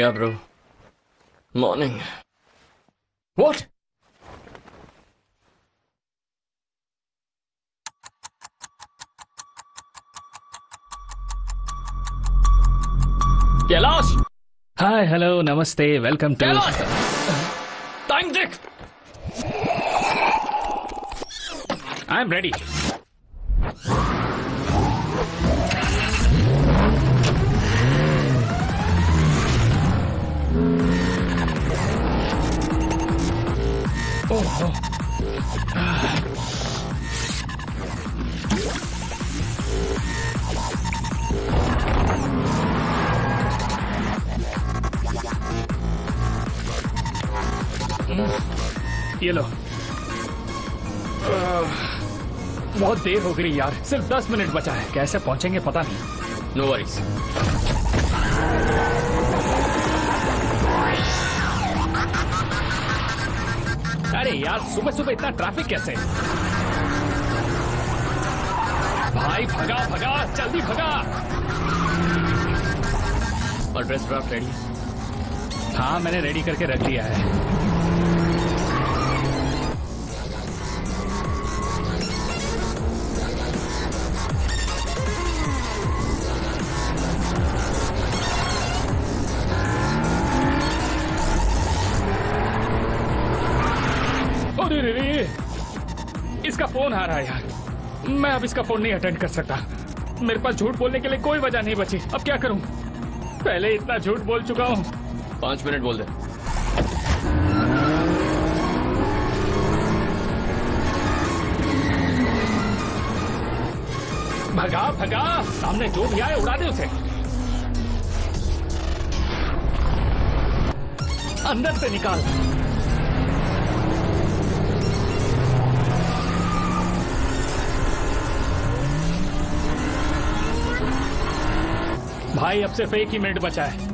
Yeah, bro. Morning. What? Kailash! Hi, hello, namaste, welcome to. Kailash! Time check! I'm ready. बहुत देर हो गई यार। सिर्फ़ दस मिनट बचा है। कैसे पहुँचेंगे पता नहीं। No worries. अरे यार सुबह सुबह इतना ट्रैफ़िक कैसे? भाई भगा भगा जल्दी भगा। और ड्रेस ड्राफ्ट रेडी हाँ मैंने रेडी करके रख लिया है। फ़ोन आ रहा है यार? मैं अब इसका फ़ोन नहीं अटेंड कर सकता। मेरे पास झूठ बोलने के लिए कोई वजह नहीं बची। अब क्या करूँ? पहले इतना झूठ बोल चुका हूँ। पाँच मिनट बोल दे। भगा भगा। सामने जो भी आए उड़ा दे उसे। अंदर से निकाल। भाई अब सिर्फ़ एक ही मिनट बचा है।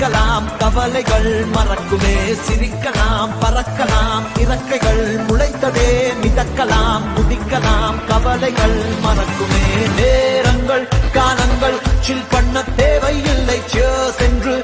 மிதக்கலாம் கவலைகள் மறக்குமே. சிரிக்கலாம் பறக்கலாம் இறக்கைகள் முளைத்ததே. மிதக்கலாம் குதிக்கலாம் கவலைகள் மறக்குமே. நேரங்கள் காலங்கள் சில் பண்ண தேவையில்லை. சென்று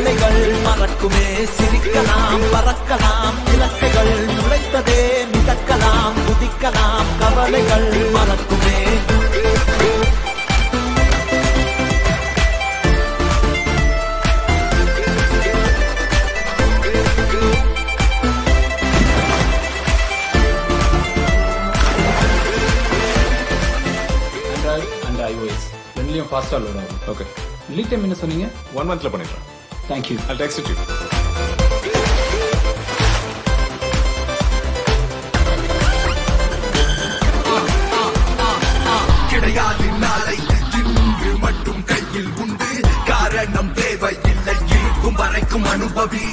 குதிக்கலாம் கவலைகள் மறக்குமே சிரிக்கலாம் பறக்கலாம் இறக்கைகள் முளைத்ததே மிதக்கலாம் குதிக்கலாம் கவலைகள் மறக்குமே ஆண்ட்ராய்டு அண்ட் ஐஓஎஸ் ரெண்டுலையும் ஃபாஸ்ட்டாக லோட் ஆகும் ஓகே லீட் டைம் என்ன சொன்னீங்க ஒன் மந்த்ல பண்ணிடுறேன் Thank you. I'll text it to you. கிடையாது நாளை இன்று மட்டும் கையில் அனுபவி.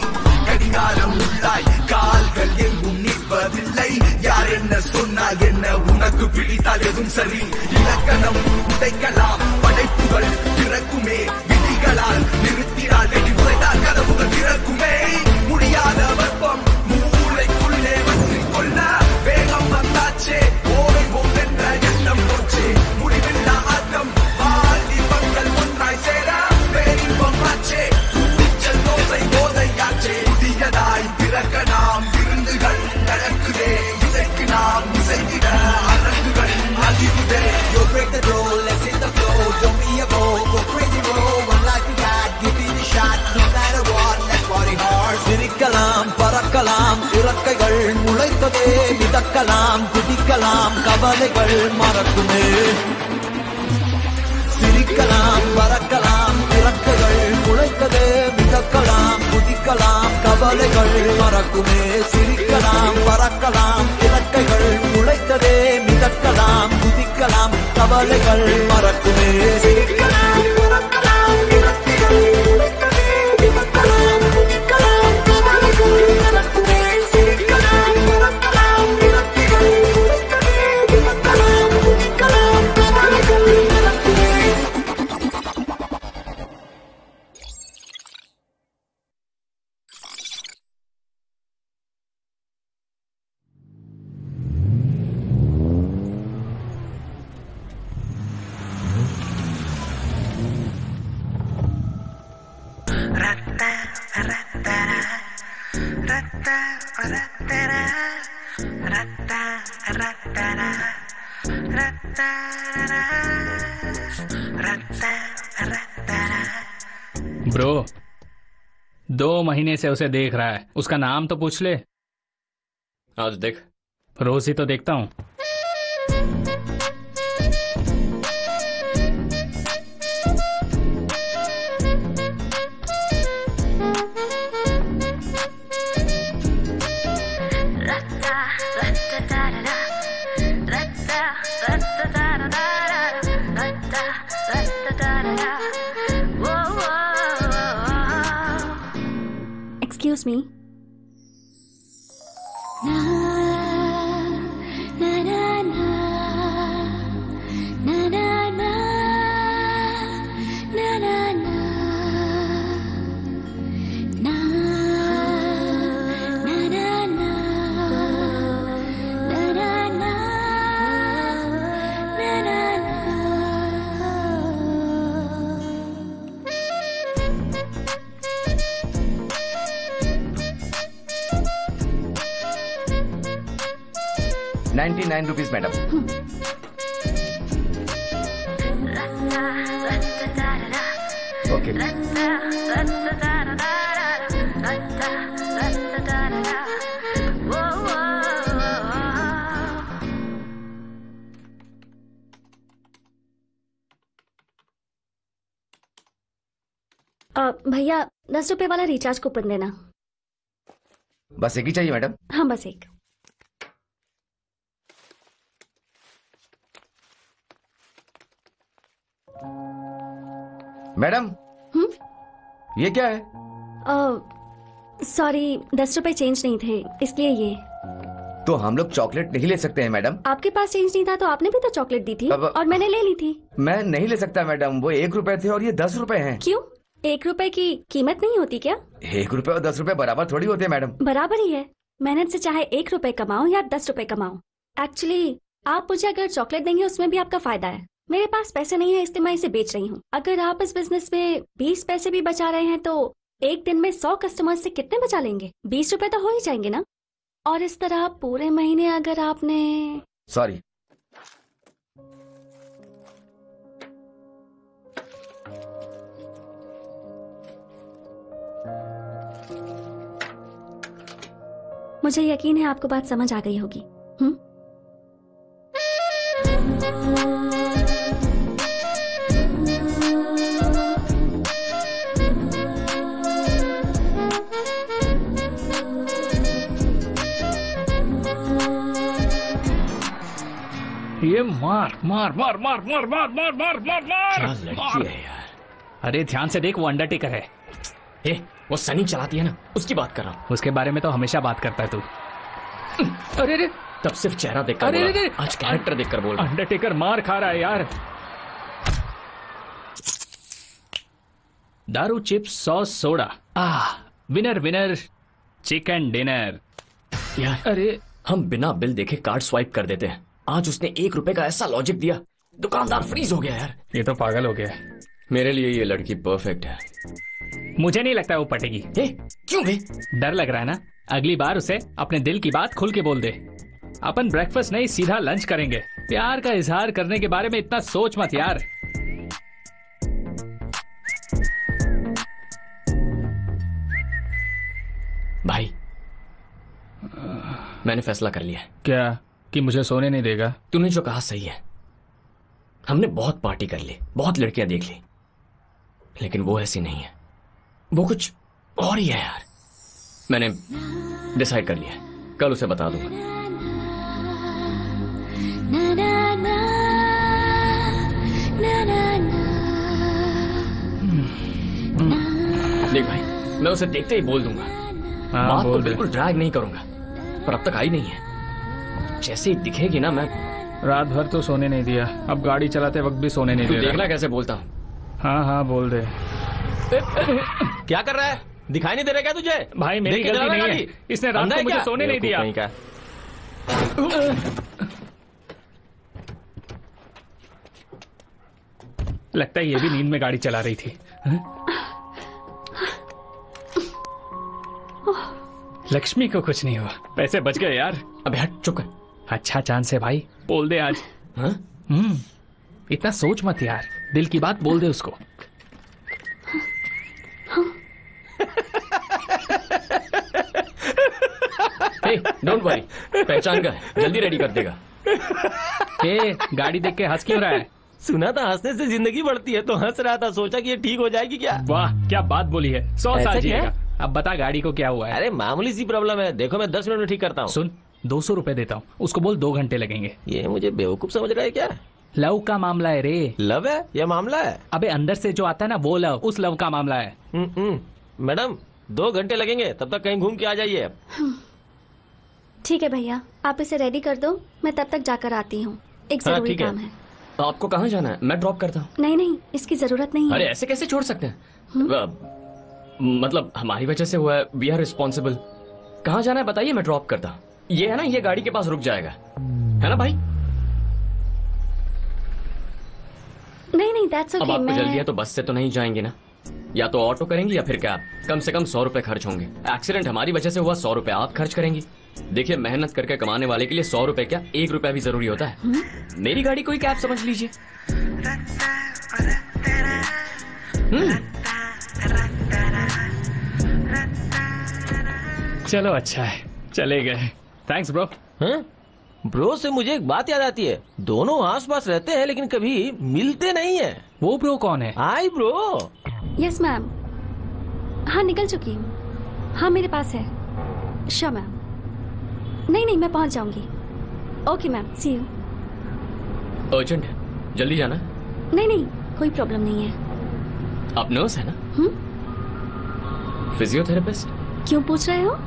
கடிகாரம் உள்ளாய் கால்கள் எங்கும் நிற்பதில்லை. யார் என்ன சொன்னால் என்ன? உனக்கு பிடித்தால் எதுவும் சரி. இலக்கணம் உடைக்கலாம் படைப்புகள் முளைத்ததே மிதக்கலாம் குதிக்கலாம் கவலைகள் மறக்குமே. சிரிக்கலாம் பறக்கலாம் இறக்கைகள் முளைத்தது மிதக்கலாம் குதிக்கலாம் கவலைகள் மறக்குமே. சிரிக்கலாம் பறக்கலாம் இறக்கைகள் முளைத்ததே மிதக்கலாம் குதிக்கலாம் கவலைகள் மறக்குமே. சிரிக்கலாம் பறக்கலாம் இறக்கைகள் महीने से उसे देख रहा है। उसका नाम तो पूछ ले। आज देख। रोज ही तो देखता हूँ। Ninety nine rupees madam. Okay. भैया दस रुपए वाला रिचार्ज कूपन देना बस एक ही चाहिए मैडम? हाँ बस एक। मैडम? ये क्या है? सॉरी दस रुपए चेंज नहीं थे इसलिए ये। तो हम लोग चॉकलेट नहीं ले सकते हैं मैडम। आपके पास चेंज नहीं था तो आपने भी तो चॉकलेट दी थी अब- और मैंने ले ली थी। मैं नहीं ले सकता मैडम। वो एक रुपए थे और ये दस रुपए हैं। क्यों? एक रुपए की कीमत नहीं होती क्या? एक रुपए और दस रुपए बराबर थोड़ी होते हैं मैडम। बराबर ही है। मेहनत से चाहे एक रुपए कमाओ या दस रुपए कमाओ। एक्चुअली आप मुझे अगर चॉकलेट देंगे उसमें भी आपका फ़ायदा है। मेरे पास पैसे नहीं है इसलिए मैं इसे बेच रही हूँ। अगर आप इस बिज़नेस में बीस पैसे भी बचा रहे हैं तो एक दिन में सौ कस्टमर से कितने बचा लेंगे? बीस रुपए तो हो ही जाएँगे ना? और इस तरह पूरे महीने अगर आपने सॉरी मुझे यकीन है आपको बात समझ आ गई होगी। हम्म? ये मार मार मार मार मार मार मार मार मार मार। लड़की है यार। अरे ध्यान से देख वो अंडरटेकर है। ए वो सनी चलाती है ना उसकी बात कर रहा हूँ। उसके बारे में तो हमेशा बात करता है तू। अरे अरे तब सिर्फ़ चेहरा देखकर अरे, बोला। अरे, अरे। आज कैरेक्टर देखकर बोल। अंडरटेकर मार खा रहा है यार। दारू chips sauce soda ah winner winner chicken dinner यार अरे। हम बिना बिल देखे कार्ड स्वाइप कर देते हैं। आज उसने एक रुपए का ऐसा लॉजिक दिया। दुकानदार फ्रीज हो गया यार। ये तो पागल हो गया। मेरे लिए ये लड़की परफेक्ट है। मुझे नहीं लगता वो पटेगी। ए, क्यों बे डर लग रहा है ना? अगली बार उसे अपने दिल की बात खुल के बोल दे। अपन ब्रेकफास्ट नहीं सीधा लंच करेंगे। प्यार का इजहार करने के बारे में इतना सोच मत यार। भाई मैंने फैसला कर लिया। क्या? कि मुझे सोने नहीं देगा। तूने जो कहा सही है। हमने बहुत पार्टी कर ली बहुत लड़कियाँ देख ली। लेकिन वो ऐसी नहीं है। वो कुछ और ही है यार। मैंने डिसाइड कर लिया कल उसे बता दूँगा। देख भाई मैं उसे देखते ही बोल दूँगा। हाँ बात को बिल्कुल ड्रैग नहीं करूँगा। पर अब तक आई नहीं है। जैसे ही दिखेगी ना मैं। रात भर तो सोने नहीं दिया। अब गाड़ी चलाते वक्त भी सोने नहीं दिया देखना कैसे बोलता हूँ। हाँ हाँ बोल दे। क्या कर रहा है? दिखाई नहीं दे रहा क्या तुझे? भाई मेरी गलती नहीं गाड़ी। है। इसने रात को मुझे सोने नहीं दिया। बेवकूफ़ कहीं का। लगता है ये भी नींद में गाड़ी चला रही थी? लक्ष्मी को कुछ नहीं हुआ। पैसे बच गए यार। अबे हट चुप कर। अच्छा चांस है भाई। बोल दे आज। हाँ? हम्म इतना सोच मत यार। दिल की बात बोल दे उसको। डोंट वरी पहचान का जल्दी रेडी कर देगा। ए गाड़ी देख के हंस क्यों रहा है? सुना था हंसने से ज़िंदगी बढ़ती है तो हंस रहा था। सोचा कि ये ठीक हो जाएगी क्या? वाह क्या बात बोली है। सौ साल जिएगा। अब बता गाड़ी को क्या हुआ है। अरे मामूली सी प्रॉब्लम है। देखो मैं दस मिनट में ठीक करता हूँ। सुन। दो सौ रुपए देता हूँ। उसको बोल दो घंटे लगेंगे। ये मुझे बेवकूफ़ समझ रहा है क्या? लव का मामला है रे। लव है? या मामला है? अबे अंदर से जो आता है ना वो लव उस लव का मामला है। हम्म, हम्म। मैडम दो घंटे लगेंगे तब तक कहीं घूम के आ जाइए। ठीक है भैया आप इसे रेडी कर दो मैं तब तक जाकर आती हूँ। एक हाँ, ज़रूरी है। काम है। आपको कहाँ जाना है? मैं ड्रॉप करता हूँ। नहीं नहीं इसकी ज़रूरत नहीं अरे है ऐसे कैसे छोड़ सकते हैं? मतलब हमारी वजह से हुआ है वी आर रिस्पॉन्सिबल कहाँ जाना है बताइए मैं ड्रॉप करता हूँ। ये है ना ये गाड़ी के पास रुक जाएगा। है ना भाई? नहीं नहीं दैट्स अब ओके आपको जल्दी है तो बस से तो नहीं जाएँगे ना। या तो ऑटो करेंगी या फिर कैब कम से कम सौ रुपए खर्च होंगे। एक्सीडेंट हमारी वजह से हुआ सौ रुपए आप खर्च करेंगी। देखिए मेहनत करके कमाने वाले के लिए सौ रुपए क्या एक रुपया भी ज़रूरी होता है? मेरी गाड़ी कोई कैब समझ लीजिए। चलो अच्छा है। चले गए। थैंक्स ब्रो हाँ? ब्रो से मुझे एक बात याद आती है। दोनों आस पास रहते हैं लेकिन कभी मिलते नहीं है। वो ब्रो कौन है? हाय ब्रो यस मैम हाँ निकल चुकी हूँ। हाँ मेरे पास है। श्योर मैम नहीं नहीं मैं पहुँच जाऊँगी। Okay ma'am see you urgent है। जल्दी जाना। है? नहीं नहीं कोई प्रॉब्लम नहीं है। आप नर्स है ना? हम्म? फिजियोथेरेपिस्ट क्यों पूछ रहे हो?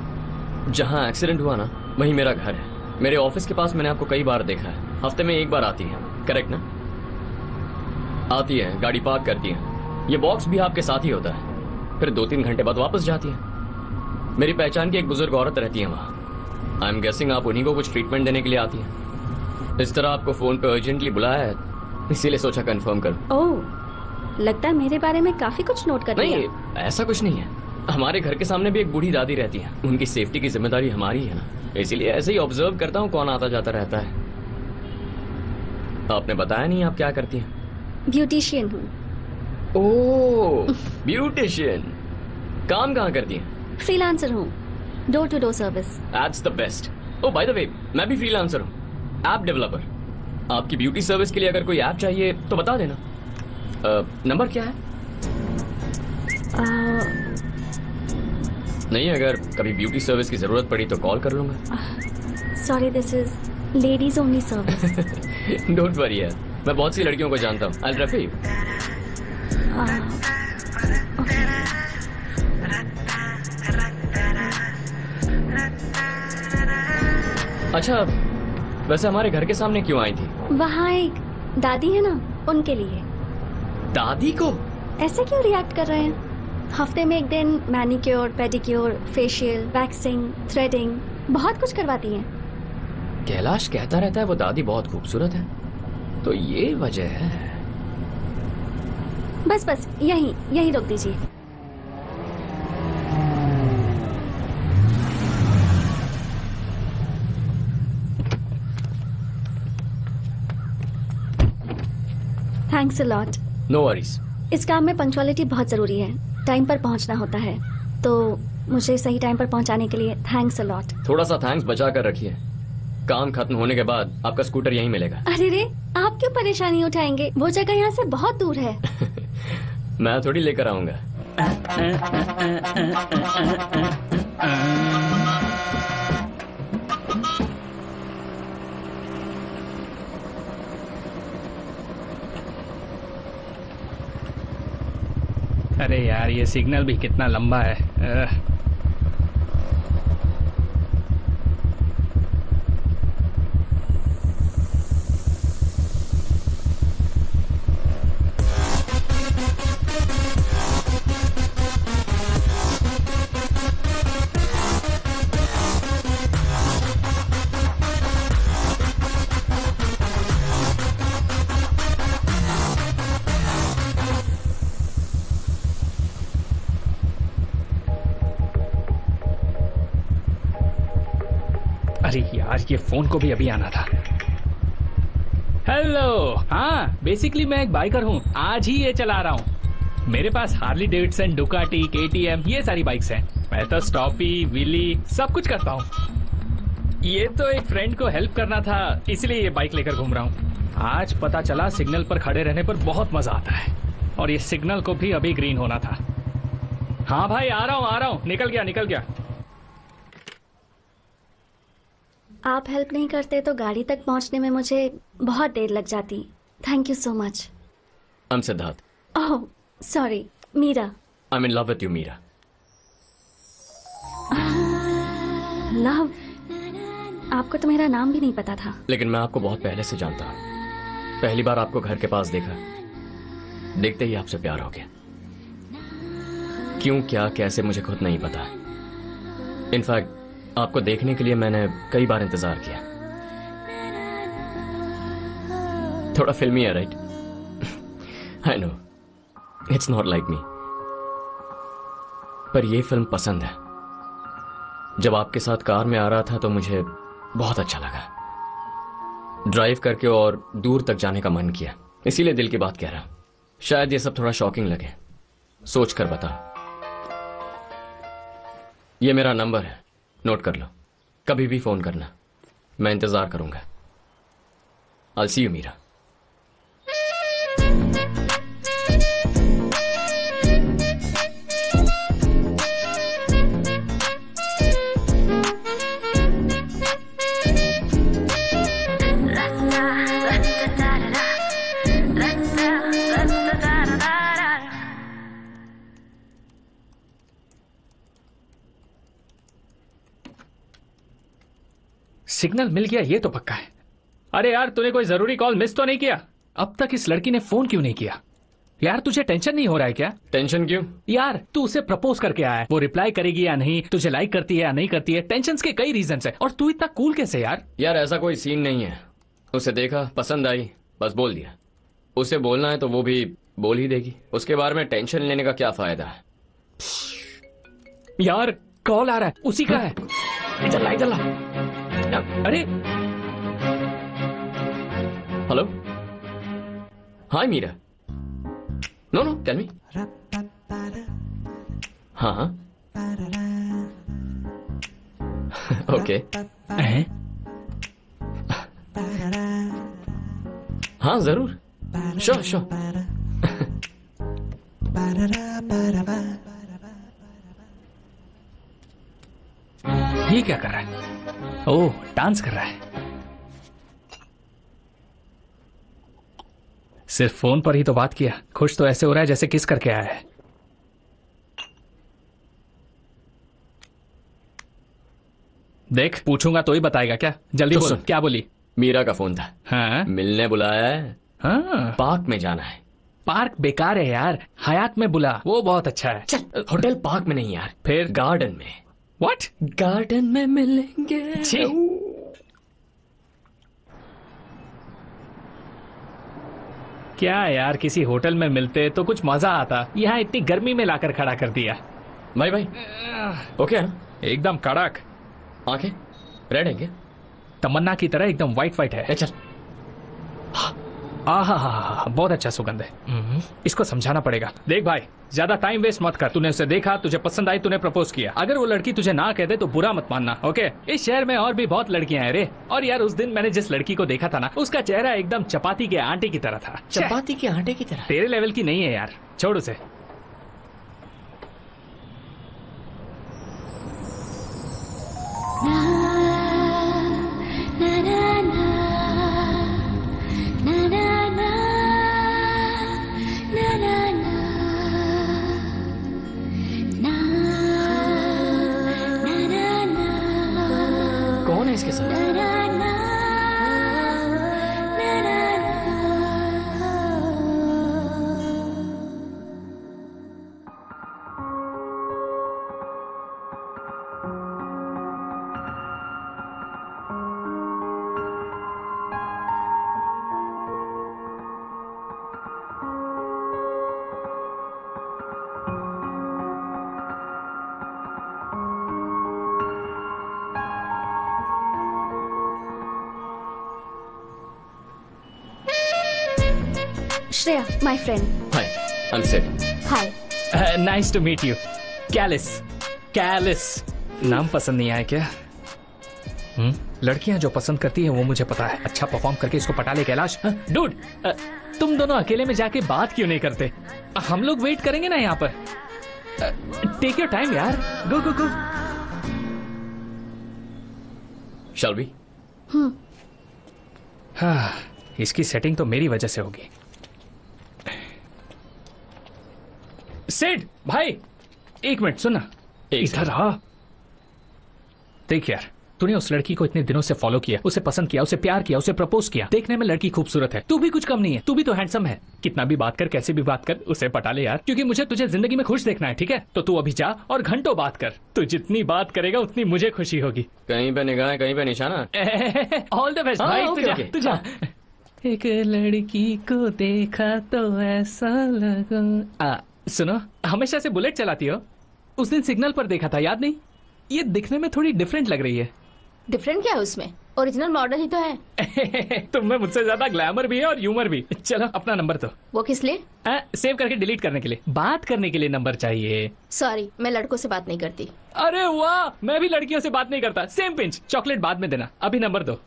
जहाँ एक्सीडेंट हुआ ना। वही मेरा घर है। मेरे ऑफ़िस के पास मैंने आपको कई बार देखा है। हफ़्ते में एक बार आती है। करेक्ट ना? आती है गाड़ी पार्क करती है। ये बॉक्स भी आपके साथ ही होता है। फिर दो तीन घंटे बाद वापस जाती है। मेरी पहचान की एक बुज़ुर्ग औरत रहती है वहाँ। आई एम गेसिंग आप उन्हीं को कुछ ट्रीटमेंट देने के लिए आती है। इस तरह आपको फ़ोन पे अर्जेंटली बुलाया है इसीलिए सोचा कंफर्म कर। ओह लगता है मेरे बारे में काफ़ी कुछ नोट कर नहीं ऐसा कुछ नहीं है। हमारे घर के सामने भी एक बूढ़ी दादी रहती है। उनकी सेफ्टी की ज़िम्मेदारी हमारी है ना। इसीलिए ऐसे ही ऑब्ज़र्व करता हूँ कौन आता जाता रहता है। आपने बताया नहीं आप क्या करती हैं? ब्यूटिशियन हूँ। ओह ब्यूटिशियन काम कहाँ करती हैं? फ्रीलांसर हूँ। Door to door service the best oh by the way मैं भी फ्रीलांसर हूँ। ऐप डेवलपर आपकी ब्यूटी सर्विस के लिए अगर कोई ऐप चाहिए तो बता देना। नंबर क्या है? नहीं अगर कभी ब्यूटी सर्विस की ज़रूरत पड़ी तो कॉल कर लूँगा। Sorry this is ladies only service don't worry यार। मैं बहुत सी लड़कियों को जानता हूँ। अल रफी ah, अच्छा वैसे हमारे घर के सामने क्यों आई थी? वहाँ एक दादी है ना उनके लिए। दादी को? ऐसे क्यों रिएक्ट कर रहे हैं? हफ़्ते में एक दिन manicure pedicure facial waxing threading बहुत कुछ करवाती हैं। कैलाश कहता रहता है वो दादी बहुत खूबसूरत है। तो ये वजह है। बस बस यही यही रोक दीजिए। Thanks a lot no worries इस काम में पंक्चुअलिटी बहुत ज़रूरी है। टाइम पर पहुँचना होता है तो मुझे सही टाइम पर पहुँचाने के लिए थैंक्स अलॉट थोड़ा सा थैंक्स बचा कर रखिए काम खत्म होने के बाद आपका स्कूटर यहीं मिलेगा अरे रे आप क्यों परेशानी उठाएँगे वो जगह यहाँ से बहुत दूर है मैं थोड़ी लेकर आऊँगा अरे यार ये सिग्नल भी कितना लंबा है। ये फ़ोन को भी अभी आना था। हेलो हाँ बेसिकली मैं एक बाइकर हूँ। आज ही ये चला रहा हूँ। मेरे पास हार्ली डेविडसन डुकाटी केटीएम ये सारी बाइक्स हैं। मैं तो स्टॉपी विली सब कुछ करता हूँ। ये तो एक फ्रेंड को हेल्प करना था, इसलिए ये बाइक लेकर घूम रहा हूँ। आज पता चला सिग्नल पर खड़े रहने पर बहुत मज़ा आता है। और ये सिग्नल को भी अभी ग्रीन होना था। हाँ भाई, आ रहा हूँ, आ रहा हूँ। निकल गया निकल गया। आप हेल्प नहीं करते तो गाड़ी तक पहुँचने में मुझे बहुत देर लग जाती। Thank you so much I am Siddharth oh sorry Meera I am in love with you Meera love आपको तो मेरा नाम भी नहीं पता था। लेकिन मैं आपको बहुत पहले से जानता हूँ। पहली बार आपको घर के पास देखा। देखते ही आपसे प्यार हो गया। क्यों क्या कैसे मुझे खुद नहीं पता। इनफैक्ट आपको देखने के लिए मैंने कई बार इंतज़ार किया। थोड़ा फिल्मी है right I know it's not like me पर यह फ़िल्म पसंद है। जब आपके साथ कार में आ रहा था तो मुझे बहुत अच्छा लगा। ड्राइव करके और दूर तक जाने का मन किया। इसीलिए दिल की बात कह रहा। शायद ये सब थोड़ा शॉकिंग लगे। सोच कर बता। ये मेरा नंबर है। नोट कर लो। कभी भी फ़ोन करना। मैं इंतज़ार करूँगा। अलसी यू मीरा सिग्नल मिल गया ये तो पक्का है। अरे यार तूने कोई ज़रूरी कॉल मिस तो नहीं किया? अब तक इस लड़की ने फ़ोन क्यों नहीं किया? यार तुझे टेंशन नहीं हो रहा है क्या? टेंशन क्यों? यार तू उसे प्रपोज करके आया है। वो रिप्लाई करेगी या नहीं तुझे लाइक करती है या नहीं करती है टेंशन के कई रीजन है। और तू इतना कूल कैसे यार? यार ऐसा कोई सीन नहीं है। उसे देखा पसंद आई बस बोल दिया। उसे बोलना है तो वो भी बोल ही देगी। उसके बारे में टेंशन लेने का क्या फ़ायदा है? यार कॉल आ रहा है उसी का है। इधर ला इधर ला। अरे hello hi Meera no no tell me हाँ हाँ ओके हैं? हाँ ज़रूर श्योर श्योर ये क्या कर रहा है? ओह डांस कर रहा है। सिर्फ़ फ़ोन पर ही तो बात किया। खुश तो ऐसे हो रहा है जैसे किस करके आया है। देख पूछूँगा तो ही बताएगा क्या? जल्दी तो बोल। क्या बोली? मीरा का फ़ोन था। हाँ। मिलने बुलाया है। हाँ। पार्क में जाना है। पार्क बेकार है यार। हयात में बुला। वो बहुत अच्छा है। चल होटल पार्क में नहीं यार। फिर? गार्डन में। व्हाट गार्डन में मिलेंगे। क्या यार किसी होटल में मिलते तो कुछ मज़ा आता। यहाँ इतनी गर्मी में लाकर खड़ा कर दिया। भाई भाई। ओके है ना? एकदम कड़क। आँखें? रेड है क्या? तमन्ना की तरह एकदम व्हाइट व्हाइट है। चल। आहा हा हा हा बहुत अच्छा सुगंध है। इसको समझाना पड़ेगा। देख भाई ज़्यादा टाइम वेस्ट मत कर। तूने उसे देखा तुझे पसंद आई तूने प्रपोज किया। अगर वो लड़की तुझे ना कह दे तो बुरा मत मानना ओके इस शहर में और भी बहुत लड़कियाँ हैं रे। और यार उस दिन मैंने जिस लड़की को देखा था ना उसका चेहरा एकदम चपाती के आटे की तरह था। चपाती के आटे की तरह? तेरे लेवल की नहीं है यार। छोड़ उसे। कौन है इसके साथ Shreya my friend hi I am said hi nice to meet you Kallis Kallis नाम पसंद नहीं आया क्या? हम्म? लड़कियाँ जो पसंद करती हैं वो मुझे पता है। अच्छा परफॉर्म करके इसको पटा ले कैलाश। डूड तुम दोनों अकेले में जाके बात क्यों नहीं करते? हम लोग वेट करेंगे ना यहाँ पर। टेक योर टाइम यार। गो गो गो शैल वी हाँ इसकी सेटिंग तो मेरी वजह से होगी। सेठ भाई एक मिनट सुनना इधर आ। देख यार तूने उस लड़की को इतने दिनों से फॉलो किया उसे पसंद किया उसे प्यार किया उसे प्रपोज किया। देखने में लड़की खूबसूरत है। तू भी कुछ कम नहीं है तू भी तो हैंडसम है। कितना भी बात कर कैसे भी बात कर उसे पटा ले यार। क्योंकि मुझे तुझे ज़िंदगी में खुश देखना है ठीक है? तो तू अभी जा और घंटों बात कर। तू जितनी बात करेगा उतनी मुझे खुशी होगी। कहीं पे निगाह कहीं पे निशाना? ऑल द बेस्ट हाँ, भाई तुझा एक लड़की को देखा तो ऐसा लगा। आ, सुनो हमेशा से बुलेट चलाती हो। उस दिन सिग्नल पर देखा था याद नहीं? ये दिखने में थोड़ी डिफरेंट लग रही है। डिफरेंट क्या है उसमें? ओरिजिनल मॉडल ही तो है। तुम में मुझसे ज़्यादा ग्लैमर भी है और ह्यूमर भी। चलो अपना नंबर तो वो किस लिए? आ, सेव करके डिलीट करने के लिए। बात करने के लिए नंबर चाहिए। सॉरी मैं लड़कों से बात नहीं करती। अरे वाह मैं भी लड़कियों से बात नहीं करता। सेम पिंच चॉकलेट बाद में देना। अभी नंबर दो।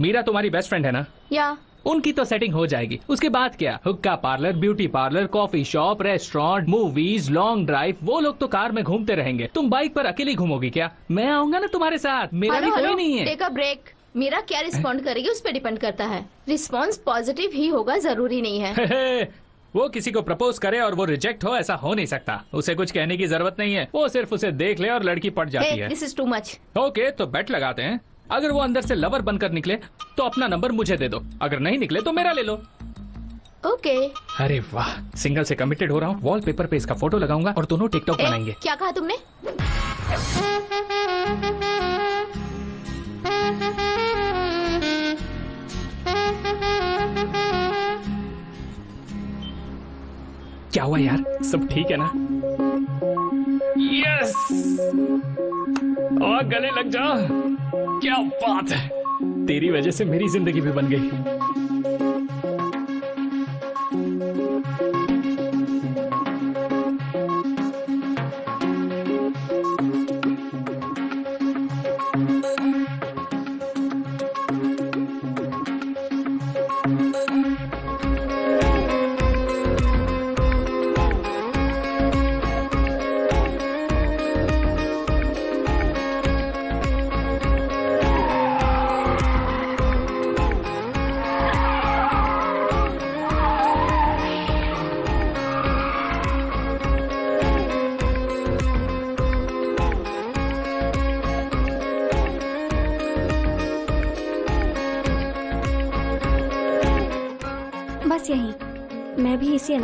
मीरा तुम्हारी बेस्ट फ्रेंड है ना? या। उनकी तो सेटिंग हो जाएगी। उसके बाद क्या? हुक्का parlour beauty parlour coffee shop restaurant movies long drive वो लोग तो कार में घूमते रहेंगे। तुम बाइक पर अकेली घूमोगी क्या? मैं आऊँगा ना तुम्हारे साथ। मेरा भी कोई नहीं है। टेक अ ब्रेक मेरा क्या रिस्पॉन्ड करेगी उस पर डिपेंड करता है। रिस्पॉन्स पॉजिटिव ही होगा ज़रूरी नहीं है। वो किसी को प्रपोज करे और वो रिजेक्ट हो ऐसा हो नहीं सकता। उसे कुछ कहने की ज़रूरत नहीं है। वो सिर्फ़ उसे देख ले और लड़की पट जाती है। This is too much okay तो बेट लगाते हैं। अगर वो अंदर से लवर बनकर निकले तो अपना नंबर मुझे दे दो। अगर नहीं निकले तो मेरा ले लो। ओके। okay. अरे वाह सिंगल से कमिटेड हो रहा हूँ। वॉल पेपर पे इसका फ़ोटो लगाऊँगा और दोनों टिकटॉक बनाएँगे। क्या कहा तुमने? क्या हुआ यार? सब ठीक है ना? यस और गले लग जा क्या बात है। तेरी वजह से मेरी ज़िंदगी भी बन गई।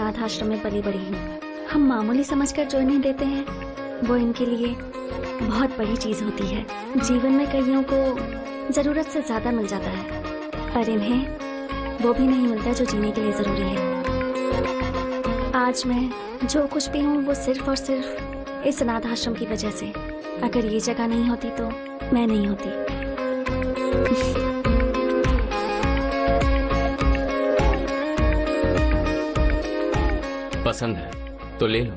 अनाथ आश्रम में पली बड़ी हूँ। हम मामूली समझकर जो इन्हें देते हैं। वो इनके लिए बहुत बड़ी चीज़ होती है। जीवन में कईयों को ज़रूरत से ज़्यादा मिल जाता है। पर इन्हें वो भी नहीं मिलता जो जीने के लिए ज़रूरी है। आज मैं जो कुछ भी हूँ, वो सिर्फ़ और सिर्फ़ इस अनाथ आश्रम की वजह से। अगर ये जगह नहीं होती तो मैं नहीं होती। पसंद है तो ले लो।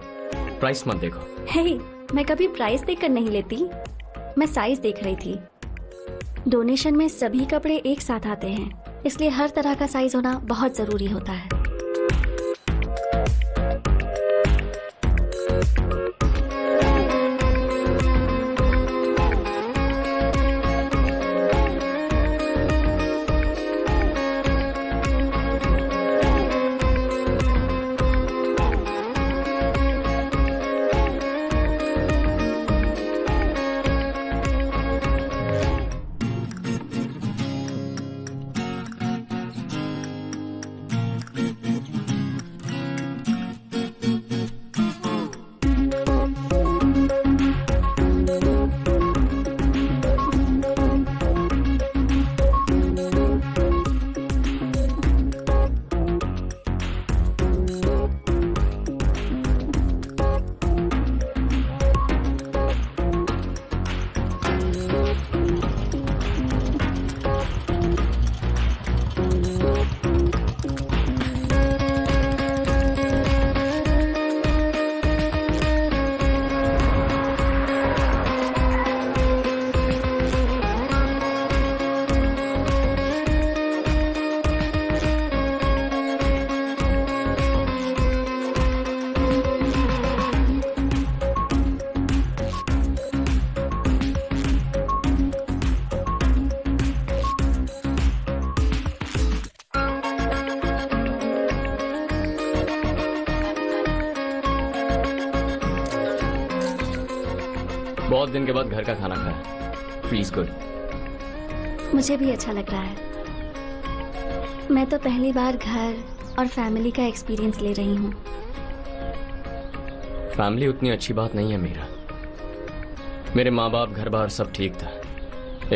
प्राइस मत देखो। हे मैं कभी प्राइस देखकर नहीं लेती। मैं साइज़ देख रही थी। डोनेशन में सभी कपड़े एक साथ आते हैं, इसलिए हर तरह का साइज़ होना बहुत ज़रूरी होता है। बहुत दिन के बाद घर का खाना खाया। प्लीज़ गुड मुझे भी अच्छा लग रहा है। मैं तो पहली बार घर और फैमिली का एक्सपीरियंस ले रही हूँ। फैमिली उतनी अच्छी बात नहीं है मेरा। मेरे माँ बाप घर बार सब ठीक था।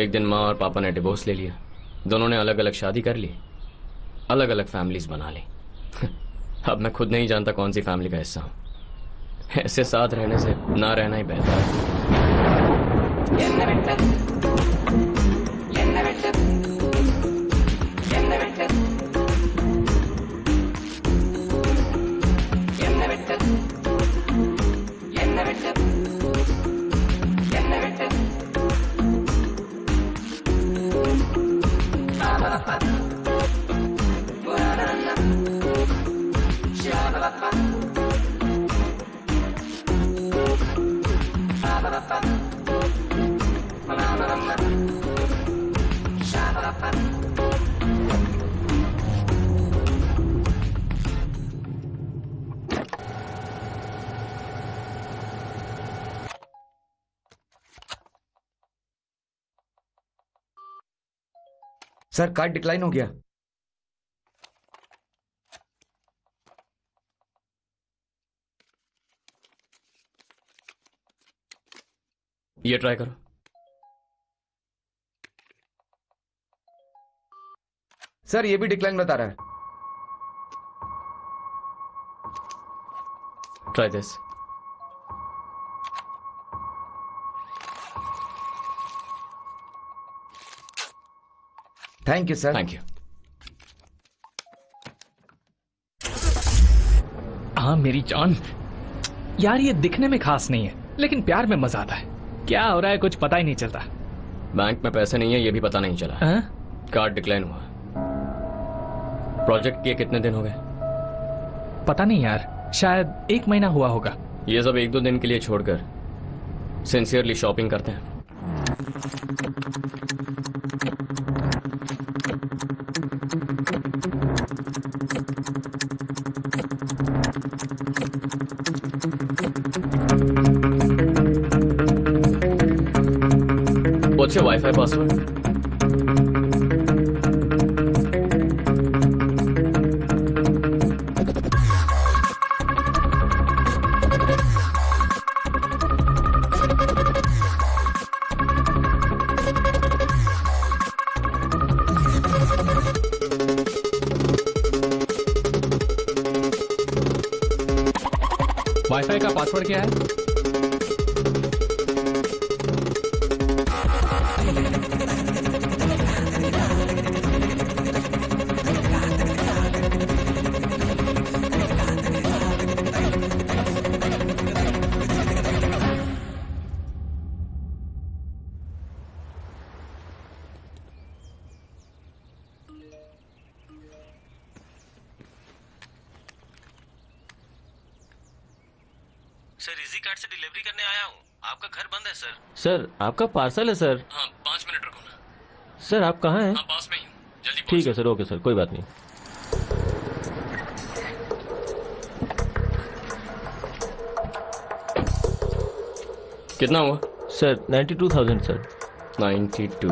एक दिन माँ और पापा ने डिवोर्स ले लिया। दोनों ने अलग अलग शादी कर ली। अलग अलग फैमिलीज़ बना ली। अब मैं खुद नहीं जानता कौन सी फैमिली का हिस्सा हूँ। ऐसे साथ रहने से ना रहना ही बेहतर है। Ya, la verdad. Sir card decline हो गया। ये ट्राई करो। सर ये भी डिक्लाइन बता रहा है। Try this thank you sir thank you हाँ मेरी जान। यार ये दिखने में खास नहीं है लेकिन प्यार में मज़ा आता है। क्या हो रहा है कुछ पता ही नहीं चलता। बैंक में पैसे नहीं है ये भी पता नहीं चला। हाँ? कार्ड डिक्लाइन हुआ। प्रोजेक्ट किए कितने दिन हो गए? पता नहीं यार शायद एक महीना हुआ होगा। ये सब एक दो दिन के लिए छोड़कर सिंसियरली शॉपिंग करते हैं। वाईफाई पासवर्ड वाईफाई का पासवर्ड क्या है? आपका पार्सल है सर? हाँ पाँच मिनट रुको ना। सर आप कहाँ हैं? हाँ पास में ही जल्दी ठीक है सर ओके सर कोई बात नहीं। कितना हुआ? Sir ninety two thousand sir. Ninety two.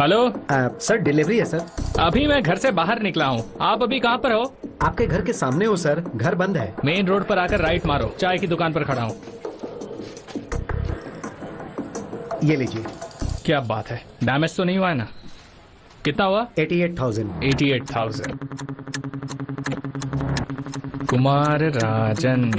Hello? Sir delivery है सर। अभी मैं घर से बाहर निकला हूँ। आप अभी कहाँ पर हो? आपके घर के सामने हो सर। घर बंद है। मेन रोड पर आकर राइट मारो। चाय की दुकान पर खड़ा हूँ। ये लीजिए। क्या बात है। डैमेज तो नहीं हुआ है ना? कितना हुआ? Eighty eight thousand. Eighty eight thousand. Kumar Rajan.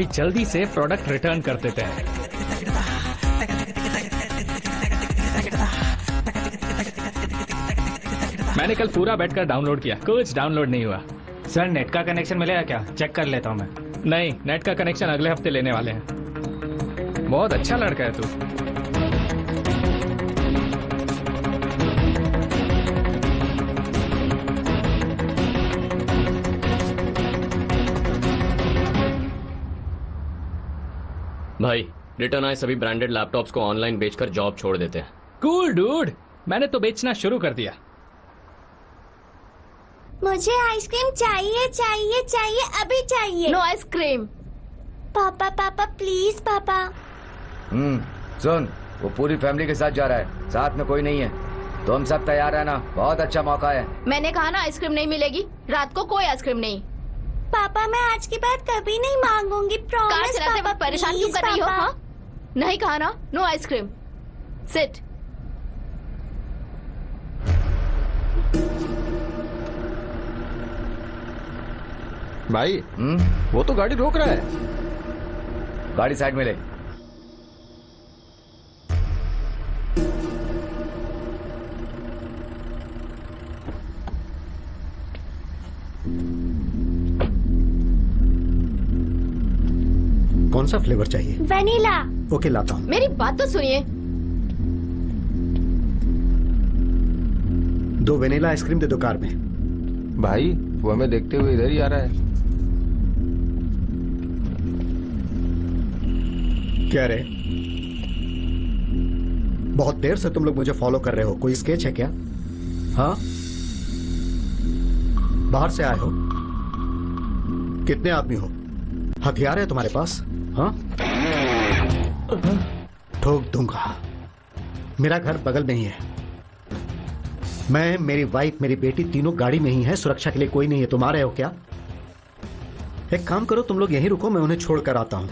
अभी जल्दी से प्रोडक्ट रिटर्न कर देते हैं। मैंने कल पूरा बैठकर डाउनलोड किया कुछ डाउनलोड नहीं हुआ। सर नेट का कनेक्शन मिलेगा क्या? चेक कर लेता हूँ मैं। नहीं नेट का कनेक्शन अगले हफ़्ते लेने वाले हैं। बहुत अच्छा लड़का है तू। रिटर्न आए सभी ब्रांडेड लैपटॉप्स को ऑनलाइन बेचकर जॉब छोड़ देते हैं। कूल डूड मैंने तो बेचना शुरू कर दिया। मुझे आइसक्रीम चाहिए चाहिए चाहिए अभी चाहिए। नो आइसक्रीम पापा पापा प्लीज़ पापा। हम्म सुन वो पूरी फैमिली के साथ जा रहा है। साथ में कोई नहीं है। तुम सब तैयार है ना? बहुत अच्छा मौका है। मैंने कहा ना आइसक्रीम नहीं मिलेगी। रात को कोई आइसक्रीम नहीं। पापा मैं आज के बाद कभी नहीं मांगूँगी प्रॉमिस वक्त परेशान क्यों कर रही हो हाँ? नहीं खाना नो? आइसक्रीम सिट भाई हुँ? वो तो गाड़ी रोक रहा है। गाड़ी साइड में ले। कौन सा फ्लेवर चाहिए? वेनिला ओके लाता हूँ। मेरी बात तो सुनिए। दो वेनिला आइसक्रीम दे दो कार में। भाई वो हमें देखते हुए इधर ही आ रहा है। क्या रे? बहुत देर से तुम लोग मुझे फॉलो कर रहे हो। कोई स्केच है क्या? हाँ। बाहर से आए हो? कितने आदमी हो? हथियार है तुम्हारे पास? हाँ। ठोक दूँगा। मेरा घर बगल में ही है। मैं मेरी वाइफ मेरी बेटी तीनों गाड़ी में ही है सुरक्षा के लिए कोई नहीं है। तुम आ रहे हो क्या? एक काम करो तुम लोग यहीं रुको मैं उन्हें छोड़कर आता हूँ।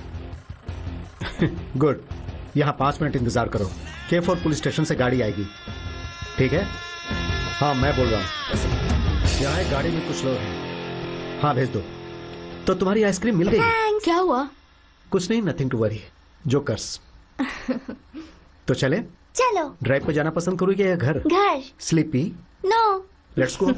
गुड यहाँ पाँच मिनट इंतज़ार करो। के फोर पुलिस स्टेशन से गाड़ी आएगी। ठीक है? हाँ मैं बोल रहा हूँ। यहाँ एक गाड़ी में कुछ लोग हैं। हाँ भेज दो। तो तुम्हारी आइसक्रीम मिल गई? क्या हुआ? कुछ नहीं नथिंग टू वरी जोकर्स। तो चले। चलो। ड्राइव पे जाना पसंद करोगे या घर? घर। Sleepy. No let's go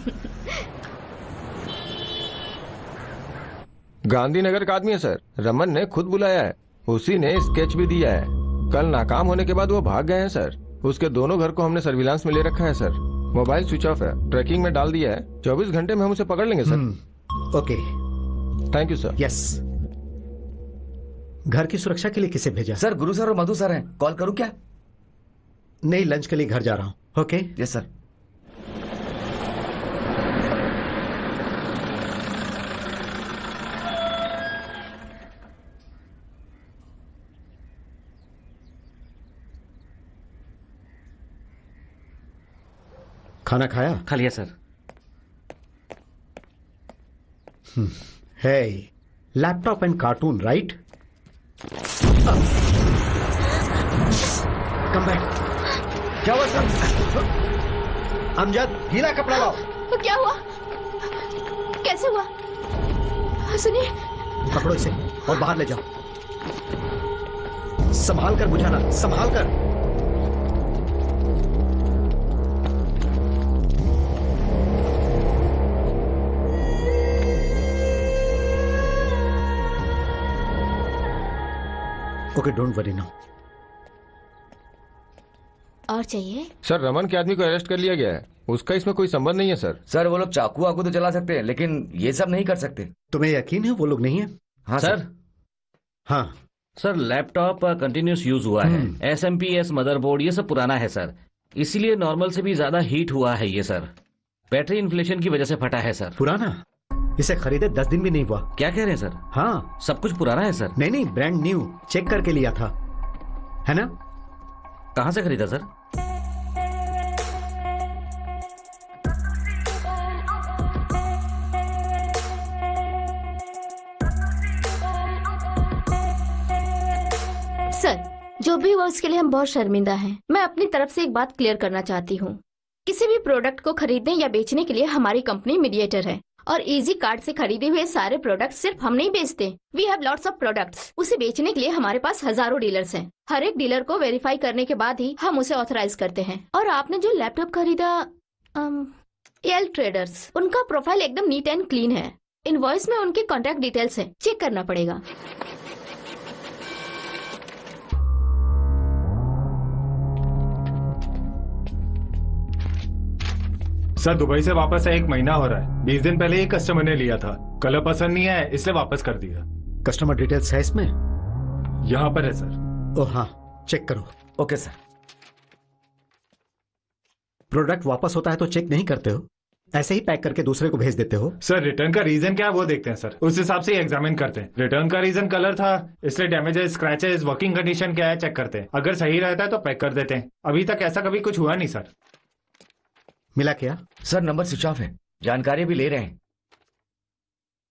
Gandhinagar का आदमी है सर। रमन ने खुद बुलाया है। उसी ने स्केच भी दिया है। कल नाकाम होने के बाद वो भाग गए हैं सर। उसके दोनों घर को हमने सर्विलांस में ले रखा है सर। मोबाइल स्विच ऑफ़ है। ट्रैकिंग में डाल दिया है। चौबीस घंटे में हम उसे पकड़ लेंगे sir. Okay. Thank you sir yes घर की सुरक्षा के लिए किसे भेजा? सर गुरु सर और मधु सर हैं। कॉल करूँ क्या? नहीं लंच के लिए घर जा रहा हूँ। ओके? यस सर खाना खाया? खा लिया सर। है laptop and cartoon right come back क्या हुआ सर? अमजद गीला कपड़ा लाओ। तो क्या हुआ? कैसे हुआ? सुनिए। पकड़ो इसे और बाहर ले जाओ। संभाल कर बुझाना संभाल कर। ओके डोंट वरी नाउ और चाहिए? सर रमन के आदमी को अरेस्ट कर लिया गया है। उसका इसमें कोई संबंध नहीं है सर। सर वो लोग चाकू वाकू तो चला सकते हैं लेकिन ये सब नहीं कर सकते। तुम्हें यकीन है वो लोग नहीं है? हाँ सर। हाँ। सर लैपटॉप कंटिन्यूस यूज़ हुआ है। S M P S motherboard ये सब पुराना है सर। इसीलिए नॉर्मल से भी ज़्यादा हीट हुआ है ये सर। बैटरी इन्फ्लेशन की वजह से फटा है सर। पुराना? इसे खरीदे दस दिन भी नहीं हुआ। क्या कह रहे हैं सर? हाँ। सब कुछ पुराना है सर? नहीं नहीं ब्रांड न्यू चेक करके लिया था। है ना? कहाँ से खरीदा सर? सर जो भी हुआ उसके लिए हम बहुत शर्मिंदा हैं। मैं अपनी तरफ़ से एक बात क्लियर करना चाहती हूँ। किसी भी प्रोडक्ट को खरीदने या बेचने के लिए हमारी कंपनी मीडिएटर है। और इजी कार्ड से खरीदे हुए सारे प्रोडक्ट सिर्फ़ हम नहीं बेचते। We have lots of products उसे बेचने के लिए हमारे पास हज़ारों डीलर्स हैं। हर एक डीलर को वेरीफाई करने के बाद ही हम उसे ऑथराइज करते हैं। और आपने जो लैपटॉप खरीदा एल ट्रेडर्स उनका प्रोफ़ाइल एकदम नीट एंड क्लीन है। इनवॉइस में उनके कॉन्टेक्ट डिटेल्स है। चेक करना पड़ेगा। सर दुबई से वापस एक महीना हो रहा है। बीस दिन पहले ही कस्टमर ने लिया था। कलर पसंद नहीं है इसलिए वापस कर दिया। कस्टमर डिटेल्स है इसमें? यहाँ पर है सर। ओ हाँ। चेक करो। ओके सर प्रोडक्ट वापस होता है तो चेक नहीं करते हो? ऐसे ही पैक करके दूसरे को भेज देते हो? सर रिटर्न का रीजन क्या है वो देखते हैं सर। उस हिसाब से एग्जामिन करते हैं। रिटर्न का रीजन कलर था इसलिए डैमेजेस स्क्रैचेस वर्किंग कंडीशन क्या है चेक करते हैं। अगर सही रहता है तो पैक कर देते हैं। अभी तक ऐसा कभी कुछ हुआ नहीं सर। मिला क्या? सर नंबर स्विच ऑफ़ है। जानकारी भी ले रहे हैं।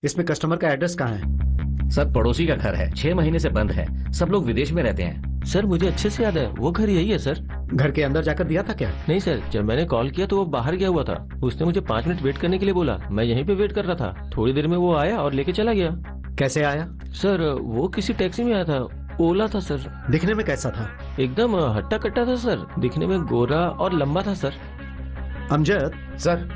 इसमें कस्टमर का एड्रेस कहाँ है? सर पड़ोसी का घर है। छह महीने से बंद है। सब लोग विदेश में रहते हैं। सर मुझे अच्छे से याद है। वो घर यही है सर। घर के अंदर जाकर दिया था क्या? नहीं सर जब मैंने कॉल किया तो वो बाहर गया हुआ था। उसने मुझे पाँच मिनट वेट करने के लिए बोला। मैं यहीं पे वेट कर रहा था। थोड़ी देर में वो आया और लेके चला गया। कैसे आया? सर वो किसी टैक्सी में आया था। ओला था सर। दिखने में कैसा था? एकदम हट्टा कट्टा था सर। दिखने में गोरा और लंबा था सर। अमजद? सर।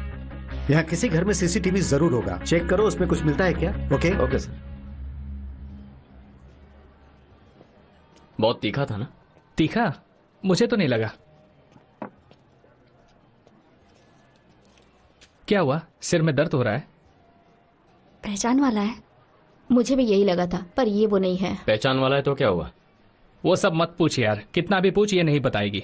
यहाँ किसी घर में सीसीटीवी ज़रूर होगा। चेक करो उसमें कुछ मिलता है क्या? ओके? Okay sir. बहुत तीखा था ना? तीखा? मुझे तो नहीं लगा। क्या हुआ? सिर में दर्द हो रहा है? पहचान वाला है। मुझे भी यही लगा था पर ये वो नहीं है। पहचान वाला है तो क्या हुआ? वो सब मत पूछ यार। कितना भी पूछ ये नहीं बताएगी।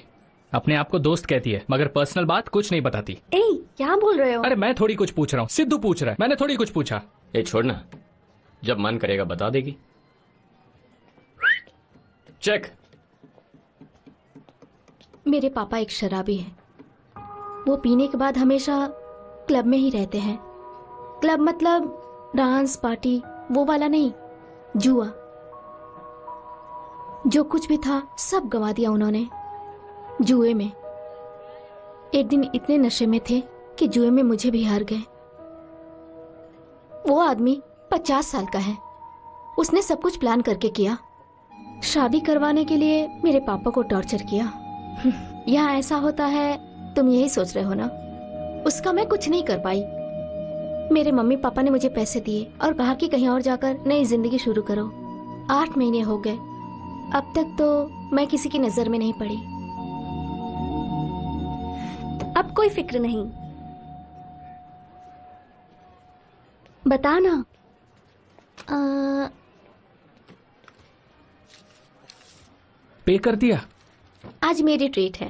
अपने आप को दोस्त कहती है मगर पर्सनल बात कुछ नहीं बताती। ए क्या बोल रहे हो? अरे मैं थोड़ी कुछ पूछ रहा हूँ सिद्धू पूछ रहा है मैंने थोड़ी कुछ पूछा। ये छोड़ना जब मन करेगा बता देगी। चेक। मेरे पापा एक शराबी है। वो पीने के बाद हमेशा क्लब में ही रहते हैं। क्लब मतलब डांस पार्टी वो वाला नहीं जुआ। जो कुछ भी था सब गवा दिया उन्होंने। जुए में। एक दिन इतने नशे में थे कि जुए में मुझे भी हार गए। वो आदमी पचास साल का है। उसने सब कुछ प्लान करके किया। शादी करवाने के लिए मेरे पापा को टॉर्चर किया। यहाँ ऐसा होता है, तुम यही सोच रहे हो ना? उसका मैं कुछ नहीं कर पाई। मेरे मम्मी पापा ने मुझे पैसे दिए और कहा कि कहीं और जाकर नई ज़िंदगी शुरू करो। आठ महीने हो गए। अब तक तो मैं किसी की नज़र में नहीं पड़ी। अब कोई फ़िक्र नहीं। बता ना आ, पे कर दिया। आज मेरी ट्रीट है।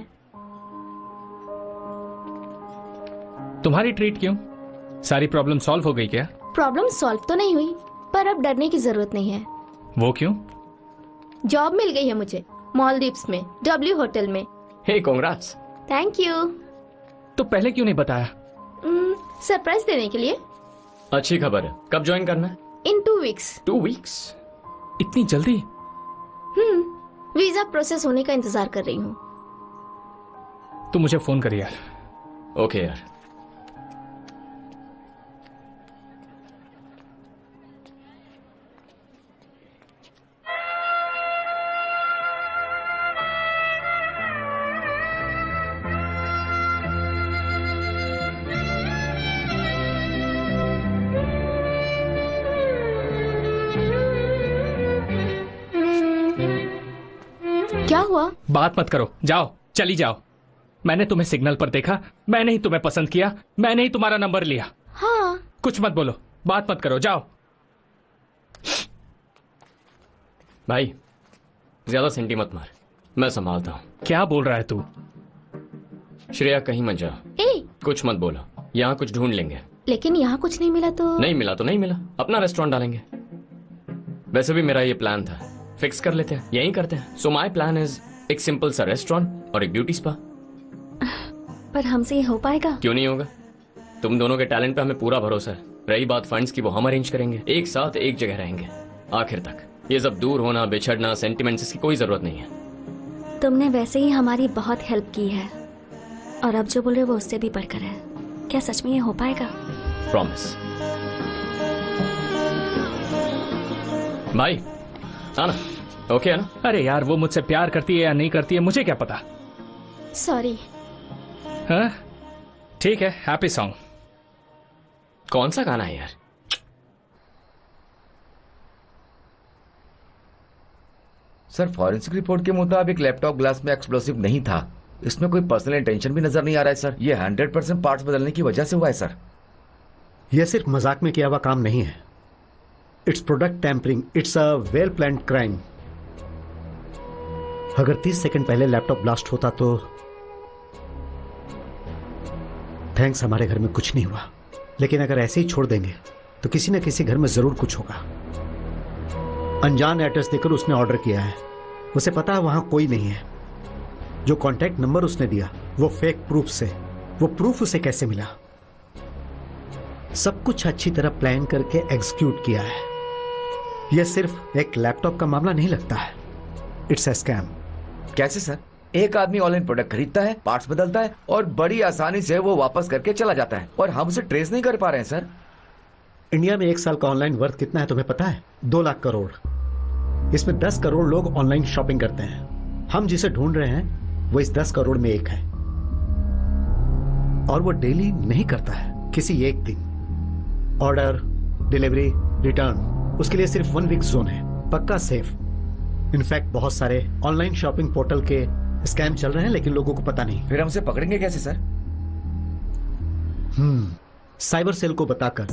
तुम्हारी ट्रीट क्यों? सारी प्रॉब्लम सॉल्व हो गई क्या? प्रॉब्लम सॉल्व तो नहीं हुई पर अब डरने की ज़रूरत नहीं है। वो क्यों? जॉब मिल गई है मुझे मॉलदीव्स में डब्ल्यू होटल में। हे कांग्रेट्स थैंक यू तो पहले क्यों नहीं बताया? सरप्राइज़ देने के लिए। अच्छी खबर है। कब ज्वाइन करना है? In two weeks two weeks इतनी जल्दी? हम्म वीज़ा प्रोसेस होने का इंतज़ार कर रही हूँ। तू मुझे फ़ोन कर यार। ओके यार। बात मत करो। जाओ चली जाओ। मैंने तुम्हें सिग्नल पर देखा मैंने ही तुम्हें पसंद किया मैंने ही तुम्हारा नंबर लिया। हाँ। कुछ मत बोलो बात मत करो जाओ। भाई ज़्यादा सेंटी मत मार। मैं संभालता हूँ। क्या बोल रहा है तू? श्रेया कहीं मत जाओ। ए! कुछ मत बोलो। यहाँ कुछ ढूंढ लेंगे। लेकिन यहाँ कुछ नहीं मिला तो? नहीं मिला तो नहीं मिला। अपना रेस्टोरेंट डालेंगे। वैसे भी मेरा ये प्लान था। फिक्स कर लेते हैं। यही करते हैं। सो माई प्लान इज़ एक सिंपल सा रेस्टोरेंट और एक ब्यूटी स्पा पर हमसे ये हो पाएगा? क्यों नहीं होगा? तुम दोनों के टैलेंट पे हमें पूरा भरोसा है। रही बात फंड्स की वो हम अरेंज करेंगे। एक साथ एक जगह रहेंगे। आखिर तक। ये सब दूर होना बिछड़ना सेंटिमेंट्स इसकी कोई ज़रूरत नहीं है। तुमने वैसे ही हमारी बहुत हेल्प की है। और अब जो बोल वो उससे भी बढ़कर है। क्या सच में ये हो पाएगा? प्रॉमिस भाई आना। ओके ना? अरे यार वो मुझसे प्यार करती है या नहीं करती है मुझे क्या पता? सॉरी हाँ? ठीक है हैप्पी सॉन्ग कौन सा गाना है यार? सर फॉरेंसिक रिपोर्ट के मुताबिक लैपटॉप ग्लास में एक्सप्लोसिव नहीं था। इसमें कोई पर्सनल इंटेंशन भी नज़र नहीं आ रहा है सर ये हंड्रेड परसेंट पार्ट बदलने की वजह से हुआ है सर यह सिर्फ़ मज़ाक में किया हुआ काम नहीं है। It's product tampering it's a well plan crime अगर 30 सेकंड पहले लैपटॉप ब्लास्ट होता तो थैंक्स, हमारे घर में कुछ नहीं हुआ। लेकिन अगर ऐसे ही छोड़ देंगे तो किसी न किसी घर में ज़रूर कुछ होगा। अनजान एड्रेस देकर उसने ऑर्डर किया है। उसे पता है वहाँ कोई नहीं है। जो कॉन्टैक्ट नंबर उसने दिया, वो फेक प्रूफ से, वो प्रूफ उसे कैसे मिला? सब कुछ अच्छी तरह प्लान करके एग्जीक्यूट किया है। यह सिर्फ़ एक लैपटॉप का मामला नहीं लगता है। इट्स ए स्कैम कैसे, सर? एक आदमी ऑनलाइन प्रोडक्ट खरीदता है, पार्ट्स बदलता है और बड़ी आसानी से वो वापस करके चला जाता है और हम उसे ट्रेस नहीं कर पा रहे हैं, सर। इंडिया में एक साल का ऑनलाइन वर्थ कितना है तुम्हें पता है? दो लाख करोड़। इसमें दस करोड़ लोग ऑनलाइन शॉपिंग करते हैं। हम जिसे ढूंढ रहे हैं, वो इस दस करोड़ में एक है। और वो डेली नहीं करता है, किसी एक दिन। ऑर्डर, डिलीवरी, रिटर्न, उसके लिए सिर्फ़ वन वीक जोन है, पक्का सेफ़। इनफैक्ट बहुत सारे ऑनलाइन शॉपिंग पोर्टल के स्कैम चल रहे हैं लेकिन लोगों को पता नहीं। फिर हमसे पकड़ेंगे कैसे सर? हम्म साइबर सेल को बताकर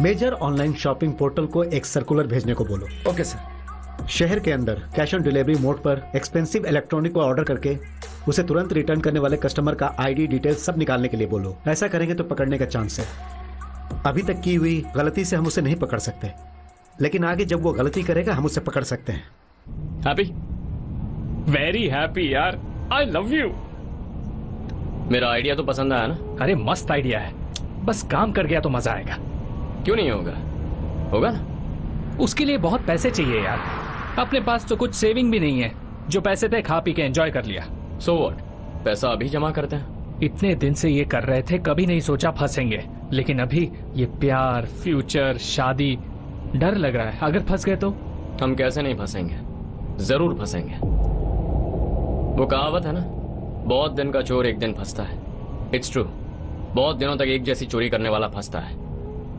मेजर ऑनलाइन शॉपिंग पोर्टल को एक सर्कुलर भेजने को बोलो। Okay sir. शहर के अंदर कैश ऑन डिलीवरी मोड पर एक्सपेंसिव इलेक्ट्रॉनिक को ऑर्डर करके उसे तुरंत रिटर्न करने वाले कस्टमर का आईडी डिटेल सब निकालने के लिए बोलो। ऐसा करेंगे तो पकड़ने का चांस है। अभी तक की हुई गलती से हम उसे नहीं पकड़ सकते लेकिन आगे जब वो गलती करेगा हम उसे पकड़ सकते हैं। हैप्पी वेरी हैप्पी यार आई लव यू मेरा आइडिया तो पसंद आया ना? अरे मस्त आइडिया है। बस काम कर गया तो मज़ा आएगा। क्यों नहीं होगा? होगा ना? उसके लिए बहुत पैसे चाहिए यार। अपने पास तो कुछ सेविंग भी नहीं है जो पैसे थे खा पी के एंजॉय कर लिया। सो so वॉट पैसा अभी जमा करते हैं? इतने दिन से ये कर रहे थे कभी नहीं सोचा फंसेंगे। लेकिन अभी ये प्यार फ्यूचर शादी डर लग रहा है। अगर फंस गए तो? हम कैसे नहीं फंसेंगे? ज़रूर फंसेंगे। वो कहावत है ना, बहुत दिन का चोर एक दिन फंसता है। इट्स ट्रू बहुत दिनों तक एक जैसी चोरी करने वाला फंसता है।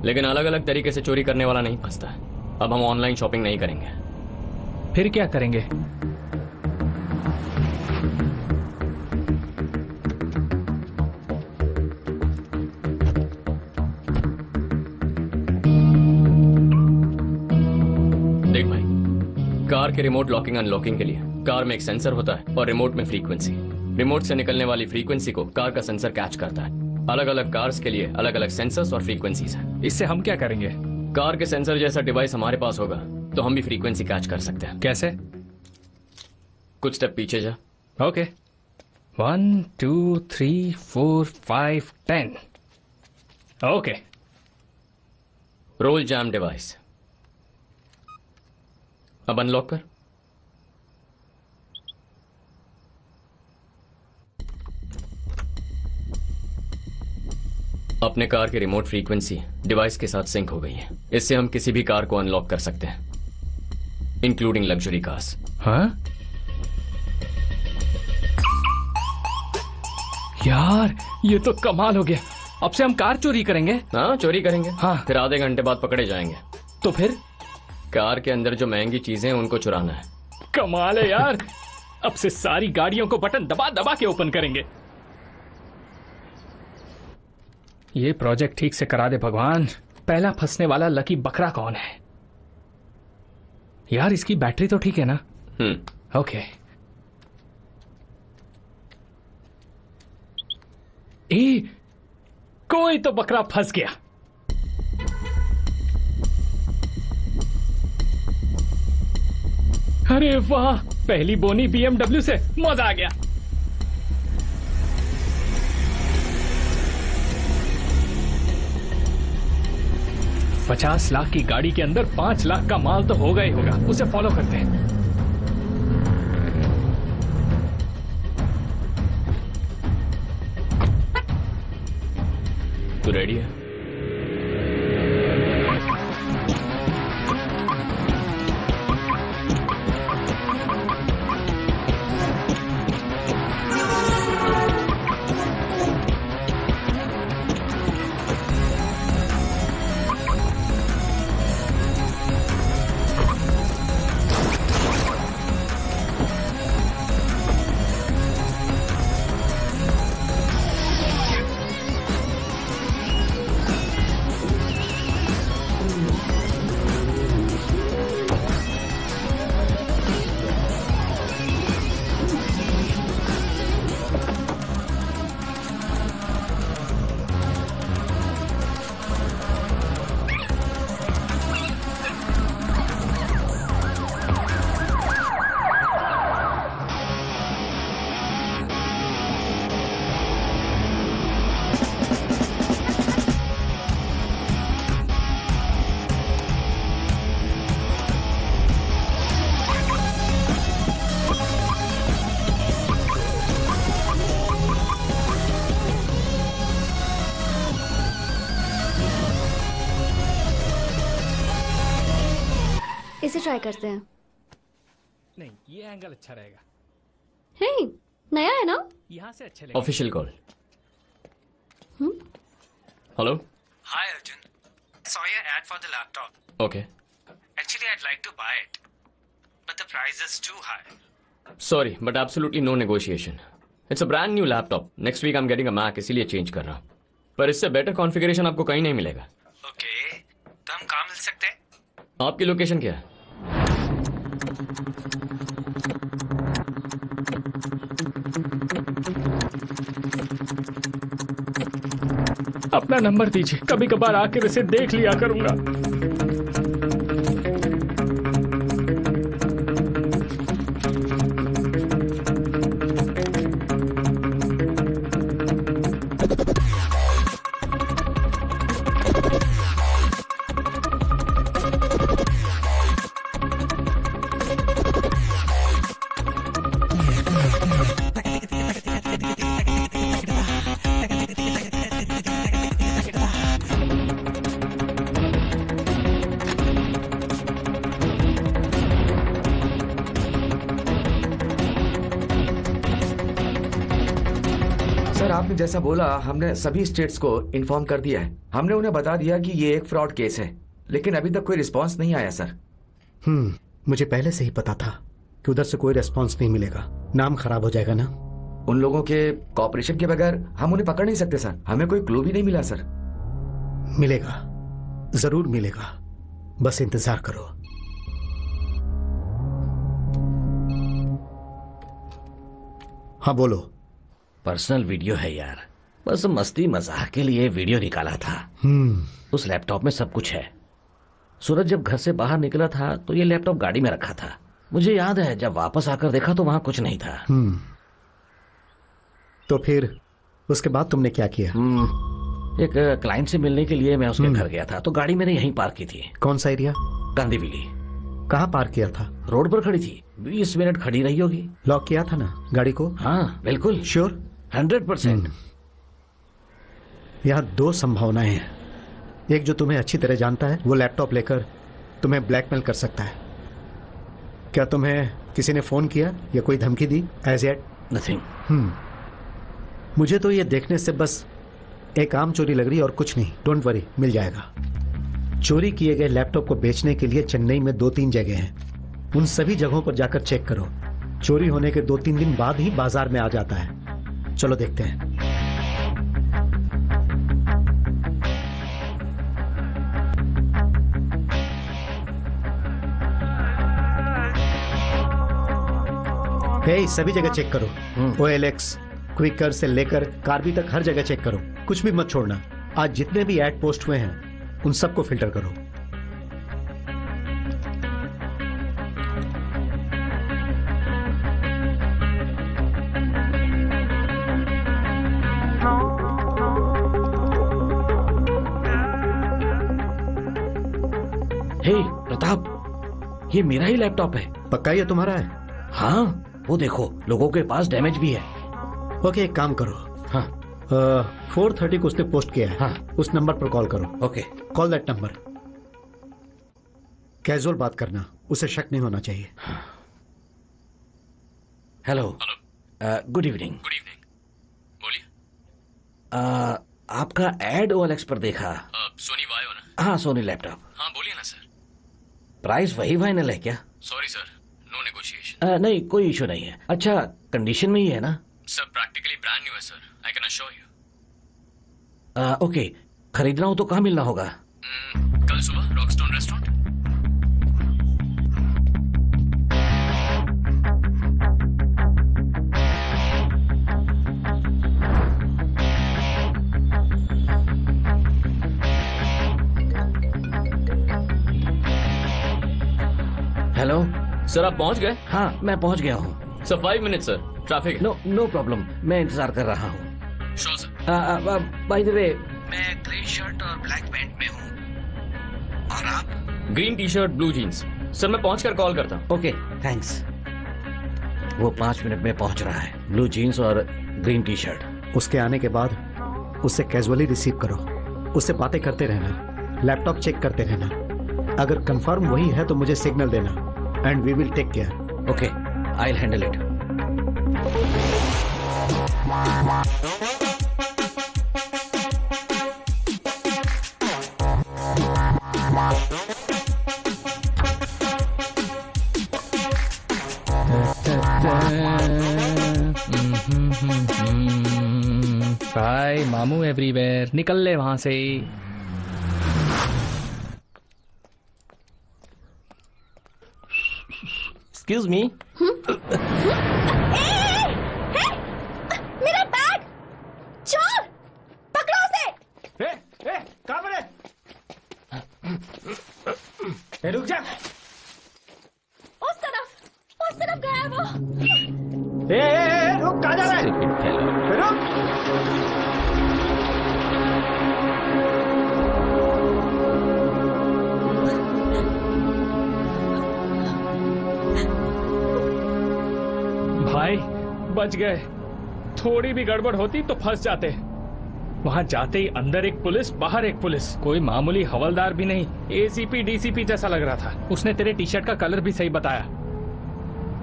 लेकिन अलग अलग तरीके से चोरी करने वाला नहीं फंसता है। अब हम ऑनलाइन शॉपिंग नहीं करेंगे। फिर क्या करेंगे? कार के रिमोट लॉकिंग अनलॉकिंग के लिए। कार में एक सेंसर होता है और रिमोट में फ्रीक्वेंसी रिमोट से निकलने वाली फ्रीक्वेंसी को कार का सेंसर कैच करता है। अलग अलग कार्स के लिए अलग अलग सेंसर्स और फ्रीक्वेंसीज हैं। इससे हम क्या करेंगे? कार के सेंसर जैसा डिवाइस हमारे पास होगा तो हम भी फ्रीक्वेंसी कैच कर सकते हैं। कैसे? कुछ स्टेप पीछे जा। Okay one two three four five ten okay roll jam device अब अनलॉक कर। अपने कार की रिमोट फ्रीक्वेंसी डिवाइस के साथ सिंक हो गई है। इससे हम किसी भी कार को अनलॉक कर सकते हैं इंक्लूडिंग लग्जरी कार्स हाँ? यार ये तो कमाल हो गया। अब से हम कार चोरी करेंगे। हाँ चोरी करेंगे। हाँ। फिर आधे घंटे बाद पकड़े जाएँगे। तो फिर? कार के अंदर जो महँगी चीज़ें हैं उनको चुराना है। कमाल है यार। अब से सारी गाड़ियों को बटन दबा दबा के ओपन करेंगे। ये प्रोजेक्ट ठीक से करा दे भगवान। पहला फंसने वाला लकी बकरा कौन है? यार इसकी बैटरी तो ठीक है ना? हम्म। ओके। ए कोई तो बकरा फंस गया। अरे वाह, पहली बोनी बीएमडब्ल्यू से मज़ा आ गया। पचास लाख की गाड़ी के अंदर पाँच लाख का माल तो होगा ही होगा, उसे फॉलो करते हैं। तू रेडी है? इसे ट्राई करते हैं। नहीं ये एंगल अच्छा रहेगा। हे नया है ना? यहाँ से अच्छे लगेगा। Official call hello Hi, Arjun. Saw your ad for the laptop. Okay Actually, I'd like to buy it, but the price is too high. Sorry but absolutely no negotiation it's a brand new laptop next week I am getting a Mac इसीलिए change कर रहा हूँ। पर इससे better configuration आपको कहीं नहीं मिलेगा। Okay, तो हम कहाँ मिल सकते हैं? आपकी लोकेशन क्या है? अपना नंबर दीजिए। कभी कभार आके इसे देख लिया करूँगा। जैसा बोला हमने सभी स्टेट्स को इन्फॉर्म कर दिया है। हमने उन्हें बता दिया कि ये एक फ्रॉड केस है। लेकिन अभी तक कोई रिस्पांस नहीं आया सर। हम्म मुझे पहले से ही पता था कि उधर से कोई रेस्पॉन्स नहीं मिलेगा। नाम खराब हो जाएगा ना? उन लोगों के कॉपरेशन के बगैर हम उन्हें पकड़ नहीं सकते सर। हमें कोई क्लू भी नहीं मिला सर। मिलेगा। ज़रूर मिलेगा। बस इंतज़ार करो। हाँ बोलो। पर्सनल वीडियो है यार। बस मस्ती मज़ाक के लिए वीडियो निकाला था। हम्म। उस लैपटॉप में सब कुछ है। सूरज जब घर से बाहर निकला था तो ये लैपटॉप गाड़ी में रखा था। मुझे याद है जब वापस आकर देखा तो वहाँ कुछ नहीं था। हम्म। तो फिर उसके बाद तुमने क्या किया? एक क्लाइंट से मिलने के लिए मैं उसके घर गया था तो गाड़ी मैंने यहीं पार्क की थी। कौन सा एरिया? गांधीविली। कहाँ पार्क किया था? रोड पर खड़ी थी। बीस मिनट खड़ी रही होगी। लॉक किया था ना गाड़ी को? हाँ बिल्कुल। Sure hundred percent. यहाँ दो संभावनाएँ हैं। एक जो तुम्हें अच्छी तरह जानता है, वो लैपटॉप लेकर तुम्हें ब्लैकमेल कर सकता है। क्या तुम्हें किसी ने फ़ोन किया या कोई धमकी दी? As at nothing hmm. मुझे तो ये देखने से बस एक आम चोरी लग रही और कुछ नहीं। डोंट वरी मिल जाएगा। चोरी किए गए लैपटॉप को बेचने के लिए चेन्नई में दो तीन जगह हैं। उन सभी जगहों पर जाकर चेक करो। चोरी होने के दो तीन दिन बाद ही बाज़ार में आ जाता है। चलो देखते हैं। हे सभी जगह चेक करो। ओ एल एक्स क्विकर से लेकर कार्बी तक हर जगह चेक करो। कुछ भी मत छोड़ना। आज जितने भी एड पोस्ट हुए हैं उन सबको फ़िल्टर करो। प्रताप ये मेरा ही लैपटॉप है। पक्का ये तुम्हारा है? हाँ वो देखो लोगों के पास डैमेज भी है। ओके एक काम करो। हाँ। फोर थर्टी को उसने पोस्ट किया है। हाँ। उस नंबर पर कॉल करो। Okay. Call that number casual बात करना उसे शक नहीं होना चाहिए। Hello good evening good evening बोलिए। आपका एड ओएलएक्स पर देखा। सोनी वायो ना? हाँ सोनी लैपटॉप हाँ बोलिए ना सर प्राइस वही फाइनल है क्या? सॉरी सर नो नेगोशिएशन नहीं कोई इशू नहीं है। अच्छा कंडीशन में ही है ना? सर प्रैक्टिकली ब्रांड न्यू है sir I can assure you okay खरीदना हो तो कहाँ मिलना होगा? कल सुबह रॉकस्टोन सर आप पहुँच गए? हाँ मैं पहुँच गया हूँ। Sir five minute sir traffic no no problem मैं इंतज़ार कर रहा हूँ। Sure sir by the way मैं ग्रे शर्ट और ब्लैक पैंट में हूँ। और आप? Green T shirt blue jeans sir मैं पहुंचकर कॉल करता हूँ। ओके थैंक्स वो पाँच मिनट में पहुँच रहा है। ब्लू जीन्स और ग्रीन टी शर्ट उसके आने के बाद उससे कैजुअली रिसीव करो। उससे बातें करते रहना। लैपटॉप चेक करते रहना। अगर कंफर्म वही है तो मुझे सिग्नल देना। and we will take care okay I handle it भाई मामू एवरीवेयर निकल ले वहां से एक्सक्यूज मी मेरा बैग चोर! पकड़ो उसे! ए, ए, है? ए, रुक जा। उस तरफ़ उस तरफ़ गया है वो। ए, ए, ए, रुक कहाँ जा रहा है? रुक। बच गए। थोड़ी भी गड़बड़ होती तो फंस जाते। वहाँ जाते ही अंदर एक पुलिस बाहर एक पुलिस। कोई मामूली हवलदार भी नहीं एसीपी डीसीपी जैसा लग रहा था। उसने तेरे टी शर्ट का कलर भी सही बताया।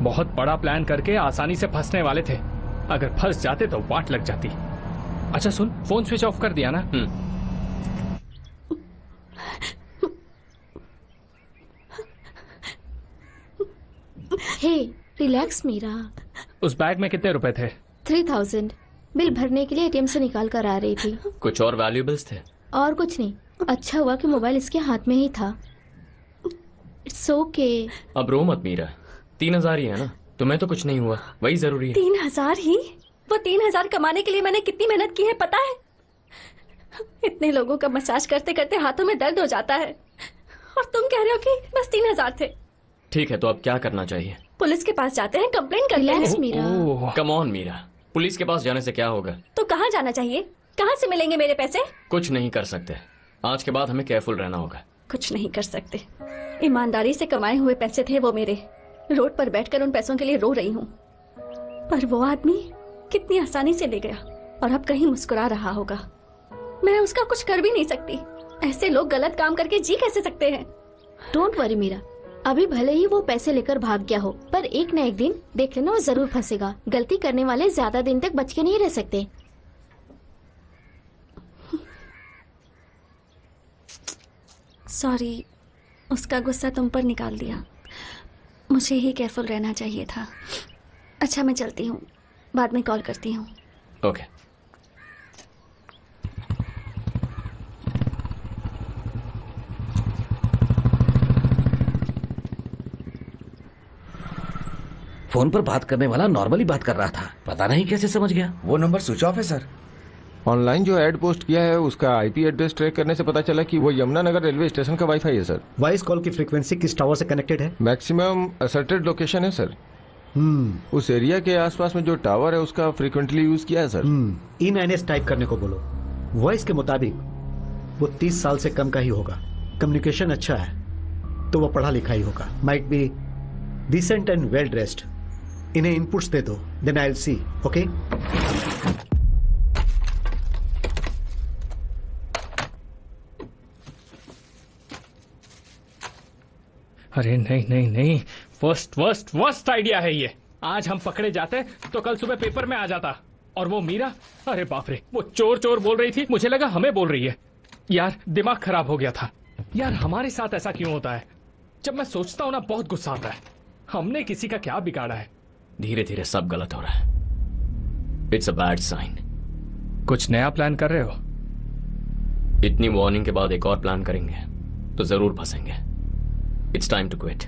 बहुत बड़ा प्लान करके आसानी से फंसने वाले थे। अगर फंस जाते तो वाट लग जाती। अच्छा सुन फ़ोन स्विच ऑफ़ कर दिया ना? हे रिलैक्स मीरा उस बैग में कितने रुपए थे? Three thousand. बिल भरने के लिए एटीएम से निकाल कर आ रही थी। कुछ और वैल्यूबल्स थे? और कुछ नहीं। अच्छा हुआ कि मोबाइल इसके हाथ में ही था। इट्स ओके अब रो मत मीरा। तीन हज़ार ही है ना? तुम्हें तो कुछ नहीं हुआ। वही ज़रूरी है। तीन हज़ार ही? वो तीन हज़ार कमाने के लिए मैंने कितनी मेहनत की है पता है? इतने लोगों का मसाज करते करते हाथों में दर्द हो जाता है। और तुम कह रहे हो कि बस तीन हज़ार थे। ठीक है तो अब क्या करना चाहिए? पुलिस के पास जाते हैं कंप्लेन कर हैं Meera. Come on Meera. Police के पास जाने से क्या होगा? तो कहाँ जाना चाहिए? कहाँ से मिलेंगे मेरे पैसे? कुछ नहीं कर सकते। आज के बाद हमें केयरफुल रहना होगा। कुछ नहीं कर सकते। ईमानदारी से कमाए हुए पैसे थे वो मेरे। रोड पर बैठकर उन पैसों के लिए रो रही हूँ। पर वो आदमी कितनी आसानी से ले गया और अब कहीं मुस्कुरा रहा होगा। मैं उसका कुछ कर भी नहीं सकती। ऐसे लोग गलत काम करके जी कैसे सकते हैं? Don't worry Meera. अभी भले ही वो पैसे लेकर भाग गया हो पर एक न एक दिन देख लेना वो ज़रूर फंसेगा। गलती करने वाले ज़्यादा दिन तक बच के नहीं रह सकते। सॉरी उसका गुस्सा तुम पर निकाल दिया। मुझे ही केयरफुल रहना चाहिए था। अच्छा मैं चलती हूँ। बाद में कॉल करती हूँ। ओके फ़ोन पर बात करने वाला नॉर्मली बात कर रहा था। पता नहीं कैसे समझ गया। वो नंबर स्विच ऑफ़ है सर। ऑनलाइन जो एड पोस्ट किया है उसका आईपी एड्रेस ट्रैक करने से पता चला कि वो यमुनानगर रेलवे स्टेशन का वाईफाई है सर। वॉइस कॉल की फ्रीक्वेंसी किस टावर से कनेक्टेड है? मैक्सिमम असर्टेड लोकेशन है सर। हम्म। उस एरिया के आसपास में जो टावर है उसका फ्रीक्वेंटली यूज़ किया है सर। इन एन एस टाइप करने को बोलो। वॉइस के मुताबिक वो तीस साल से कम का ही होगा। कम्युनिकेशन अच्छा है तो वो पढ़ा लिखा ही होगा। Might be decent and well dressed इन्हें इनपुट्स दे दो। देन आई सी ओके अरे नहीं नहीं नहीं। वर्स्ट वर्स्ट वर्स्ट आइडिया है ये। आज हम पकड़े जाते तो कल सुबह पेपर में आ जाता। और वो मीरा, अरे बाप रे, वो चोर चोर बोल रही थी। मुझे लगा हमें बोल रही है। यार, दिमाग खराब हो गया था। यार, हमारे साथ ऐसा क्यों होता है? जब मैं सोचता हूँ ना, बहुत गुस्सा आता है। हमने किसी का क्या बिगाड़ा है? धीरे धीरे सब गलत हो रहा है। इट्स अ बैड साइन कुछ नया प्लान कर रहे हो? इतनी वार्निंग के बाद एक और प्लान करेंगे तो ज़रूर फंसेंगे। It's time to quit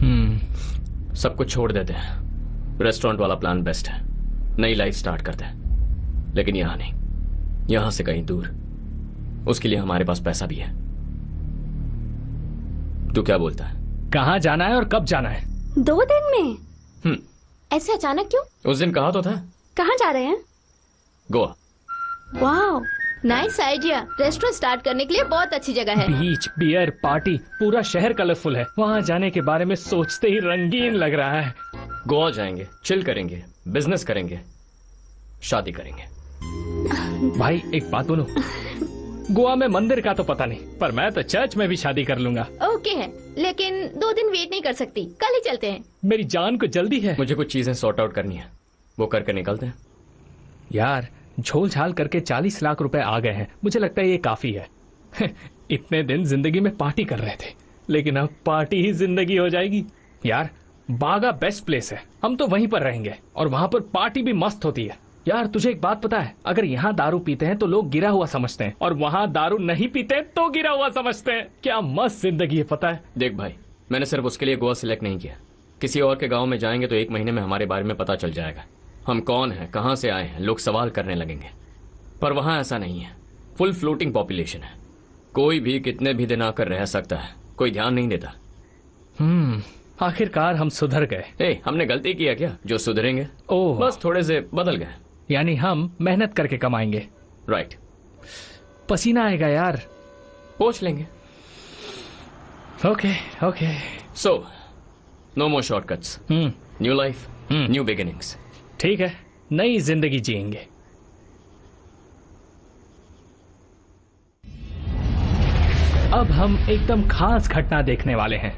hmm सब कुछ छोड़ देते हैं। रेस्टोरेंट वाला प्लान बेस्ट है। नई लाइफ स्टार्ट करते हैं। लेकिन यहाँ नहीं। यहाँ से कहीं दूर। उसके लिए हमारे पास पैसा भी है। तू क्या बोलता है? कहाँ जाना है और कब जाना है? दो दिन में। हम्म ऐसे अचानक क्यों? उस दिन कहा तो था। कहाँ जा रहे हैं? गोवा। वाह नाइस आइडिया रेस्टोरेंट स्टार्ट करने के लिए बहुत अच्छी जगह है। बीच बियर पार्टी पूरा शहर कलरफुल है। वहाँ जाने के बारे में सोचते ही रंगीन लग रहा है। गोवा जाएँगे चिल करेंगे बिज़नेस करेंगे शादी करेंगे। भाई एक बात बोलूँ। गोवा में मंदिर का तो पता नहीं पर मैं तो चर्च में भी शादी कर लूँगा। ओके है लेकिन दो दिन वेट नहीं कर सकती। कल ही चलते हैं। मेरी जान को जल्दी है। मुझे कुछ चीज़ें सॉर्ट आउट करनी है। वो करके निकलते हैं। यार झोल झाल करके चालीस लाख रुपए आ गए हैं। मुझे लगता है ये काफ़ी है। इतने दिन ज़िंदगी में पार्टी कर रहे थे लेकिन अब पार्टी ही ज़िंदगी हो जाएगी। यार बागा बेस्ट प्लेस है। हम तो वहीं पर रहेंगे और वहाँ पर पार्टी भी मस्त होती है। यार तुझे एक बात पता है अगर यहाँ दारू पीते हैं तो लोग गिरा हुआ समझते हैं और वहाँ दारू नहीं पीते तो गिरा हुआ समझते हैं। क्या मस्त ज़िंदगी है पता है? देख भाई मैंने सिर्फ़ उसके लिए गोवा सिलेक्ट नहीं किया। किसी और के गाँव में जाएँगे तो एक महीने में हमारे बारे में पता चल जाएगा। हम कौन हैं कहाँ से आए हैं लोग सवाल करने लगेंगे। पर वहाँ ऐसा नहीं है। फुल फ्लोटिंग पॉपुलेशन है। कोई भी कितने भी दिन आकर रह सकता है कोई ध्यान नहीं देता। हम्म आखिरकार हम सुधर गए। ए, हमने गलती किया क्या? जो सुधरेंगे ओह। बस थोड़े से बदल गए। यानी हम मेहनत करके कमाएँगे। राइट पसीना आएगा यार। पोछ लेंगे। Okay okay so no more shortcuts new life new beginnings ठीक है नई ज़िंदगी जिएँगे। अब हम एकदम खास घटना देखने वाले हैं।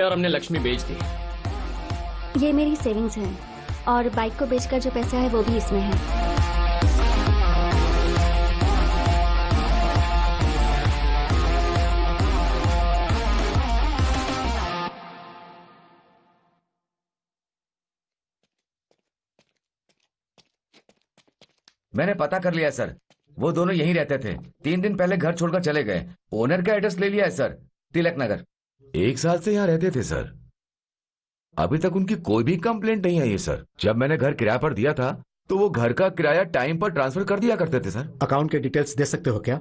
यार हमने लक्ष्मी बेच दी। ये मेरी सेविंग्स है और बाइक को बेचकर जो पैसा है वो भी इसमें है। मैंने पता कर लिया सर। वो दोनों यहीं रहते थे। तीन दिन पहले घर छोड़कर चले गए। ओनर का एड्रेस ले लिया है सर। तिलक नगर। एक साल से यहाँ रहते थे, सर। अभी तक उनकी कोई भी कंप्लेंट नहीं आई है, सर। जब मैंने घर किराया पर दिया था तो वो घर का किराया टाइम पर ट्रांसफ़र कर दिया करते थे, सर। अकाउंट के डिटेल्स दे सकते हो क्या?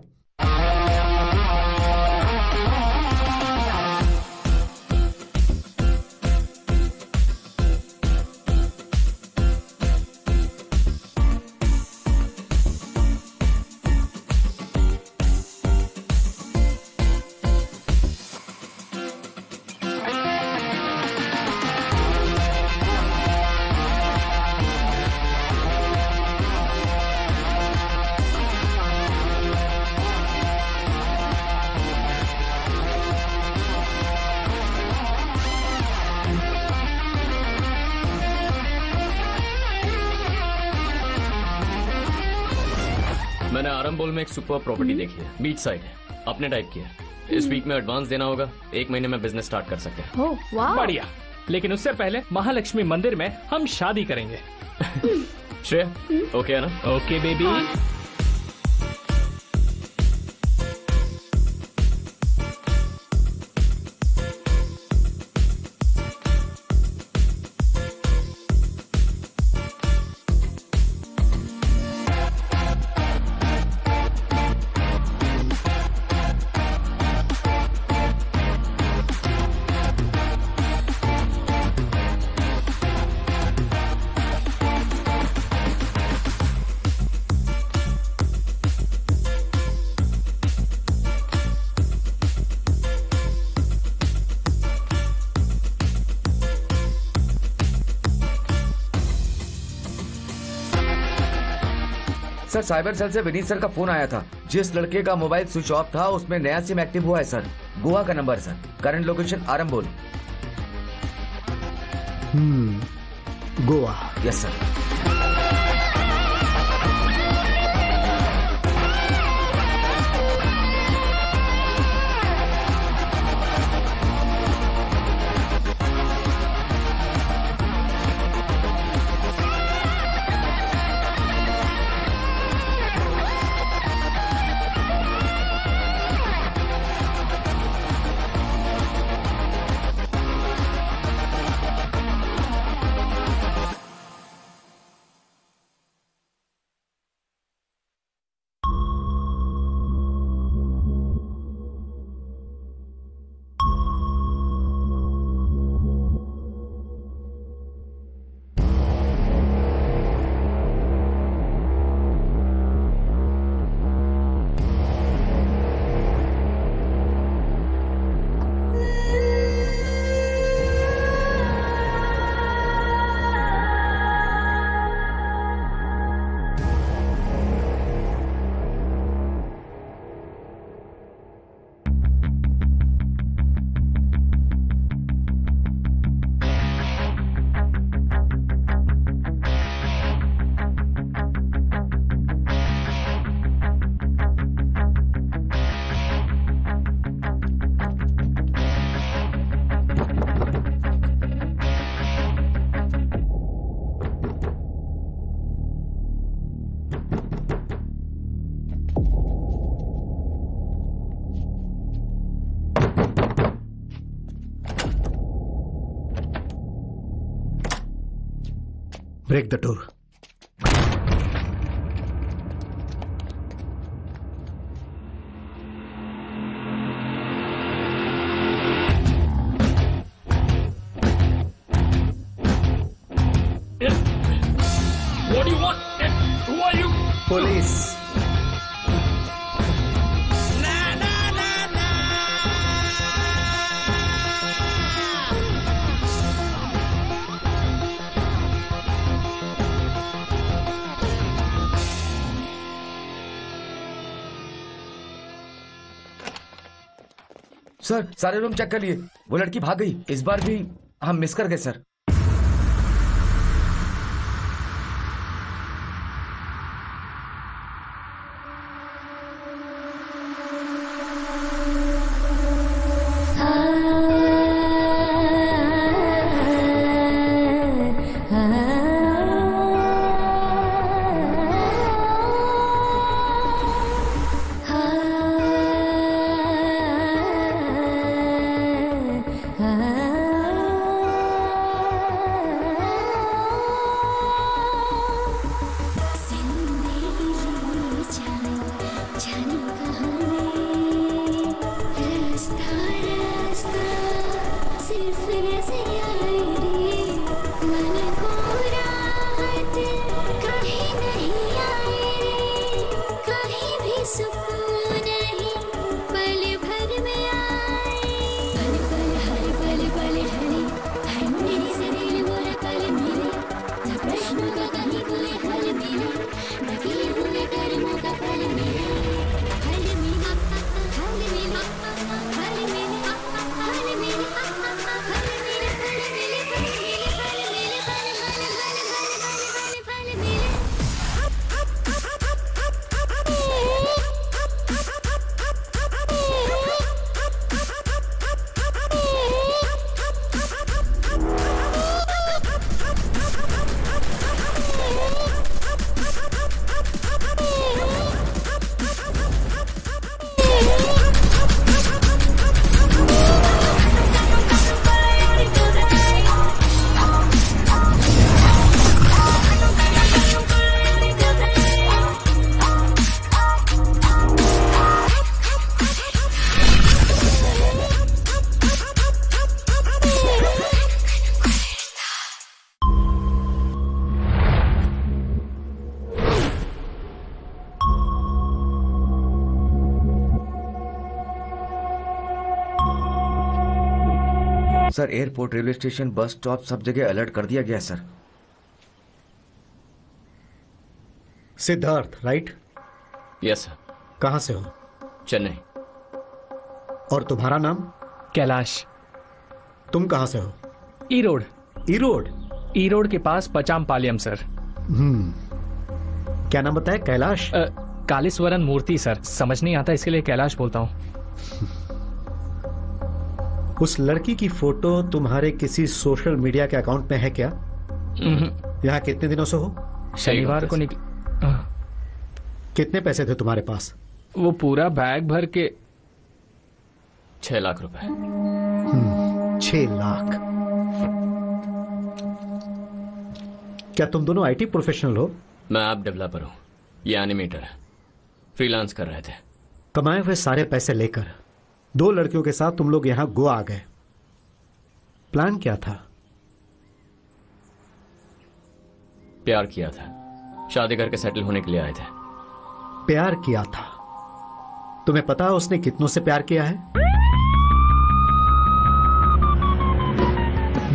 एक सुपर प्रॉपर्टी देखी है। बीच साइड है। अपने टाइप की है। इस वीक में एडवांस देना होगा। एक महीने में बिज़नेस स्टार्ट कर सकते हैं बढ़िया। लेकिन उससे पहले महालक्ष्मी मंदिर में हम शादी करेंगे। श्रेया ओके है ना? ओके बेबी साइबर सेल से विनीत सर का फ़ोन आया था। जिस लड़के का मोबाइल स्विच ऑफ़ था उसमें नया सिम एक्टिव हुआ है सर। गोवा का number sir. Current location Arambol hmm Goa yes sir. Break the door sir room check कर लिए। वो लड़की भाग गई। इस बार भी हम मिस कर गए, sir. Sir airport railway station bus stop सब जगह अलर्ट कर दिया गया है, sir. Siddharth right yes sir कहाँ से हो? चेन्नई। और तुम्हारा नाम? कैलाश। तुम कहाँ से हो? E road E road E road के पास पचाम पालियम सर। हम्म। क्या नाम बताया? कैलाश? कालीस्वरन मूर्ति सर। समझ नहीं आता इसके लिए कैलाश बोलता हूँ। उस लड़की की फ़ोटो तुम्हारे किसी सोशल मीडिया के अकाउंट में है क्या? यहाँ कितने दिनों से हो? शनिवार को निकल कितने पैसे थे तुम्हारे पास? वो पूरा बैग भर के छह लाख रुपए। छह लाख। क्या तुम दोनों आईटी प्रोफेशनल हो? मैं ऐप डेवलपर हूँ। ये एनिमेटर है। फ्रीलांस कर रहे थे। कमाए हुए सारे पैसे लेकर। दो लड़कियों के साथ तुम लोग यहाँ गोवा आ गए। प्लान क्या था? प्यार किया था। शादी करके सेटल होने के लिए आए थे। प्यार किया था। तुम्हें पता है उसने कितनों से प्यार किया है?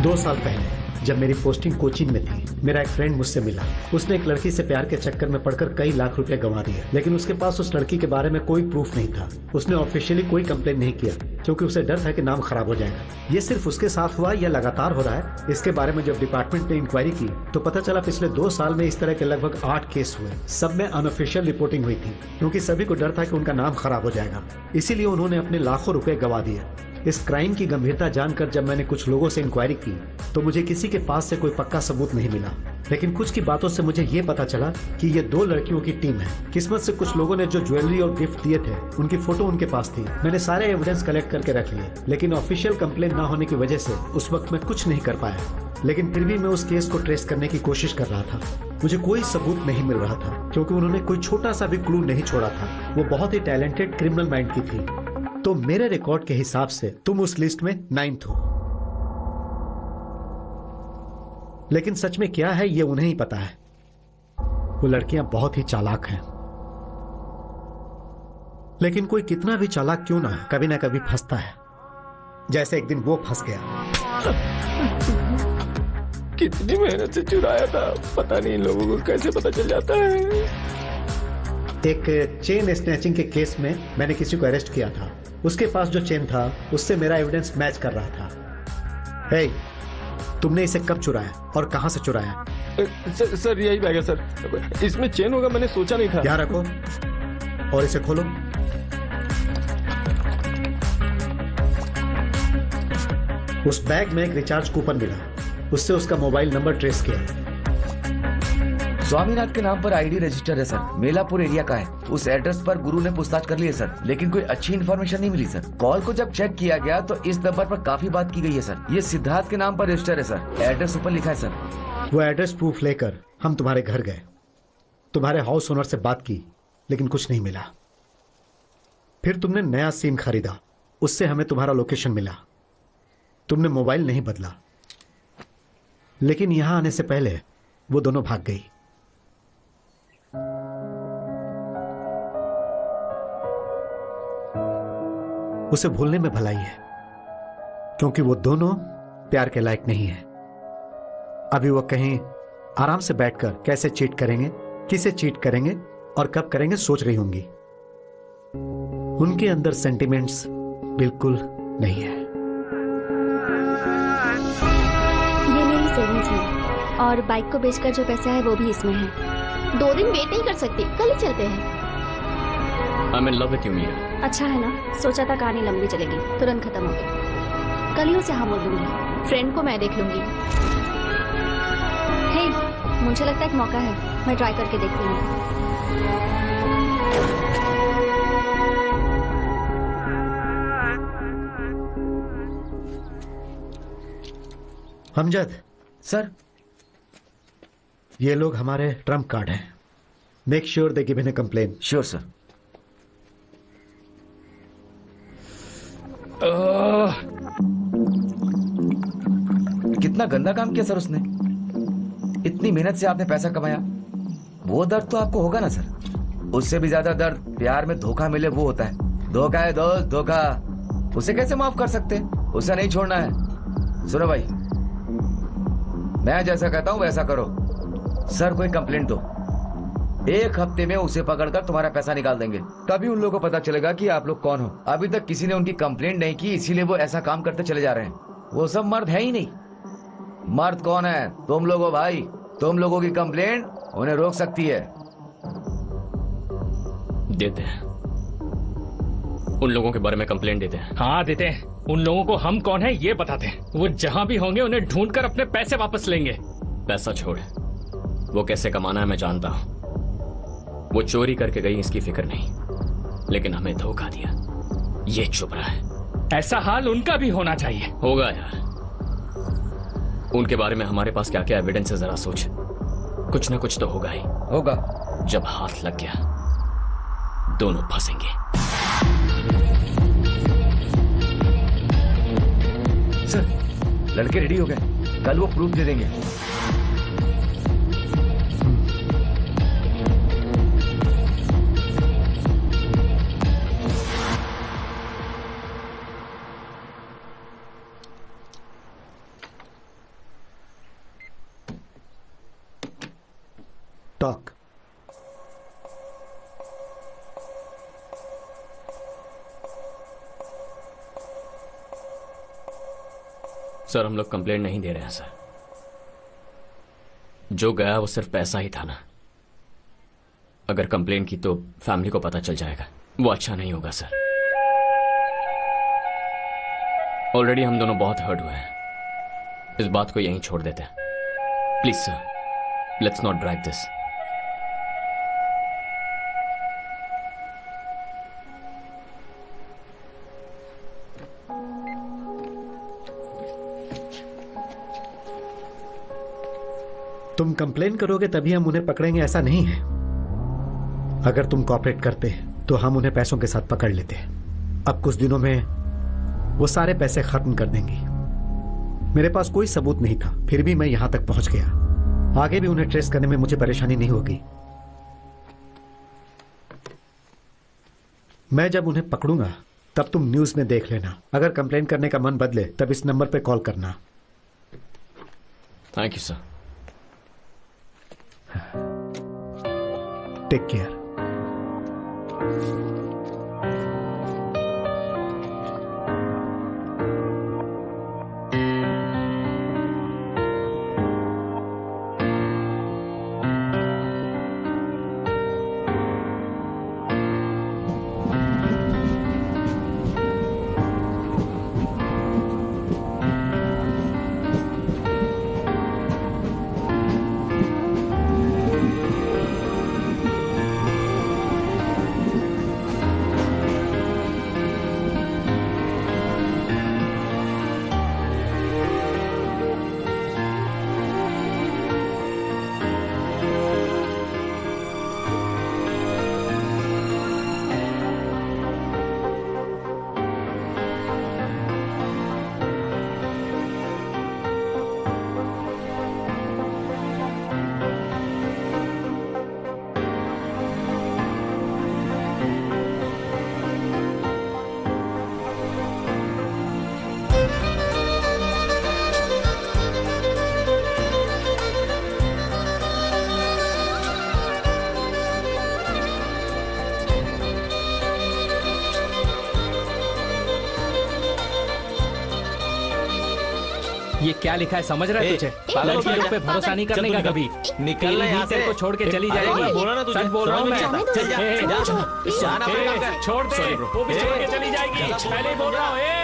दो साल पहले। जब मेरी पोस्टिंग कोचिंग में थी, मेरा एक फ्रेंड मुझसे मिला। उसने एक लड़की से प्यार के चक्कर में पड़कर कई लाख रुपए गंवा दिए, लेकिन उसके पास उस लड़की के बारे में कोई प्रूफ नहीं था। उसने ऑफिशियली कोई कंप्लेन नहीं किया, क्योंकि उसे डर था कि नाम खराब हो जाएगा। ये सिर्फ़ उसके साथ हुआ या लगातार हो रहा है, इसके बारे में जब डिपार्टमेंट ने इंक्वायरी की तो पता चला पिछले दो साल में इस तरह के लगभग आठ केस हुए। सब में अनऑफिशियल रिपोर्टिंग हुई थी, क्योंकि सभी को डर था कि उनका नाम खराब हो जाएगा। इसीलिए उन्होंने अपने लाखों रुपए गवा दिए। इस क्राइम की गंभीरता जानकर जब मैंने कुछ लोगों से इंक्वायरी की तो मुझे किसी के पास से कोई पक्का सबूत नहीं मिला। लेकिन कुछ की बातों से मुझे ये पता चला कि ये दो लड़कियों की टीम है। किस्मत से कुछ लोगों ने जो ज्वेलरी और गिफ्ट दिए थे, उनकी फ़ोटो उनके पास थी। मैंने सारे एविडेंस कलेक्ट करके रख लिए, लेकिन ऑफिशियल कंप्लेन न होने की वजह से उस वक्त मैं कुछ नहीं कर पाया। लेकिन फिर भी मैं उस केस को ट्रेस करने की कोशिश कर रहा था। मुझे कोई सबूत नहीं मिल रहा था, क्योंकि उन्होंने कोई छोटा सा भी क्लू नहीं छोड़ा था। वो बहुत ही टैलेंटेड क्रिमिनल माइंड की थी। तो मेरे रिकॉर्ड के हिसाब से तुम उस लिस्ट में नाइन्थ हो। लेकिन सच में क्या है ये उन्हें ही पता है। वो लड़कियाँ बहुत ही चालाक हैं। लेकिन कोई कितना भी चालाक क्यों ना कभी ना कभी फंसता है। जैसे एक दिन वो फंस गया। कितनी मेहनत से चुराया था। पता नहीं लोगों को कैसे पता चल जाता है। एक चेन स्नैचिंग के केस में मैंने किसी को अरेस्ट किया था। उसके पास जो चेन था उससे मेरा एविडेंस मैच कर रहा था। Hey, तुमने इसे कब चुराया और कहाँ से चुराया? सर, सर यही बैग है सर। इसमें चेन होगा मैंने सोचा नहीं था। यहाँ रखो और इसे खोलो। उस बैग में एक रिचार्ज कूपन मिला। उससे उसका मोबाइल नंबर ट्रेस किया। स्वामीनाथ के नाम पर आईडी रजिस्टर है सर मेलापुर एरिया का है. उस एड्रेस पर गुरु ने पूछताछ कर ली है सर लेकिन कोई अच्छी इन्फॉर्मेशन नहीं मिली सर कॉल को जब चेक किया गया तो इस नंबर पर काफ़ी बात की गई है सर ये सिद्धार्थ के नाम पर रजिस्टर है सर एड्रेस ऊपर लिखा है सर वो एड्रेस प्रूफ लेकर हम तुम्हारे घर गए. तुम्हारे हाउस ओनर से बात की, लेकिन कुछ नहीं मिला. फिर तुमने नया सिम खरीदा. उससे हमें तुम्हारा लोकेशन मिला. तुमने मोबाइल नहीं बदला. लेकिन यहाँ आने से पहले वो दोनों भाग गई. उसे भूलने में भलाई है, क्योंकि वो दोनों प्यार के लायक नहीं है। अभी वो कहीं आराम से बैठकर कैसे चीट करेंगे, किसे चीट करेंगे और कब करेंगे सोच रही होंगी। उनके अंदर सेंटिमेंट्स बिल्कुल नहीं है। ये मेरी सेविंग्स है और बाइक को बेचकर जो पैसा है वो भी इसमें है। दो दिन वेट नहीं कर सकती, कल ही चलते हैं। I am in love with you Meera अच्छा है ना? सोचा था कहानी लंबी चलेगी तुरंत खत्म हो गई कल ही उसे हाँ बोल दूँगी। फ्रेंड को मैं देख लूँगी। हे मुझे लगता है एक मौका है। मैं ट्राई करके देखती हूँ। हमजद सर ये लोग हमारे ट्रंप कार्ड हैं। Make sure they give in complain sure sir कितना गंदा काम किया सर उसने। इतनी मेहनत से आपने पैसा कमाया। वो दर्द तो आपको होगा ना सर। उससे भी ज़्यादा दर्द प्यार में धोखा मिले वो होता है। धोखा है दोस्त, धोखा। उसे कैसे माफ़ कर सकते? उसे नहीं छोड़ना है। सुनो भाई, मैं जैसा कहता हूँ वैसा करो। सर, कोई कंप्लेंट दो। एक हफ़्ते में उसे पकड़कर तुम्हारा पैसा निकाल देंगे। तभी उन लोगों को पता चलेगा कि आप लोग कौन हो। अभी तक किसी ने उनकी कंप्लेंट नहीं की इसीलिए वो ऐसा काम करते चले जा रहे हैं। वो सब मर्द है ही नहीं। मर्द कौन है? तुम लोग हो भाई। तुम लोगों की कंप्लेंट उन्हें रोक सकती है। देते हैं। उन लोगों के बारे में कंप्लेंट देते हैं। हाँ देते हैं। उन लोगों को हम कौन है ये बताते हैं। वो जहाँ भी होंगे उन्हें ढूंढकर अपने पैसे वापस लेंगे। पैसा छोड़। वो कैसे कमाना है मैं जानता हूँ। वो चोरी करके गई इसकी फ़िक्र नहीं। लेकिन हमें धोखा दिया। ये चुप रहा है। ऐसा हाल उनका भी होना चाहिए। होगा यार। उनके बारे में हमारे पास क्या क्या एविडेंस है जरा सोच। कुछ ना कुछ तो होगा ही। होगा। जब हाथ लग गया दोनों फंसेंगे। सर लड़के रेडी हो गए। कल वो प्रूफ दे देंगे। टॉक सर, हम लोग कंप्लेंट नहीं दे रहे हैं, सर। जो गया वो सिर्फ़ पैसा ही था ना। अगर कंप्लेंट की तो फैमिली को पता चल जाएगा। वो अच्छा नहीं होगा, सर। ऑलरेडी हम दोनों बहुत हर्ट हुए हैं। इस बात को यहीं छोड़ देते हैं। Please sir let's not drag this complain करोगे तभी हम उन्हें पकड़ेंगे, ऐसा नहीं है। अगर तुम कॉपरेट करते तो हम उन्हें पैसों के साथ पकड़ लेते। अब कुछ दिनों में वो सारे पैसे खत्म कर देंगी। मेरे पास कोई सबूत नहीं था, फिर भी मैं यहाँ तक पहुँच गया। आगे भी उन्हें ट्रेस करने में मुझे परेशानी नहीं होगी। मैं जब उन्हें पकड़ूँगा, तब तुम न्यूज़ में देख लेना। अगर कंप्लेन करने का मन बदले, तब इस नंबर पे कॉल करना। Thank you sir take care क्या लिखा है? समझ रहे है तुझे? लड़की लड़कियों पे भरोसा नहीं करने का कभी। निकल तेरी को छोड़ के चली जाएगी। बोला ना तुझे। बोल रहा हूँ मैं। छोड़ दे। वो भी छोड़ के चली जाएगी। पहले बोल रहा हूँ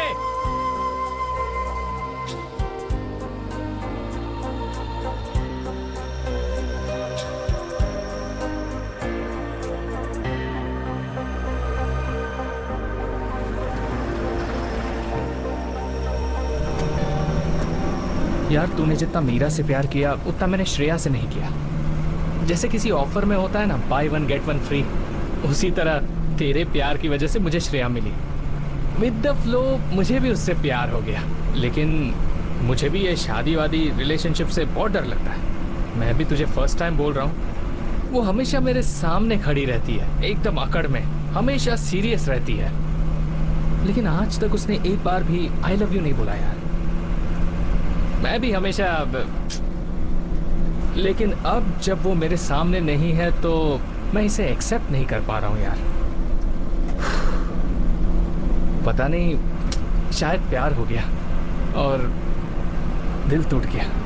यार, तूने जितना मीरा से प्यार किया, उतना मैंने श्रेया से नहीं किया। जैसे किसी ऑफ़र में होता है ना buy one get one free उसी तरह तेरे प्यार की वजह से मुझे श्रेया मिली। विद द फ्लो मुझे भी उससे प्यार हो गया। लेकिन मुझे भी ये शादी वादी रिलेशनशिप से बहुत डर लगता है। मैं भी तुझे फ़र्स्ट टाइम बोल रहा हूँ। वो हमेशा मेरे सामने खड़ी रहती है, एकदम अकड़ में, हमेशा सीरियस रहती है। लेकिन आज तक उसने एक बार भी आई लव यू नहीं बोला यार। मैं भी हमेशा अब- लेकिन अब जब वो मेरे सामने नहीं है तो मैं इसे एक्सेप्ट नहीं कर पा रहा हूँ यार। पता नहीं, शायद प्यार हो गया और दिल टूट गया।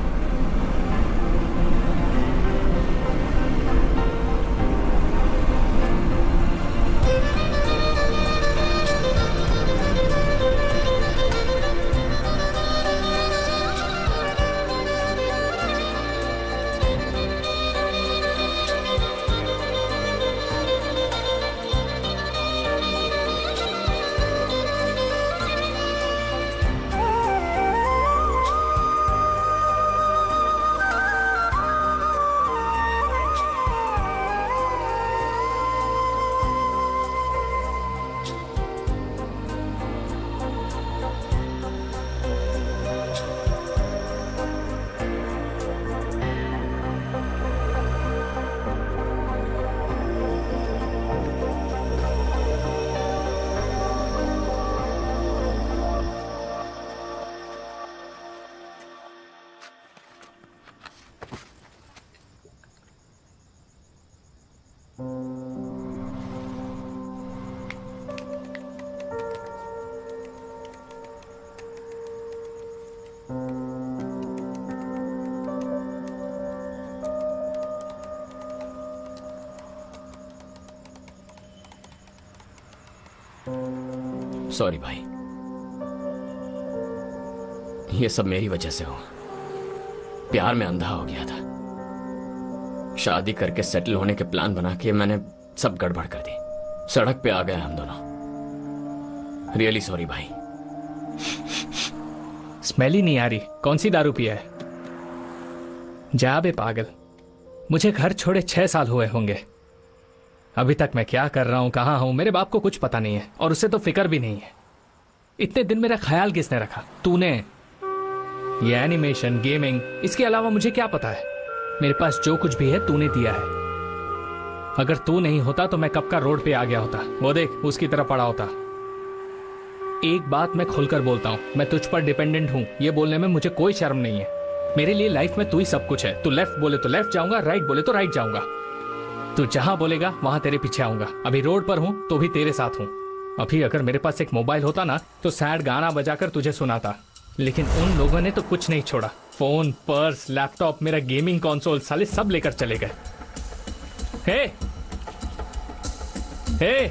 सॉरी भाई। ये सब मेरी वजह से हुआ। प्यार में अंधा हो गया था। शादी करके सेटल होने के प्लान बना के मैंने सब गड़बड़ कर दी। सड़क पे आ गए हम दोनों। रियली सॉरी भाई। स्मेल ही नहीं आ रही। कौन सी दारू पिया है? जा बे पागल। मुझे घर छोड़े छह साल हुए होंगे। अभी तक मैं क्या कर रहा हूँ, कहाँ हूँ, मेरे बाप को कुछ पता नहीं है, और उसे तो फ़िक्र भी नहीं है। इतने दिन मेरा ख्याल किसने रखा? तूने। ये एनिमेशन गेमिंग इसके अलावा मुझे क्या पता है? मेरे पास जो कुछ भी है, तूने दिया है। अगर तू नहीं होता तो मैं कब का रोड पे आ गया होता? वो देख, उसकी तरफ़ पड़ा होता। एक बात मैं खुलकर बोलता हूँ, मैं तुझ पर डिपेंडेंट हूँ। ये बोलने में मुझे कोई शर्म नहीं है। मेरे लिए लाइफ में तू ही सब कुछ है। तू लेफ़्ट बोले तो लेफ़्ट जाऊँगा राइट बोले तो राइट जाऊँगा। तू जहाँ बोलेगा, वहाँ तेरे पीछे आऊँगा। अभी रोड पर हूँ तो भी तेरे साथ हूँ। अभी अगर मेरे पास एक मोबाइल होता ना तो सैड गाना बजाकर तुझे सुनाता। लेकिन उन लोगों ने तो कुछ नहीं छोड़ा। फ़ोन, पर्स, लैपटॉप, मेरा गेमिंग कंसोल, साले सब लेकर चले गए। हे! हे!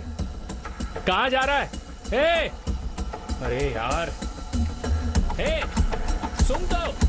कहा जा रहा है? हे! अरे यार! हे! सुन तो!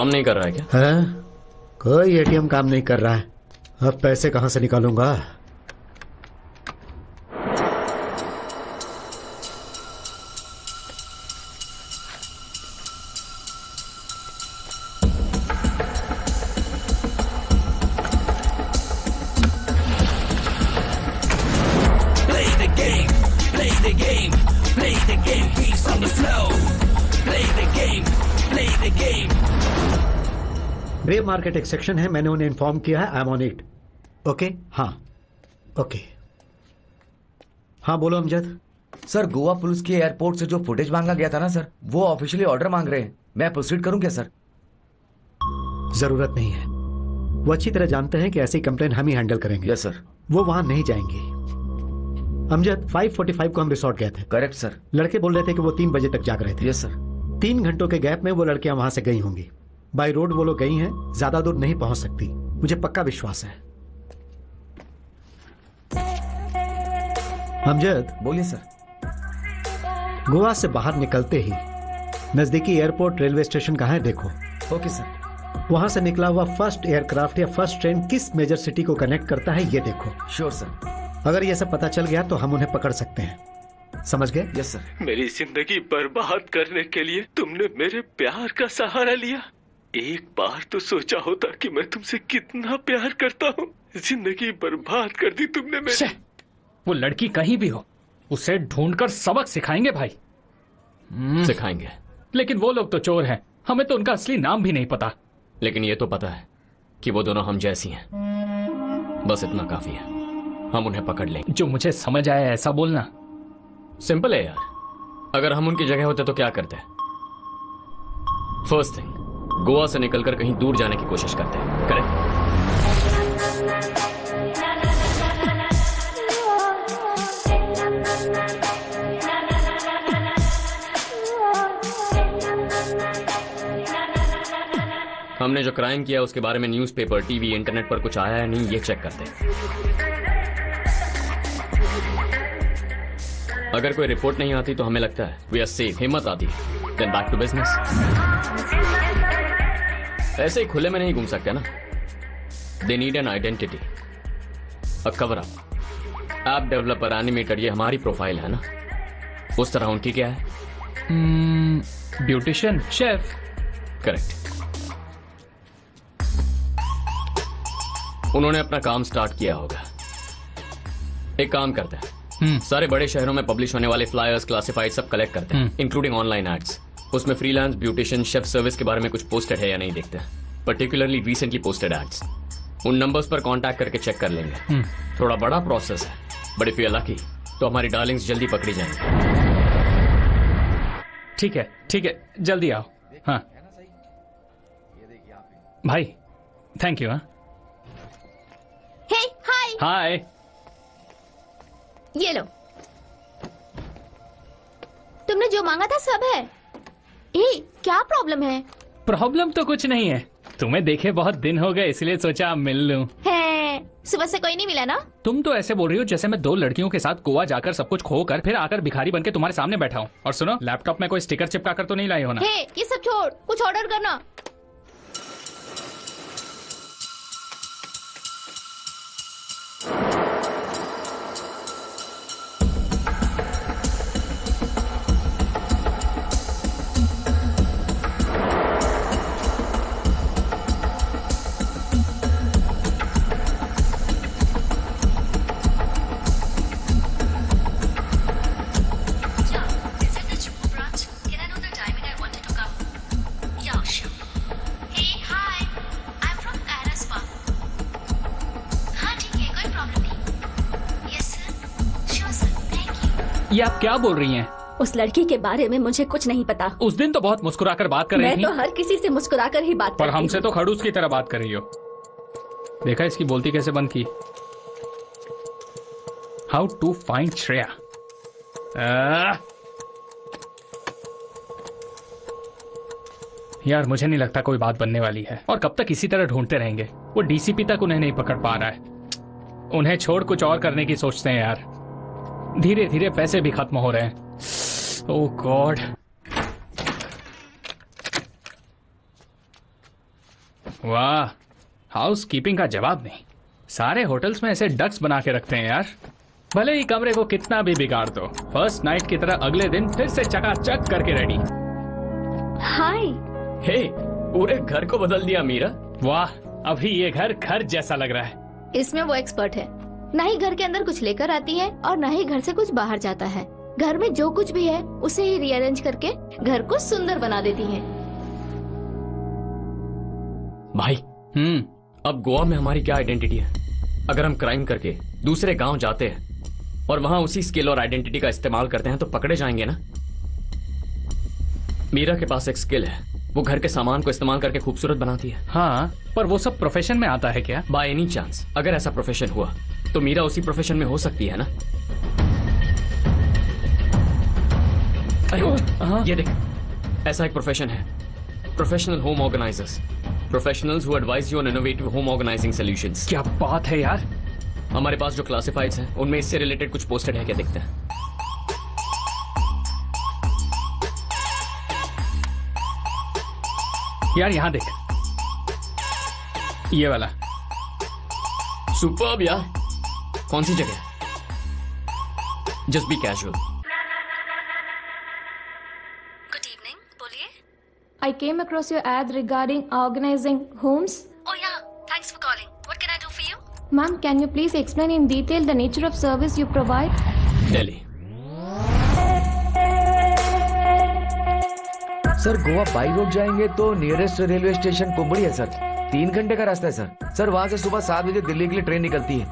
काम नहीं कर रहा है क्या? है? कोई एटीएम काम नहीं कर रहा है। अब पैसे कहाँ से निकालूँगा? मार्केट एक सेक्शन है मैंने उन्हें इन्फॉर्म किया है I am on it okay हाँ. ओके हाँ बोलो अमजद. सर गोवा पुलिस के एयरपोर्ट से जो फुटेज मांगा गया था ना सर वो ऑफिशियली ऑर्डर मांग रहे हैं. मैं प्रोसीड करूँ क्या सर ज़रूरत नहीं है. वो अच्छी तरह जानते हैं कि ऐसी कंप्लेन हम ही हैंडल करेंगे. यस सर वो वहाँ नहीं जाएँगे. अमजद 5:45 को हम रिसोर्ट गए थे. करेक्ट सर लड़के बोल रहे थे कि वो तीन बजे तक जाग रहे थे. यस सर तीन घंटों के गैप में वो लड़कियाँ वहाँ से गई होंगी. बाई रोड वो लोग गई हैं ज़्यादा दूर नहीं पहुँच सकती। मुझे पक्का विश्वास है। अमजद? बोलिए सर। गोवा से बाहर निकलते ही नजदीकी एयरपोर्ट रेलवे स्टेशन कहाँ है देखो। Okay sir. वहाँ से निकला हुआ फ़र्स्ट एयरक्राफ्ट या फ़र्स्ट ट्रेन किस मेजर सिटी को कनेक्ट करता है ये देखो। श्योर सर अगर ये सब पता चल गया तो हम उन्हें पकड़ सकते हैं। समझ गए? यस सर मेरी ज़िंदगी बर्बाद करने के लिए तुमने मेरे प्यार का सहारा लिया। एक बार तो सोचा होता कि मैं तुमसे कितना प्यार करता हूँ। ज़िंदगी बर्बाद कर दी तुमने मेरी। वो लड़की कहीं भी हो उसे ढूंढकर सबक सिखाएँगे भाई। सिखाएँगे। लेकिन वो लोग तो चोर हैं हमें तो उनका असली नाम भी नहीं पता। लेकिन ये तो पता है कि वो दोनों हम जैसी हैं। बस इतना काफ़ी है। हम उन्हें पकड़ लेंगे जो मुझे समझ आया ऐसा बोलना। सिंपल है यार। अगर हम उनकी जगह होते तो क्या करते? फ़र्स्ट थिंग गोवा से निकलकर कहीं दूर जाने की कोशिश करते हैं। करेक्ट हमने जो क्राइम किया उसके बारे में न्यूज़पेपर, टीवी इंटरनेट पर कुछ आया है नहीं ये चेक करते हैं। अगर कोई रिपोर्ट नहीं आती तो हमें लगता है वी आर सेफ़ हिम्मत आती देन बैक टू बिज़नेस ऐसे ही खुले में नहीं घूम सकते ना। They need an identity a cover up app developer animator ये हमारी प्रोफ़ाइल है ना। उस तरह उनकी क्या है? ब्यूटिशियन शेफ करेक्ट उन्होंने अपना काम स्टार्ट किया होगा। एक काम करते हैं। सारे बड़े शहरों में पब्लिश होने वाले फ्लायर्स क्लासिफाइड सब कलेक्ट करते हैं इंक्लूडिंग ऑनलाइन एड्स उसमें फ्रीलांस ब्यूटिशियन शेफ सर्विस के बारे में कुछ पोस्टेड है या नहीं देखते। पर्टिकुलरली रिसेंटली पोस्टेड एड्स उन नंबर्स पर कांटेक्ट करके चेक कर लेंगे। थोड़ा बड़ा प्रोसेस है। बट इफ़ यू लकी तो हमारी डार्लिंग्स जल्दी पकड़ी जाएँगी। ठीक है ठीक है जल्दी आओ। हाँ। भाई थैंक यू हाँ। हाय हाय ये लो। तुमने जो मांगा था सब है। ए क्या प्रॉब्लम है? प्रॉब्लम तो कुछ नहीं है। तुम्हें देखे बहुत दिन हो गए इसलिए सोचा मिल लूँ। है सुबह से कोई नहीं मिला ना? तुम तो ऐसे बोल रही हो जैसे मैं दो लड़कियों के साथ गोवा जाकर सब कुछ खो कर फिर आकर भिखारी बनके तुम्हारे सामने बैठा हूँ। और सुनो लैपटॉप में कोई स्टिकर चिपका कर तो नहीं लाई होना हे ये सब छोड़ कुछ ऑर्डर करना। यू आप क्या बोल रही हैं? उस लड़की के बारे में मुझे कुछ नहीं पता। उस दिन तो बहुत मुस्कुराकर बात कर मैं रही तो हर किसी से मुस्कुराकर ही बात पर हमसे तो खड़ूस की तरह बात कर रही हो। देखा इसकी बोलती कैसे बंद की? How to find Shreya! यार मुझे नहीं लगता कोई बात बनने वाली है। और कब तक इसी तरह ढूंढते रहेंगे? वो डीसीपी तक उन्हें नहीं पकड़ पा रहा है। उन्हें छोड़ कुछ और करने की सोचते हैं यार। धीरे धीरे पैसे भी खत्म हो रहे हैं। ओह गॉड वाह हाउस कीपिंग का जवाब नहीं। सारे होटल्स में ऐसे डक्स बना के रखते हैं यार। भले ही कमरे को कितना भी बिगाड़ दो फ़र्स्ट नाइट की तरह अगले दिन फिर से चकाचक करके रेडी हाय हे पूरे घर को बदल दिया मीरा। वाह अभी ये घर घर जैसा लग रहा है। इसमें वो एक्सपर्ट है। ना ही घर के अंदर कुछ लेकर आती है और न ही घर से कुछ बाहर जाता है। घर में जो कुछ भी है उसे ही रीअरेंज करके घर को सुंदर बना देती है। भाई हम्म। अब गोवा में हमारी क्या आइडेंटिटी है? अगर हम क्राइम करके दूसरे गाँव जाते हैं और वहाँ उसी स्किल और आइडेंटिटी का इस्तेमाल करते हैं तो पकड़े जाएँगे ना? मीरा के पास एक स्किल है। वो घर के सामान को इस्तेमाल करके खूबसूरत बनाती है। हाँ पर वो सब प्रोफेशन में आता है क्या? बाय एनी चांस अगर ऐसा प्रोफेशन हुआ तो मीरा उसी प्रोफेशन में हो सकती है ना? अरे ये देख ऐसा एक प्रोफेशन है। Professional home organisers professionals who advise you on innovative home organising solutions क्या बात है यार? हमारे पास जो क्लासिफाइड्स हैं उनमें इससे रिलेटेड कुछ पोस्टेड है क्या देखते हैं? यार यहाँ देख। ये वाला। सुपर यार। कौन सी जगह? Just be casual good evening बोलिए। I came across your ad regarding organising homes for calling ma'am can you please explain in detail the nature of service you provide Delhi sir, Goa by road जाएँगे तो nearest railway station कुंबड़ी है, sir. तीन घंटे का रास्ता है, sir. Sir, वहाँ से सुबह सात बजे दिल्ली के लिए ट्रेन निकलती है।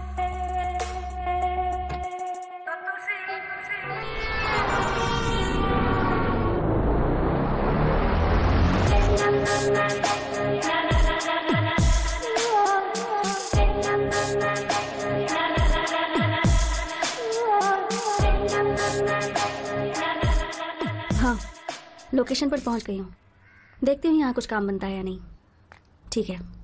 पहुँच गई हूँ। देखती हूँ यहाँ कुछ काम बनता है या नहीं। ठीक है।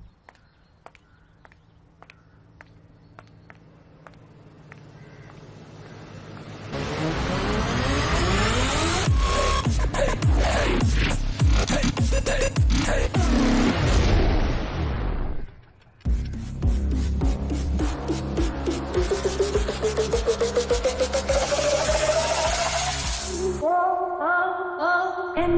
One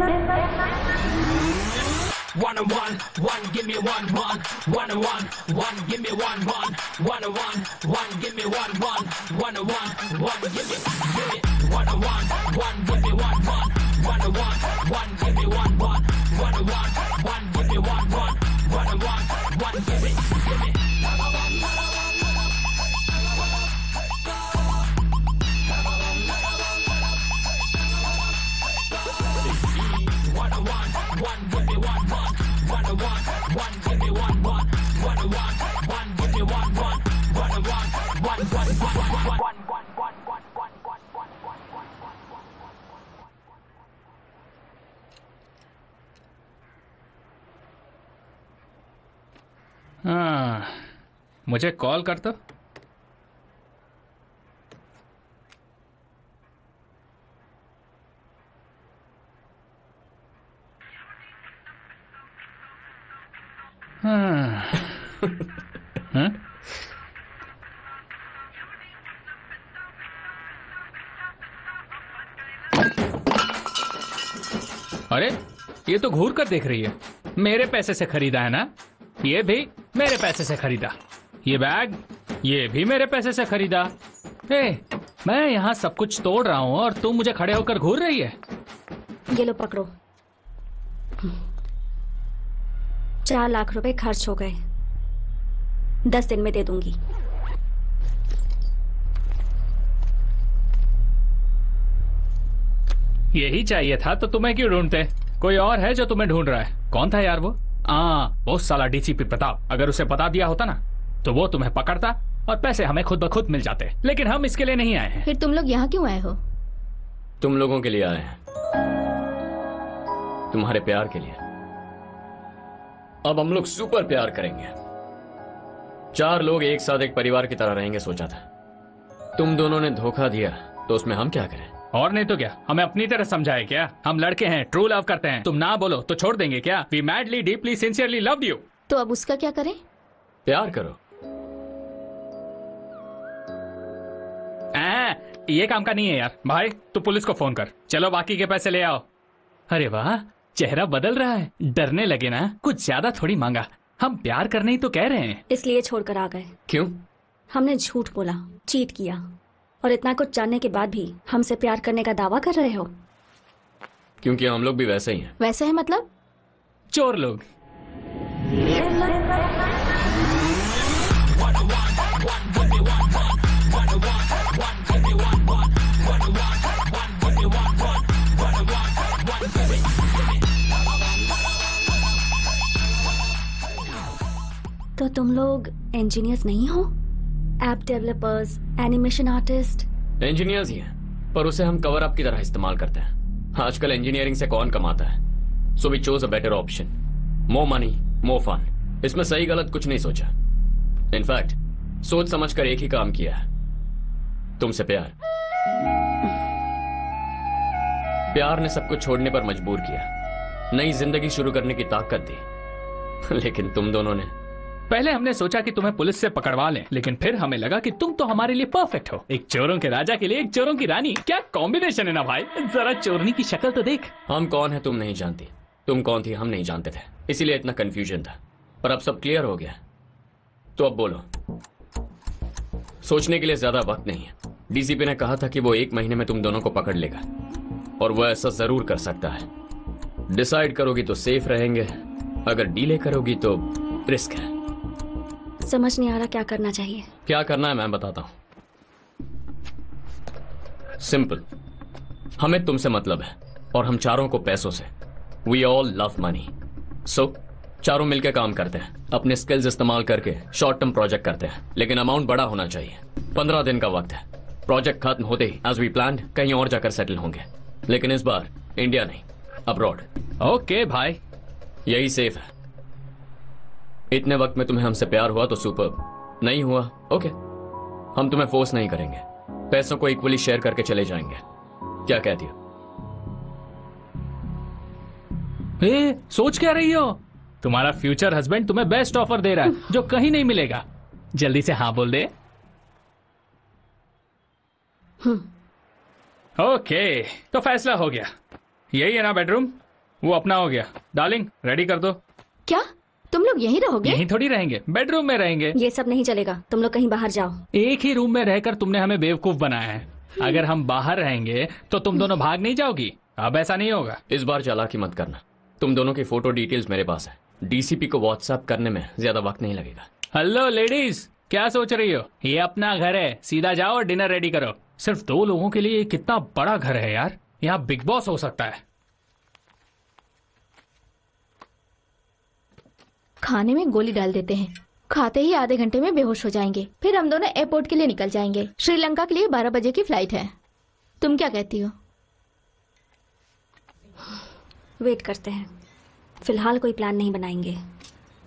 and one, one, give me one, one, one and one, one, give me one, one, one and one, one, give me one, one, one and one, one, give me, give me, one and one, one, give me one, one, one and one, one, give me one and one, one, give me one, one, one and one, one, give me, give me. हाँ मुझे call कर दो। हाँ। हाँ? अरे, ये तो घूर कर देख रही है। मेरे पैसे से खरीदा है ना? ये भी मेरे पैसे से खरीदा। ये बैग ये भी मेरे पैसे से खरीदा। ए, मैं यहाँ सब कुछ तोड़ रहा हूँ और तुम मुझे खड़े होकर घूर रही है। ये लो पकड़ो। चार लाख रुपए खर्च हो गए। दस दिन में दे दूँगी। यही चाहिए था तो तुम्हें क्यों ढूंढते? कोई और है जो तुम्हें ढूंढ रहा है? कौन था यार वो? आ, वो साला डीसीपी प्रताप। अगर उसे बता दिया होता ना तो वो तुम्हें पकड़ता और पैसे हमें खुद ब खुद मिल जाते। लेकिन हम इसके लिए नहीं आए हैं। फिर तुम लोग यहाँ क्यों आए हो? तुम लोगों के लिए आए हैं। तुम्हारे प्यार के लिए। अब हम लोग सुपर प्यार करेंगे। चार लोग एक साथ एक परिवार की तरह रहेंगे सोचा था। तुम दोनों ने धोखा दिया तो उसमें हम क्या करें? और नहीं तो क्या? हमें अपनी तरह समझाए क्या? हम लड़के हैं ट्रू लव करते हैं। तुम ना बोलो तो छोड़ देंगे क्या? We madly deeply sincerely love you तो अब उसका क्या करें? प्यार करो। आ, ये काम का नहीं है यार। भाई तू पुलिस को फ़ोन कर। चलो बाकी के पैसे ले आओ। अरे वाह चेहरा बदल रहा है। डरने लगे ना? कुछ ज़्यादा थोड़ी मांगा। हम प्यार करने ही तो कह रहे हैं। इसलिए छोड़कर आ गए। क्यों? हमने झूठ बोला चीट किया। और इतना कुछ जानने के बाद भी हमसे प्यार करने का दावा कर रहे हो? क्योंकि हम लोग भी वैसे ही हैं। वैसे है मतलब? चोर लोग। तो तुम लोग इंजीनियर्स नहीं हो? App developers animation artist engineers ही हैं, पर उसे हम कवर अप की तरह इस्तेमाल करते हैं। आजकल इंजीनियरिंग से कौन कमाता है? So we chose a better option more money more fun इसमें सही गलत कुछ नहीं सोचा। इनफैक्ट सोच समझ कर एक ही काम किया है। तुमसे प्यार। प्यार ने सब कुछ छोड़ने पर मजबूर किया। नई ज़िंदगी शुरू करने की ताकत दी। लेकिन तुम दोनों ने पहले हमने सोचा कि तुम्हें पुलिस से पकड़वा लें, लेकिन फिर हमें लगा कि तुम तो हमारे लिए परफेक्ट हो। एक चोरों के राजा के लिए एक चोरों की रानी। क्या कॉम्बिनेशन है ना भाई? जरा चोरनी की शक्ल तो देख। हम कौन है तुम नहीं जानती। तुम कौन थी हम नहीं जानते थे। इसीलिए इतना कंफ्यूजन था। पर अब सब क्लियर हो गया। तो अब बोलो। सोचने के लिए ज़्यादा वक्त नहीं है। डीसीपी ने कहा था कि वो एक महीने में तुम दोनों को पकड़ लेगा। और वो ऐसा ज़रूर कर सकता है। डिसाइड करोगी तो सेफ़ रहेंगे। अगर डीले करोगी तो रिस्क है। समझ नहीं आ रहा क्या करना चाहिए। क्या करना है मैं बताता हूँ। सिंपल हमें तुमसे मतलब है और हम चारों को पैसों से। We all love money so चारों मिलकर काम करते हैं अपने स्किल्स इस्तेमाल करके शॉर्ट टर्म प्रोजेक्ट करते हैं लेकिन अमाउंट बड़ा होना चाहिए। पंद्रह दिन का वक्त है। प्रोजेक्ट खत्म होते ही एज वी प्लान कहीं और जाकर सेटल होंगे। लेकिन इस बार इंडिया नहीं अब्रॉड ओके okay, भाई यही सेफ़ है। इतने वक्त में तुम्हें हमसे प्यार हुआ तो सुपर नहीं हुआ ओके हम तुम्हें फोर्स नहीं करेंगे। पैसों को इक्वली शेयर करके चले जाएँगे। क्या कहती हो ए, सोच क्या रही हो? तुम्हारा फ्यूचर हस्बैंड तुम्हें बेस्ट ऑफ़र दे रहा है जो कहीं नहीं मिलेगा। जल्दी से हाँ बोल दे। ओके तो फैसला हो गया। यही है ना बेडरूम वो अपना हो गया। डार्लिंग रेडी कर दो। क्या? तुम लोग यहीं रहोगे? यहीं थोड़ी रहेंगे। बेडरूम में रहेंगे। ये सब नहीं चलेगा। तुम लोग कहीं बाहर जाओ। एक ही रूम में रहकर तुमने हमें बेवकूफ़ बनाया है। अगर हम बाहर रहेंगे तो तुम दोनों भाग नहीं जाओगी। अब ऐसा नहीं होगा। इस बार चालाकी मत करना। तुम दोनों की फ़ोटो डिटेल्स मेरे पास है। डीसीपी को व्हाट्सएप करने में ज़्यादा वक्त नहीं लगेगा। हेलो लेडीज़ क्या सोच रही हो? ये अपना घर है। सीधा जाओ और डिनर रेडी करो। सिर्फ़ दो लोगों के लिए कितना बड़ा घर है यार। यहाँ बिग बॉस हो सकता है। खाने में गोली डाल देते हैं। खाते ही आधे घंटे में बेहोश हो जाएँगे। फिर हम दोनों एयरपोर्ट के लिए निकल जाएँगे। श्रीलंका के लिए बारह बजे की फ़्लाइट है। तुम क्या कहती हो? वेट करते हैं। फ़िलहाल कोई प्लान नहीं बनाएँगे।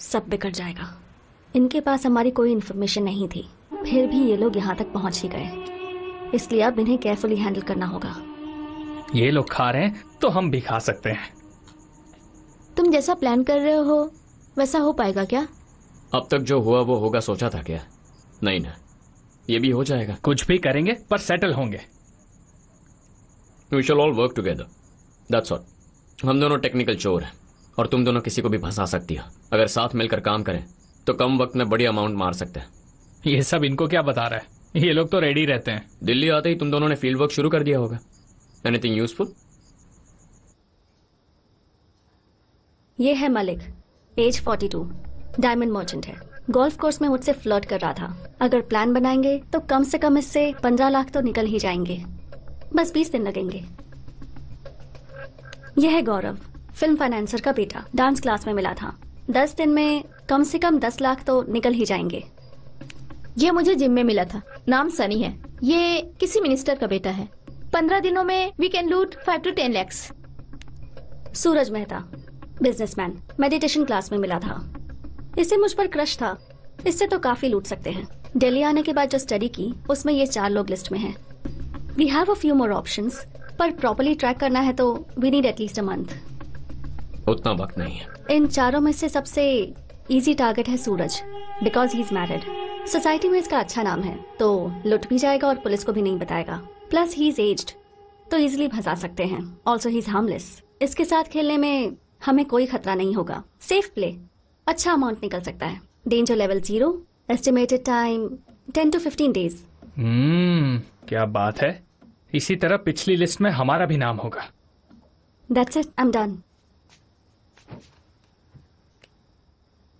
सब बिगड़ जाएगा। इनके पास हमारी कोई इन्फॉर्मेशन नहीं थी। फिर भी ये लोग यहाँ तक पहुँच ही गए। इसलिए अब इन्हें केयरफुली हैंडल करना होगा। ये लोग खा रहे हैं तो हम भी खा सकते हैं। तुम जैसा प्लान कर रहे हो वैसा हो पाएगा क्या? अब तक जो हुआ वो होगा सोचा था क्या? नहीं ना। ये भी हो जाएगा। कुछ भी करेंगे पर सेटल होंगे। We shall all work together that's all हम दोनों टेक्निकल चोर हैं और तुम दोनों किसी को भी फंसा सकती हो। अगर साथ मिलकर काम करें तो कम वक्त में बड़ी अमाउंट मार सकते हैं। ये सब इनको क्या बता रहा है? ये लोग तो रेडी रहते हैं। दिल्ली आते ही तुम दोनों ने फ़ील्ड वर्क शुरू कर दिया होगा। एनीथिंग यूजफुल ये है मलिक। एज 42 डायमंड मर्चेंट है। गोल्फ कोर्स में मुझसे फ्लर्ट कर रहा था। अगर प्लान बनाएँगे तो कम से कम इससे पंद्रह लाख तो निकल ही जाएँगे। बस बीस दिन लगेंगे। यह है गौरव। फ़िल्म फाइनेंसर का बेटा। डांस क्लास में मिला था। दस दिन में कम से कम दस लाख तो निकल ही जाएँगे। ये मुझे जिम में मिला था। नाम सनी है। ये किसी मिनिस्टर का बेटा है। पंद्रह दिनों में we can loot five to ten lakhs Suraj Mehta. Businessman meditation class में मिला था। इसे मुझ पर क्रश था। इससे तो काफ़ी लूट सकते हैं। दिल्ली आने के बाद जो स्टडी की उसमें ये चार लोग लिस्ट में हैं। We have a few more options पर प्रॉपरली ट्रैक करना है तो we need at least a month उतना वक्त नहीं है। इन चारों में से सबसे इजी टारगेट है Suraj because he is married society में इसका अच्छा नाम है तो लुट भी जाएगा और पुलिस को भी नहीं बताएगा। प्लस ही इज़ एज्ड तो इजिली फंसा सकते हैं। ऑल्सो ही इज़ हार्मलेस इसके साथ खेलने में हमें कोई खतरा नहीं होगा। सेफ़ प्ले अच्छा अमाउंट निकल सकता है। Danger level zero estimated time ten to fifteen days hmm क्या बात है। इसी तरह पिछली लिस्ट में हमारा भी नाम होगा। That's it I am done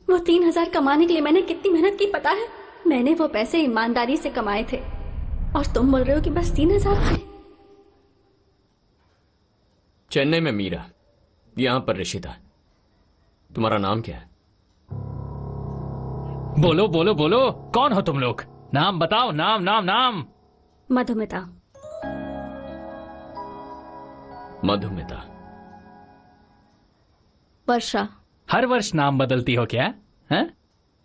वो तीन हज़ार कमाने के लिए मैंने कितनी मेहनत की पता है? मैंने वो पैसे ईमानदारी से कमाए थे। और तुम बोल रहे हो कि बस तीन हज़ार? चेन्नई में मीरा। यहाँ पर ऋषिता तुम्हारा नाम क्या है? बोलो बोलो बोलो। कौन हो तुम लोग? नाम बताओ नाम नाम नाम। मधुमिता। मधुमिता। वर्षा। हर वर्ष नाम बदलती हो क्या? है?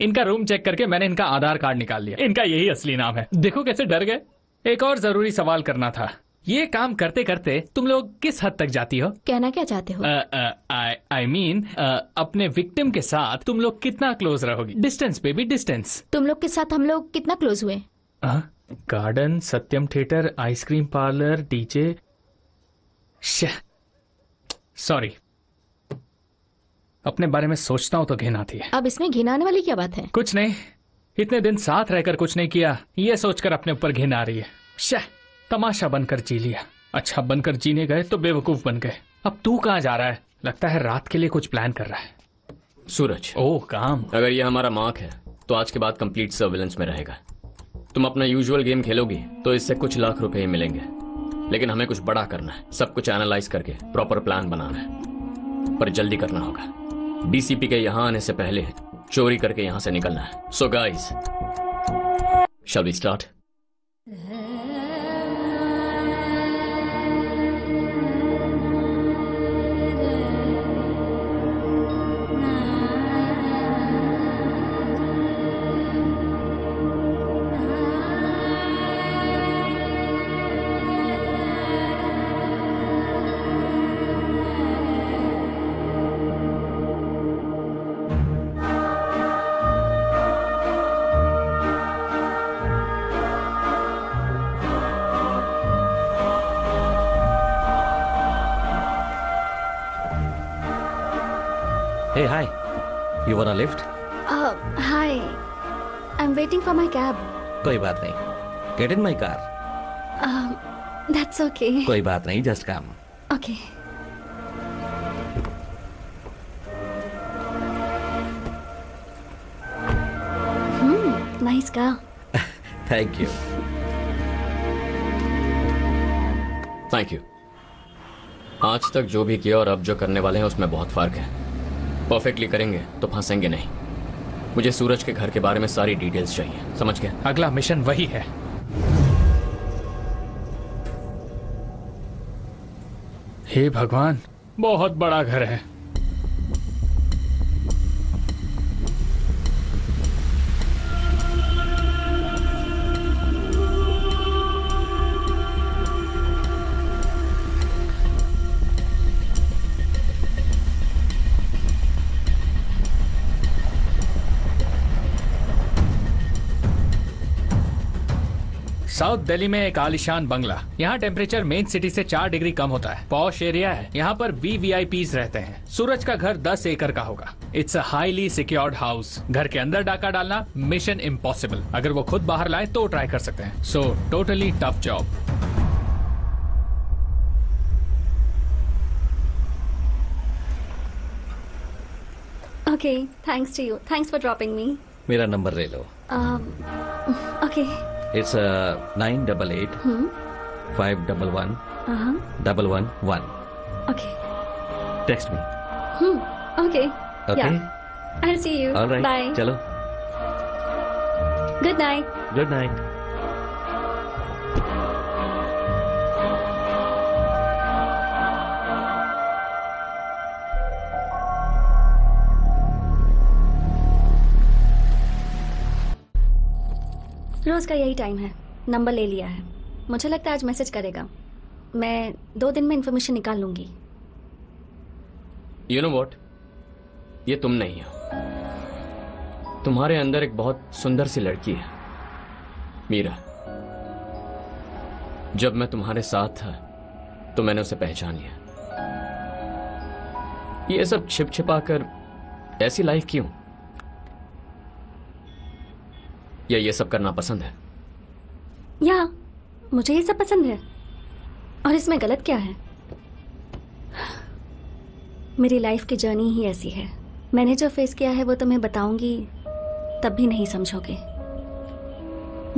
इनका रूम चेक करके मैंने इनका आधार कार्ड निकाल लिया। इनका यही असली नाम है। देखो कैसे डर गए। एक और ज़रूरी सवाल करना था। ये काम करते करते तुम लोग किस हद तक जाती हो? कहना क्या चाहते हो? आई मीन अपने विक्टिम के साथ तुम लोग कितना क्लोज रहोगी? डिस्टेंस पे भी डिस्टेंस तुम लोग के साथ हम लोग कितना क्लोज हुए? Garden Satyam theatre ice cream parlour DJ sorry अपने बारे में सोचता हूँ तो घिन आती है। अब इसमें घिनाने वाली क्या बात है? कुछ नहीं। इतने दिन साथ रहकर कुछ नहीं किया। ये सोचकर अपने ऊपर घिन आ रही है। शह तमाशा बनकर जी लिया। अच्छा बनकर जीने गए तो बेवकूफ़ बन गए। अब तू कहाँ जा रहा है? लगता है रात के लिए कुछ प्लान कर रहा है। सूरज। ओ काम। अगर ये हमारा मार्क है तो आज के बाद कंप्लीट सर्विलेंस में रहेगा। तुम अपना यूजुअल गेम खेलोगी तो इससे कुछ लाख रुपए ही मिलेंगे। लेकिन हमें कुछ बड़ा करना है सब कुछ एनालाइज करके प्रॉपर प्लान बनाना है। पर जल्दी करना होगा। डीसीपी के यहाँ आने से पहले चोरी करके यहाँ से निकलना है। So guys shall we start hey hi you want lift hi I am waiting for my cab कोई बात नहीं. Get in my car that's okay कोई बात नहीं just come okay hmm nice car thank you thank you आज तक जो भी किया और अब जो करने वाले हैं उसमें बहुत फ़र्क है। परफेक्टली करेंगे तो फंसेंगे नहीं। मुझे सूरज के घर के बारे में सारी डिटेल्स चाहिए। समझ गया? अगला मिशन वही है। हे भगवान, बहुत बड़ा घर है। साउथ दिल्ली में एक आलिशान बंगला। यहाँ टेम्परेचर मेन सिटी से चार डिग्री कम होता है। पॉश एरिया है। यहाँ पर वी वी आई पीज रहते हैं। सूरज का घर दस एकड़ का होगा। It's a highly secured house घर के अंदर डाका डालना मिशन इम्पॉसिबल अगर वो खुद बाहर लाए तो ट्राई कर सकते हैं। So totally tough job okay thanks to you thanks for dropping me मेरा नंबर ले लो। Okay It's a nine double eight hmm? five double one uh-huh. double one one. Okay. Text me. Hmm. Okay. Okay. Yeah. I'll see you. All right. Bye. Chalo. Good night. Good night. रोज का यही time है। Number ले लिया है। मुझे लगता है आज मैसेज करेगा। मैं दो दिन में इन्फॉर्मेशन निकाल लूँगी। यू नो वॉट ये तुम नहीं हो। तुम्हारे अंदर एक बहुत सुंदर सी लड़की है। मीरा, जब मैं तुम्हारे साथ था तो मैंने उसे पहचान लिया। ये सब छिप छिपा कर ऐसी लाइफ क्यों? या ये सब करना पसंद है? या, मुझे ये सब पसंद है। और इसमें गलत क्या है? मेरी लाइफ की जर्नी ही ऐसी है। मैंने जो फेस किया है, वो तुम्हें बताऊँगी, तब भी नहीं समझोगे।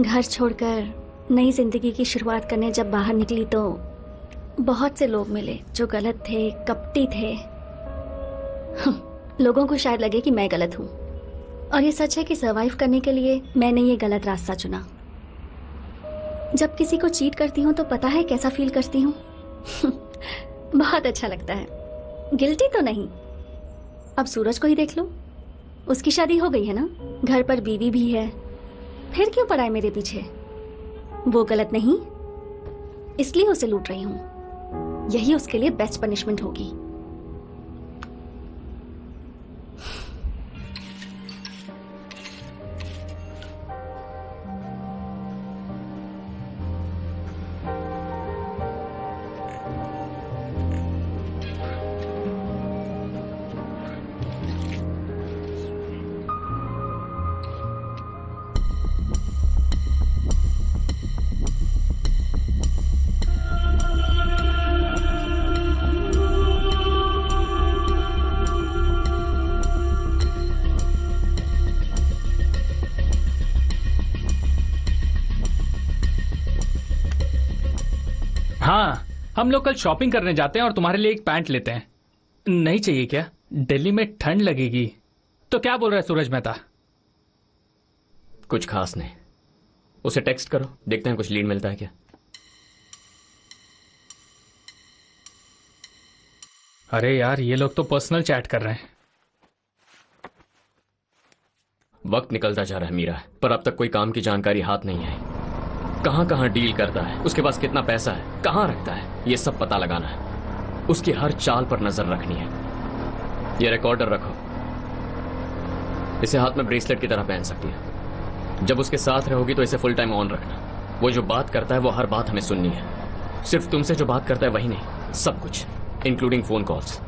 घर छोड़कर नई ज़िंदगी की शुरुआत करने जब बाहर निकली तो बहुत से लोग मिले जो गलत थे, कपटी थे। लोगों को शायद लगे कि मैं गलत हूँ। और ये सच है कि सरवाइव करने के लिए मैंने ये गलत रास्ता चुना। जब किसी को चीट करती हूँ तो पता है कैसा फील करती हूँ? बहुत अच्छा लगता है। गिल्टी तो नहीं। अब सूरज को ही देख लो। उसकी शादी हो गई है ना? घर पर बीवी भी है। फिर क्यों पड़ा है मेरे पीछे? वो गलत नहीं। इसलिए उसे लूट रही हूँ। यही उसके लिए बेस्ट पनिशमेंट होगी। हम लोग कल शॉपिंग करने जाते हैं और तुम्हारे लिए एक पैंट लेते हैं। नहीं चाहिए क्या? दिल्ली में ठंड लगेगी। तो क्या बोल रहा है सूरज मेहता? कुछ खास नहीं। उसे टेक्स्ट करो देखते हैं कुछ लीड मिलता है क्या। अरे यार ये लोग तो पर्सनल चैट कर रहे हैं। वक्त निकलता जा रहा है मीरा। पर अब तक कोई काम की जानकारी हाथ नहीं आई। कहाँ कहाँ डील करता है, उसके पास कितना पैसा है, कहाँ रखता है, ये सब पता लगाना है। उसकी हर चाल पर नज़र रखनी है। ये रिकॉर्डर रखो। इसे हाथ में ब्रेसलेट की तरह पहन सकती है। जब उसके साथ रहोगी तो इसे फुल टाइम ऑन रखना। वो जो बात करता है, वो हर बात हमें सुननी है। सिर्फ़ तुमसे जो बात करता है, वही नहीं, सब कुछ इंक्लूडिंग फ़ोन कॉल्स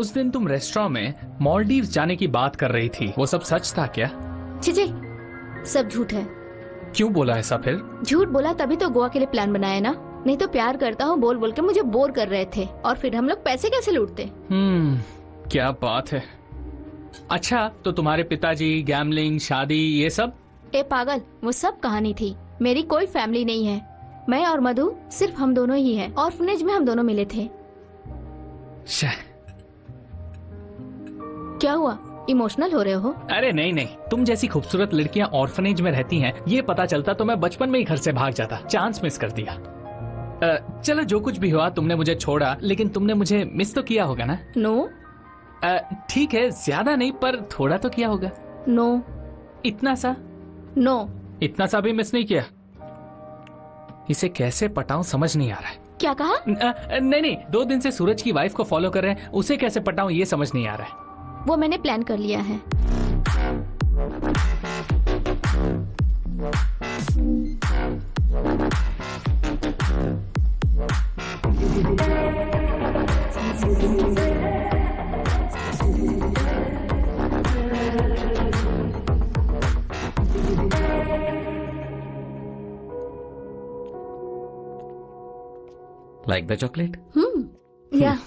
उस दिन तुम रेस्टोरेंट में मॉलडीव जाने की बात कर रही थी। वो सब सच था क्या? छिचे सब झूठ है। क्यों बोला ऐसा फिर? झूठ बोला तभी तो गोवा के लिए प्लान बनाया ना। नहीं तो प्यार करता हूँ बोल बोल के मुझे बोर कर रहे थे। और फिर हम लोग पैसे कैसे लूटते? हम्म क्या बात है। अच्छा तो तुम्हारे पिताजी गैमलिंग शादी ये सब? ए पागल वो सब कहानी थी। मेरी कोई फैमिली नहीं है। मैं और मधु सिर्फ़ हम दोनों ही हैं ऑर्फनेज में हम दोनों मिले थे। शह, क्या हुआ? इमोशनल हो रहे हो? अरे नहीं नहीं। तुम जैसी खूबसूरत लड़कियाँ ऑर्फनेज में रहती हैं ये पता चलता तो मैं बचपन में ही घर से भाग जाता। चांस मिस कर दिया। चलो जो कुछ भी हुआ तुमने मुझे छोड़ा लेकिन तुमने मुझे मिस तो किया होगा ना? नो ठीक है ज़्यादा नहीं पर थोड़ा तो किया होगा। नो इतना सा? नो इतना सा भी मिस नहीं किया। इसे कैसे पटाऊं समझ नहीं आ रहा है। क्या कहा? नहीं नहीं दो दिन से सूरज की वाइफ को फॉलो कर रहे हैं उसे कैसे पटाऊं ये समझ नहीं आ रहा है। वो मैंने प्लान कर लिया है Like the chocolate? हम्म या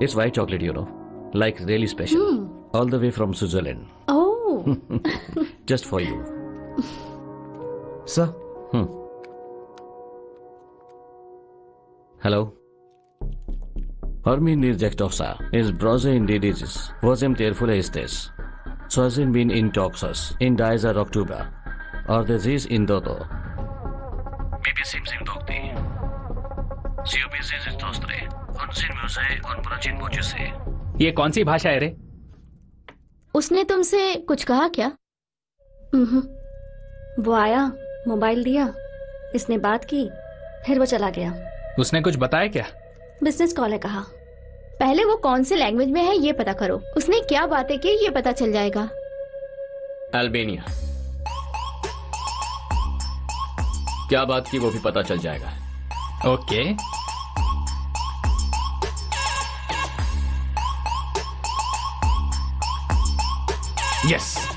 It's white chocolate, you know. like really special, mm. all the way from Switzerland. Oh, just for you, sir. Hmm. Hello. Hermin Nirjektovsa is browser in DDGs. Vozem Terfula is this. Sozin bin in Toxos, in Dizer October. Or the Ziz in Dodo. Bibi Sim Sim Dokti. Ziobi Ziz Tostre. Unsin Muse, Unbrachin Mojuse. ये कौन सी भाषा है रे? उसने तुमसे कुछ कहा क्या। वो आया मोबाइल दिया इसने बात की फिर वो चला गया। उसने कुछ बताया क्या? बिज़नेस कॉल है कहा पहले वो कौन से लैंग्वेज में है ये पता करो। उसने क्या बातें की ये पता चल जाएगा। अल्बेनिया क्या बात की वो भी पता चल जाएगा। ओके यस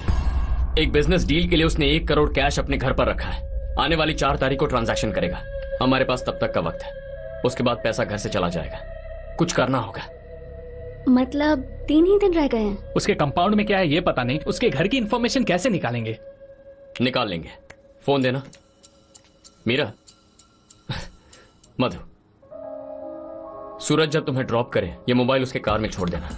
एक बिज़नेस डील के लिए उसने एक करोड़ कैश अपने घर पर रखा है। आने वाली चार तारीख को ट्रांजैक्शन करेगा। हमारे पास तब तक का वक्त है। उसके बाद पैसा घर से चला जाएगा। कुछ करना होगा। मतलब तीन ही दिन रह गए हैं। उसके कंपाउंड में क्या है ये पता नहीं। उसके घर की इंफॉर्मेशन कैसे निकालेंगे? निकाल लेंगे। फ़ोन देना। मीरा। मधु। सूरज जब तुम्हें ड्रॉप करे ये मोबाइल उसके कार में छोड़ देना।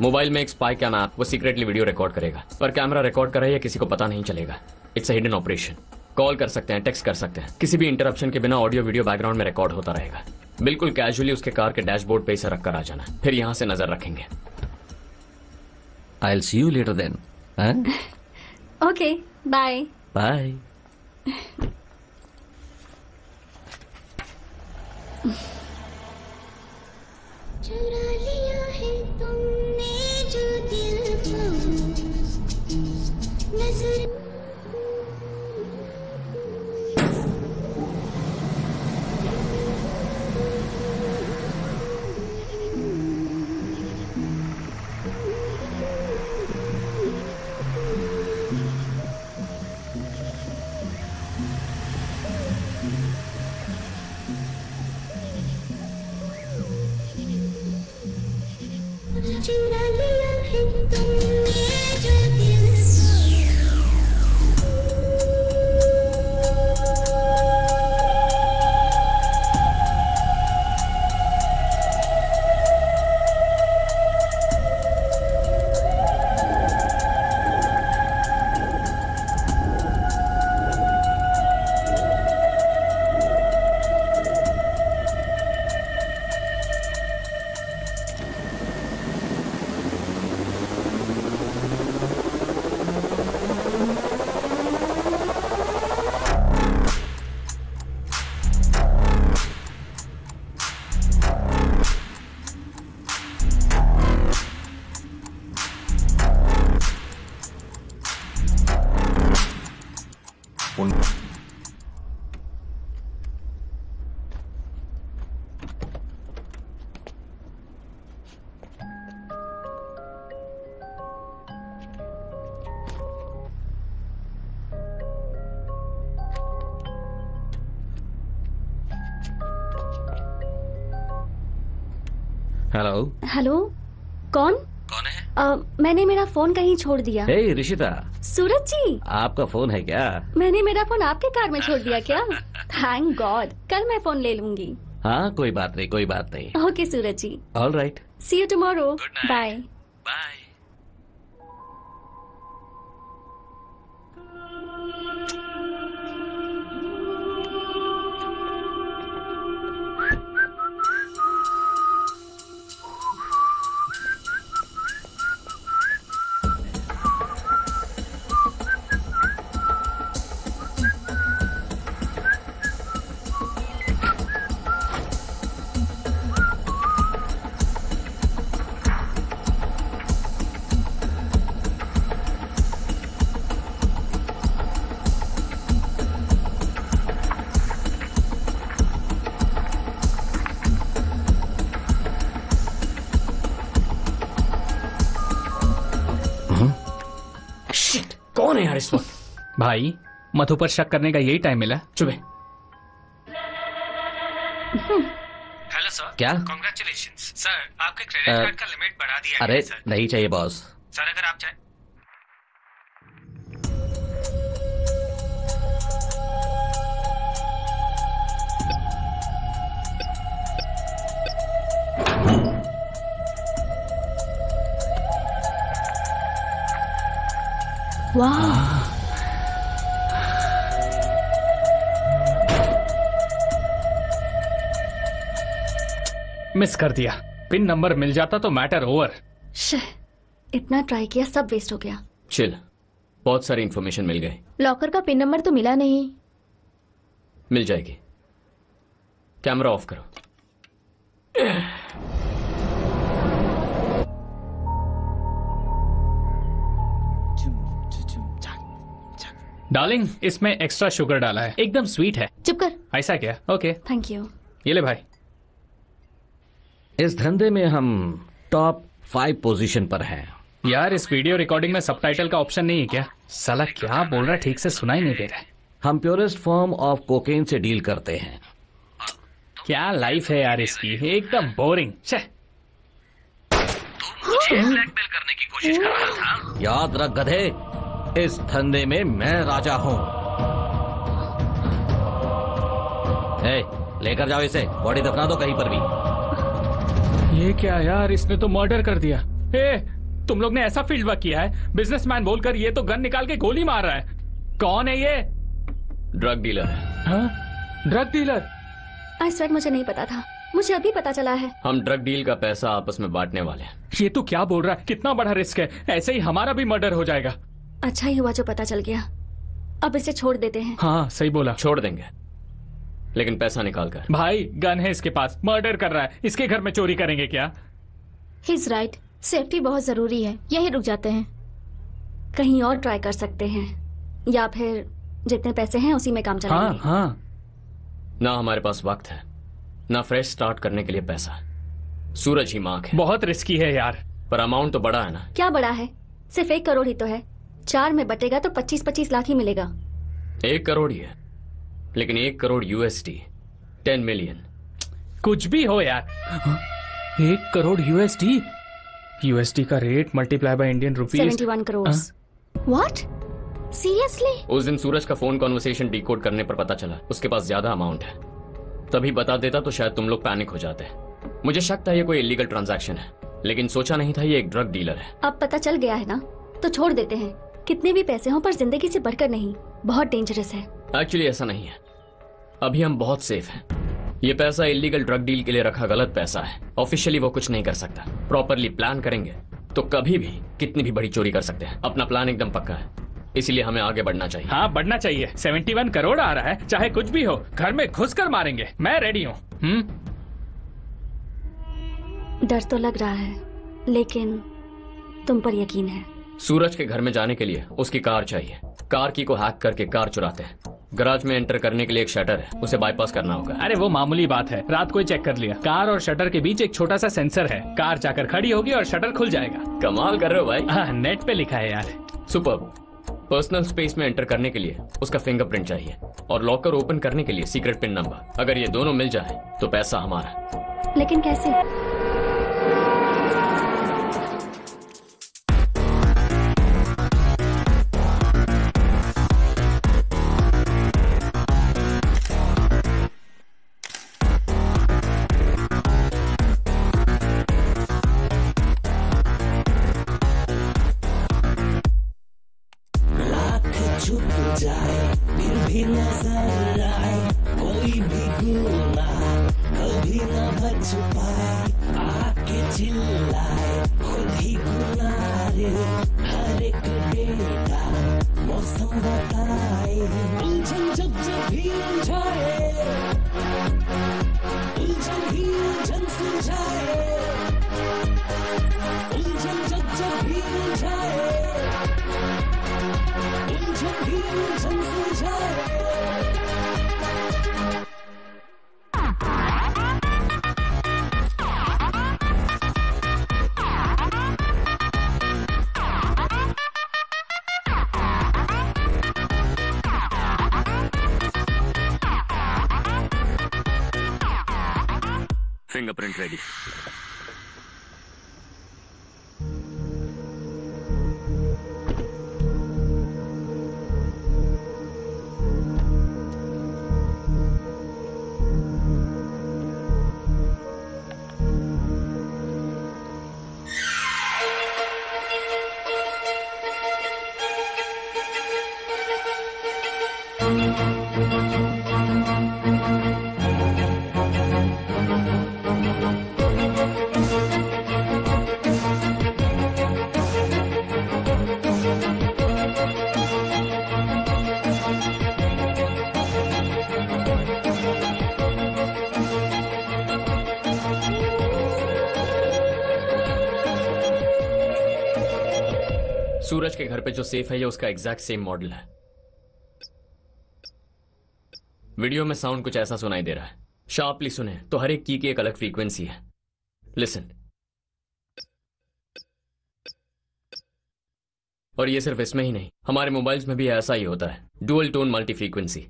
मोबाइल में एक स्पाई कैम ऐप वो सीक्रेटली वीडियो रिकॉर्ड करेगा। पर कैमरा रिकॉर्ड कर रहा है या किसी को पता नहीं चलेगा। It's a hidden operation call कर सकते हैं टेक्स्ट कर सकते हैं। किसी भी इंटरप्शन के बिना ऑडियो वीडियो बैकग्राउंड में रिकॉर्ड होता रहेगा। बिल्कुल कैजुअली उसके कार के डैशबोर्ड पे इसे रख कर आ जाना। फिर यहाँ से नज़र रखेंगे। I see you later then. Huh? Okay bye Bye. चुरा लिया है तुमने। चुरा लिया है तुमने हेलो? कौन? कौन है? आ, मैंने मेरा फ़ोन कहीं छोड़ दिया। हे ऋषिता। सूरज जी। आपका फ़ोन है क्या? मैंने मेरा फ़ोन आपके कार में छोड़ दिया क्या? थैंक गॉड कल मैं फ़ोन ले लूँगी। हाँ कोई बात नहीं कोई बात नहीं। Okay Suraj ji. All right see you tomorrow bye भाई मधु पर शक करने का यही टाइम मिला। चुपे हेलो सर क्या? कॉन्ग्रेचुलेशन सर आपके क्रेडिट कार्ड का लिमिट बढ़ा दिया अरे सर नहीं चाहिए बॉस सर अगर आप चाहें वाह मिस कर दिया। पिन नंबर मिल जाता तो मैटर ओवर। इतना ट्राई किया सब वेस्ट हो गया। चिल बहुत सारी इंफॉर्मेशन मिल गई। लॉकर का पिन नंबर तो मिला नहीं। मिल जाएगी। कैमरा ऑफ़ करो। डार्लिंग इसमें एक्स्ट्रा शुगर डाला है। एकदम स्वीट है। चुप कर। ऐसा क्या? ओके थैंक यू ये ले भाई। इस धंधे में हम टॉप फाइव पोजीशन पर हैं। यार इस वीडियो रिकॉर्डिंग में सबटाइटल का ऑप्शन नहीं है क्या? साला क्या बोल रहा है? ठीक से सुनाई नहीं दे रहा है। हम प्योरेस्ट फॉर्म ऑफ़ कोकेन से डील करते हैं। क्या लाइफ है यार इसकी? एकदम बोरिंग करने की कोशिश कर रहा था याद रख गधे इस धंधे में मैं राजा हूँ। लेकर जाओ इसे। बॉडी दफना दो कहीं पर भी। ये क्या यार इसने तो मर्डर कर दिया। ए, तुम लोग ने ऐसा फ़ील्ड वर्क किया है बिजनेसमैन बोलकर ये तो गन निकाल के गोली मार रहा है। कौन है ये? ड्रग डीलर है। ड्रग डीलर आई स्वेट मुझे नहीं पता था। मुझे अभी पता चला है। हम ड्रग डील का पैसा आपस में बांटने वाले हैं। ये तो क्या बोल रहा है? कितना बड़ा रिस्क है। ऐसे ही हमारा भी मर्डर हो जाएगा। अच्छा ही हुआ जो पता चल गया। अब इसे छोड़ देते हैं। हाँ सही बोला। छोड़ देंगे। लेकिन पैसा निकाल कर भाई गन है इसके पास। मर्डर कर रहा है। इसके घर में चोरी करेंगे क्या? हिज राइट सेफ्टी बहुत ज़रूरी है। यही रुक जाते हैं। कहीं और ट्राई कर सकते हैं। या फिर जितने पैसे हैं उसी में काम चलाएँगे। हाँ। ना हमारे पास वक्त है। ना फ्रेश स्टार्ट करने के लिए पैसा। सूरज ही मांग है। बहुत रिस्की है यार। पर अमाउंट तो बड़ा है ना। क्या बड़ा है? सिर्फ़ एक करोड़ ही तो है। चार में बटेगा तो पच्चीस पच्चीस लाख ही मिलेगा। एक करोड़ ही है। लेकिन एक करोड़ यूएसडी टेन मिलियन कुछ भी हो यार। एक करोड़ यूएसडी यूएसडी का rate multiply by Indian rupees seventy one crore what seriously उस दिन सूरज का फ़ोन कॉन्वर्सेशन डिकोड करने पर पता चला उसके पास ज़्यादा अमाउंट है। तभी बता देता तो शायद तुम लोग पैनिक हो जाते। मुझे शक था ये कोई इलीगल ट्रांजैक्शन है लेकिन सोचा नहीं था ये एक ड्रग डीलर है। अब पता चल गया है ना? तो छोड़ देते हैं। कितने भी पैसे हों पर ज़िंदगी से बढ़कर नहीं बहुत डेंजरस है। एक्चुअली ऐसा नहीं है। अभी हम बहुत सेफ़ हैं। ये पैसा इलीगल ड्रग डील के लिए रखा गलत पैसा है। ऑफिशियली वो कुछ नहीं कर सकता। प्रॉपरली प्लान करेंगे तो कभी भी कितनी भी बड़ी चोरी कर सकते हैं। अपना प्लान एकदम पक्का है। इसीलिए हमें आगे बढ़ना चाहिए। हाँ बढ़ना चाहिए। सेवेंटी वन करोड़ आ रहा है चाहे कुछ भी हो। घर में घुस कर मारेंगे। मैं रेडी हूँ। हम्म? डर तो लग रहा है लेकिन तुम पर यकीन है। सूरज के घर में जाने के लिए उसकी कार चाहिए। कार की को हैक करके कार चुराते हैं। गराज में एंटर करने के लिए एक शटर है। उसे बाईपास करना होगा। अरे वो मामूली बात है। रात को ही चेक कर लिया। कार और शटर के बीच एक छोटा सा सेंसर है। कार जाकर खड़ी होगी और शटर खुल जाएगा। कमाल कर रहे हो भाई। हाँ नेट पे लिखा है यार। सुपर पर्सनल स्पेस में एंटर करने के लिए उसका फिंगरप्रिंट चाहिए। और लॉकर ओपन करने के लिए सीक्रेट पिन नंबर अगर ये दोनों मिल जाए तो पैसा हमारा। लेकिन कैसे? पे जो सेफ़ है, ये उसका एग्जैक्ट सेम मॉडल है। वीडियो में साउंड कुछ ऐसा सुनाई दे रहा है। शार्पली सुने तो हर एक की की एक अलग फ्रीक्वेंसी है। लिसन और ये सिर्फ़ इसमें ही नहीं, हमारे मोबाइल्स में भी ऐसा ही होता है। Dual tone multi frequency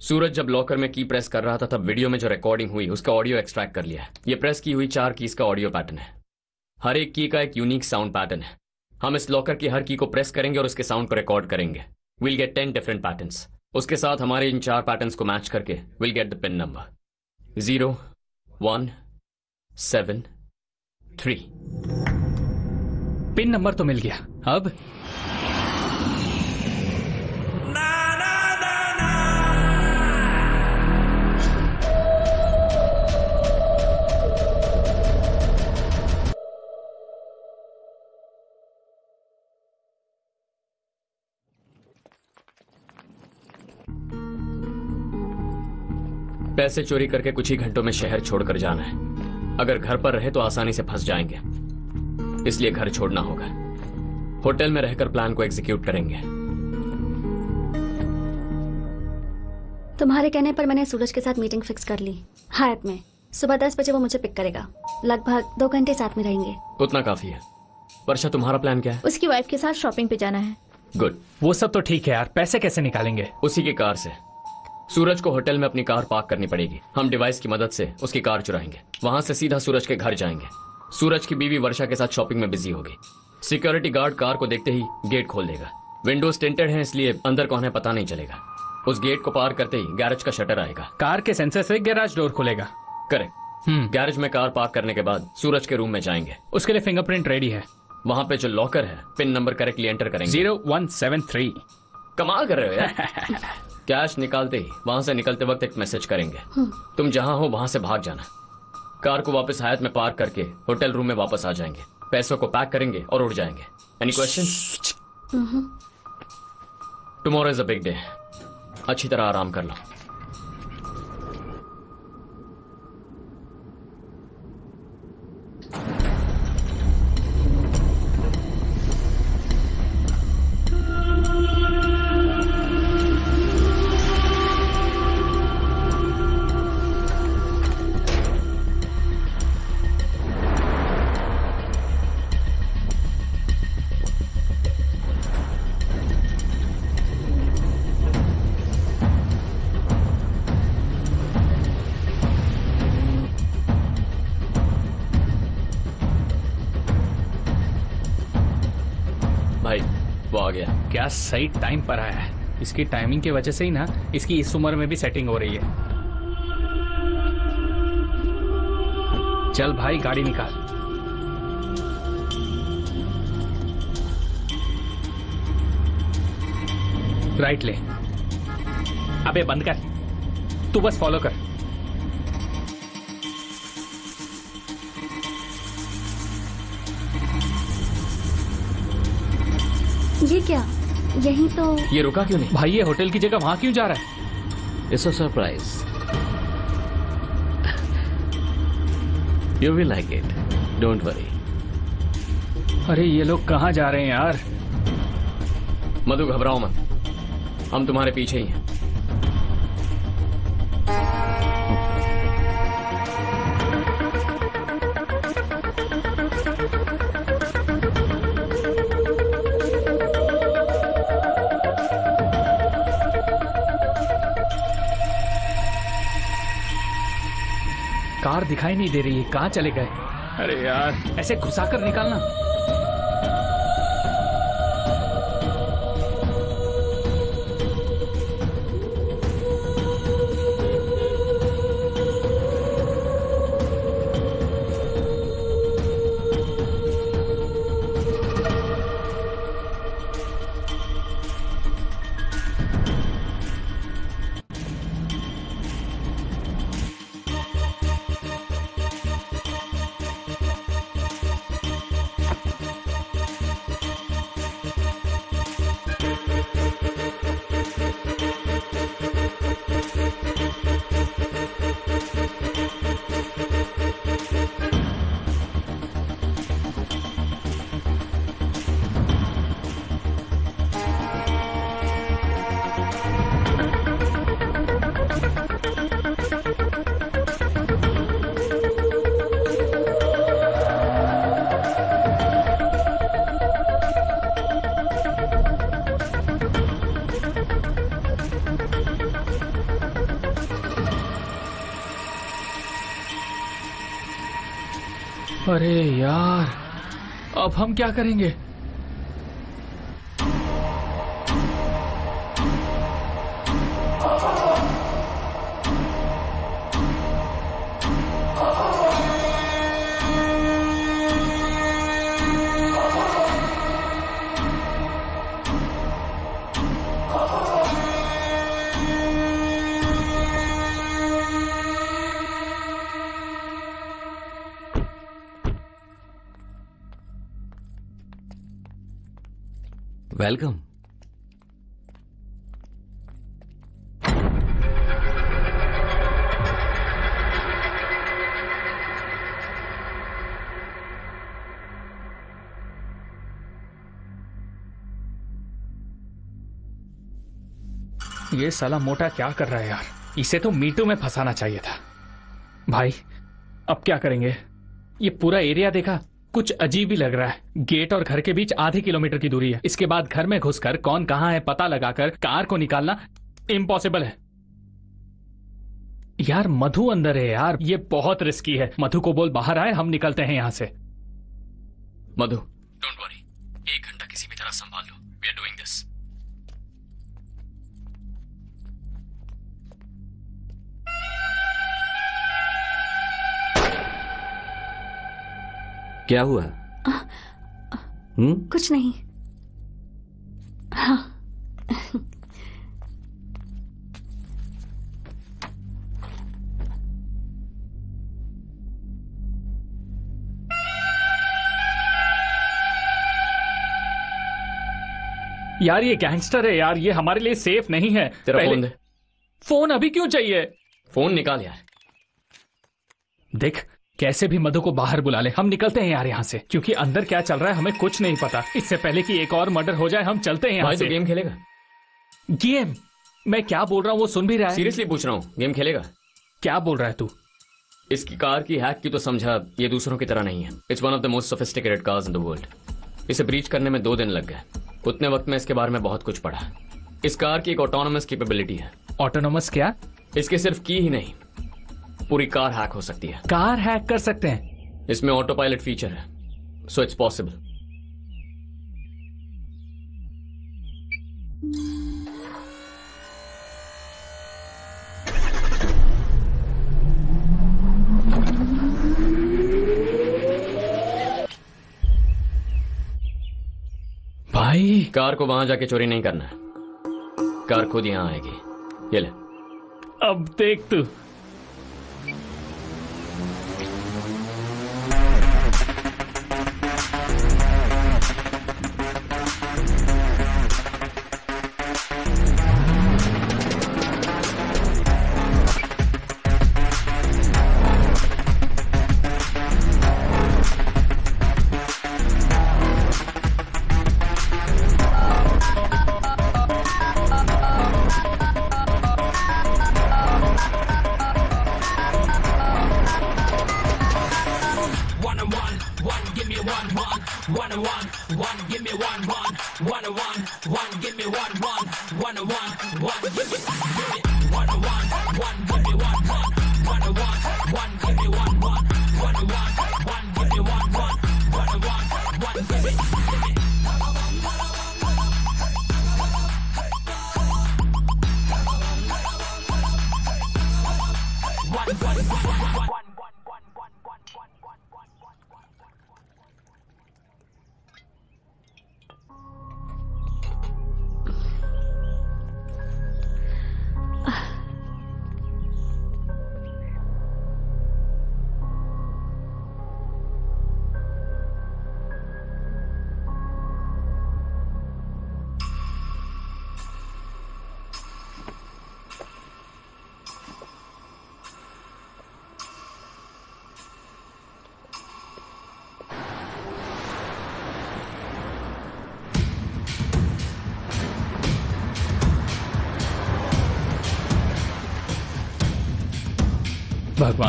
Suraj जब लॉकर में की प्रेस कर रहा था, तब वीडियो में जो रिकॉर्डिंग हुई, उसका ऑडियो एक्सट्रैक्ट कर लिया है। ये प्रेस की हुई चार कीज का ऑडियो पैटर्न है। हर एक की का एक यूनिक साउंड पैटर्न है। हम इस लॉकर की हर की को प्रेस करेंगे और उसके साउंड को रिकॉर्ड करेंगे। Will get ten different pattern उसके साथ हमारे इन चार पैटर्न को मैच करके will get the pin number zero one seven three pin number तो मिल गया। अब? पैसे चोरी करके कुछ ही घंटों में शहर छोड़कर जाना है। अगर घर पर रहे तो आसानी से फंस जाएँगे। इसलिए घर छोड़ना होगा। होटल में रहकर प्लान को एग्जीक्यूट करेंगे। तुम्हारे कहने पर मैंने सूरज के साथ मीटिंग फिक्स कर ली। हायत में। सुबह दस बजे वो मुझे पिक करेगा। लगभग दो घंटे साथ में रहेंगे। उतना काफ़ी है। वर्षा तुम्हारा प्लान क्या है? उसकी वाइफ के साथ शॉपिंग पे जाना है। गुड वो सब तो ठीक है यार। पैसे कैसे निकालेंगे? उसी की कार से। सूरज को होटल में अपनी कार पार्क करनी पड़ेगी। हम डिवाइस की मदद से उसकी कार चुराएँगे। वहाँ से सीधा सूरज के घर जाएँगे। सूरज की बीवी वर्षा के साथ शॉपिंग में बिज़ी होगी। सिक्योरिटी गार्ड कार को देखते ही गेट खोल देगा। विंडोज़ टेंटेड है इसलिए अंदर कौन है पता नहीं चलेगा। उस गेट को पार करते ही गैरेज का शटर आएगा। कार के सेंसर से गैराज डोर खुलेगा। करेक्ट। गैरेज में कार पार्क करने के बाद सूरज के रूम में जाएँगे। उसके लिए फिंगरप्रिंट रेडी है। वहाँ पे जो लॉकर है पिन नंबर करेक्टली एंटर करेंगे। Zero one seven three. कमाल कर रहे हो यार। कैश निकालते ही वहाँ से निकलते वक्त एक मैसेज करेंगे। तुम जहाँ हो वहाँ से भाग जाना। कार को वापस हायत में पार्क करके होटल रूम में वापस आ जाएँगे। पैसों को पैक करेंगे और उड़ जाएँगे। Any question tomorrow is a big day अच्छी तरह आराम कर लो। सही टाइम पर आया है। इसकी टाइमिंग की वजह से ही ना इसकी इस उम्र में भी सेटिंग हो रही है। चल भाई, गाड़ी निकाल। राइट ले। अबे बंद कर। तू बस फॉलो कर। ये क्या? यही तो ये रुका क्यों नहीं? भाई ये होटल की जगह वहाँ क्यों जा रहा है? It's a surprise you will like it don't worry अरे ये लोग कहाँ जा रहे हैं यार? मधु घबराओ मत। हम तुम्हारे पीछे ही हैं। कार दिखाई नहीं दे रही है। कहाँ चले गए? अरे यार। ऐसे घुसा कर निकालना। अब हम क्या करेंगे? Welcome. ये साला मोटा क्या कर रहा है यार? इसे तो मीटू में फंसाना चाहिए था। भाई, अब क्या करेंगे? ये पूरा एरिया देखा कुछ अजीब ही लग रहा है। गेट और घर के बीच आधे किलोमीटर की दूरी है। इसके बाद घर में घुसकर कौन कहाँ है पता लगाकर कार को निकालना इम्पॉसिबल है। यार मधु अंदर है यार। ये बहुत रिस्की है। मधु को बोल बाहर आए हम निकलते हैं यहाँ से। मधु। डोंट वरी एक घंटा किसी भी तरह संभाल लो। क्या हुआ? हम्म? कुछ नहीं। हाँ। यार ये गैंगस्टर है यार ये हमारे लिए सेफ़ नहीं है। तेरा फ़ोन दे। फ़ोन अभी क्यों चाहिए? फ़ोन निकाल यार। देख कैसे भी मधु को बाहर बुला ले। हम निकलते हैं यार यहाँ से क्योंकि अंदर क्या चल रहा है हमें कुछ नहीं पता। इससे पहले कि एक और मर्डर हो जाए हम चलते हैं यहाँ से। गेम खेलेगा? गेम? मैं क्या बोल रहा हूँ वो सुन भी रहा है? सीरियसली पूछ रहा हूँ गेम खेलेगा? क्या बोल रहा है तू? इसकी कार की हैक की तो समझा ये दूसरों की तरह नहीं है। It's one of the most sophisticated cars in the world इसे ब्रीच करने में दो दिन लग गए। उतने वक्त में इसके बारे में बहुत कुछ पढ़ा। इस कार की एक ऑटोनोमस कैपेबिलिटी है। ऑटोनोमस क्या? इसके सिर्फ़ की ही नहीं पूरी कार हैक हो सकती है। कार हैक कर सकते हैं। इसमें ऑटो पायलट फीचर है सो इट्स पॉसिबल भाई। कार को वहाँ जाके चोरी नहीं करना है। कार खुद यहाँ आएगी। ये ले। अब देख तू।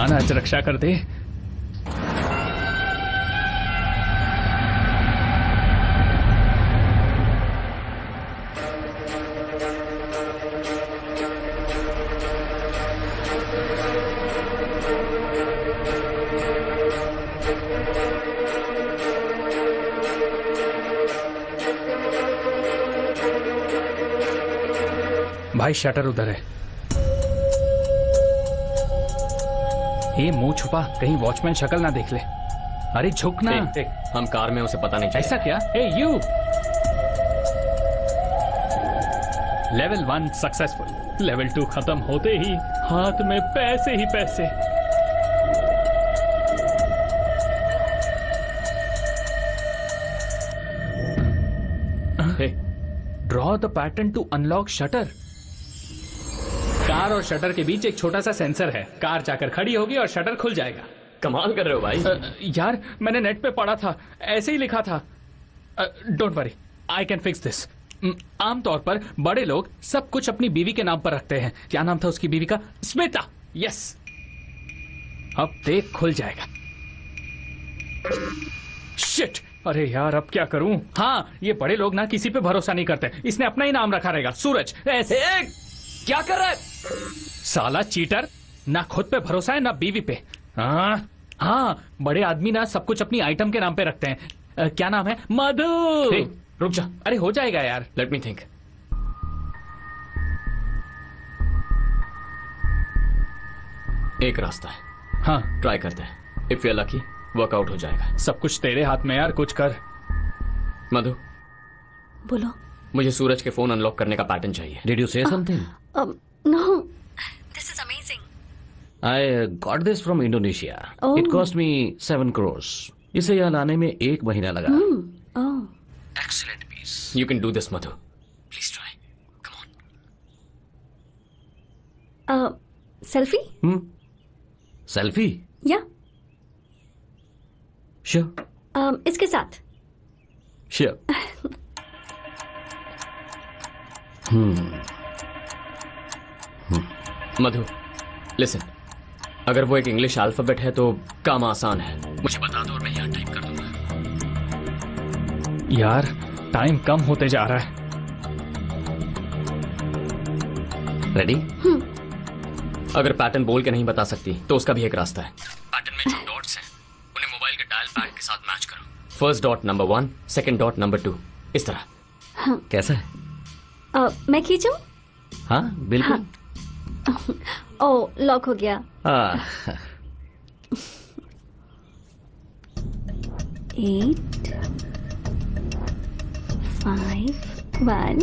भगवान आज रक्षा कर दे। भाई शटर उधर है। ये मुँह छुपा कहीं वॉचमैन शक्ल ना देख ले। अरे झुक ना। देख, देख, हम कार में उसे पता नहीं ऐसा क्या? ए you level one successful level two खत्म होते ही हाथ में पैसे ही पैसे। Draw the pattern to unlock shutter car और शटर के बीच एक छोटा सा सेंसर है। कार जाकर खड़ी होगी और शटर खुल जाएगा। कमाल कर रहे हो भाई। अ, यार मैंने नेट पे पढ़ा था। ऐसे ही लिखा था। Don't worry I can fix this आमतौर पर बड़े लोग सब कुछ अपनी बीवी के नाम पर रखते हैं। क्या नाम था उसकी बीवी का? स्मिता। यस अब देख खुल जाएगा। शिट अरे यार अब क्या करूँ? हाँ ये बड़े लोग ना किसी पे भरोसा नहीं करते। इसने अपना ही नाम रखा रहेगा। सूरज ऐसे क्या कर रहा है? साला चीटर ना खुद पे भरोसा है ना बीवी पे। हाँ हाँ बड़े आदमी ना सब कुछ अपनी आइटम के नाम पे रखते हैं। अ, क्या नाम है? मधु। रुक जा। अरे हो जाएगा यार। लेट मी थिंक एक रास्ता है। हाँ। ट्राई करते हैं। इफ़ यू लकी वर्कआउट हो जाएगा। सब कुछ तेरे हाथ में यार कुछ कर। मधु। बोलो। मुझे सूरज के फ़ोन अनलॉक करने का पैटर्न चाहिए। Did you say something no this is amazing I got this from Indonesia it cost me seven crores इसे यहाँ लाने में एक महीना लगा। Excellent piece you can do this Madhu please try come on selfie selfie yeah sure इसके साथ. Sure sure. मधु listen अगर वो एक इंग्लिश अल्फ़ाबेट है तो काम आसान है। मुझे बता दो और मैं यहाँ टाइप कर दूँगा। यार टाइम कम होते जा रहा है। रेडी अगर पैटर्न बोल के नहीं बता सकती तो उसका भी एक रास्ता है। पैटर्न में जो डॉट्स हैं उन्हें मोबाइल के डायल पैड के साथ मैच करो। First dot number one second dot number two इस तरह। हाँ। कैसा है? मैं खींचू? हाँ बिल्कुल। हाँ। ओ लॉक हो गया। Eight five one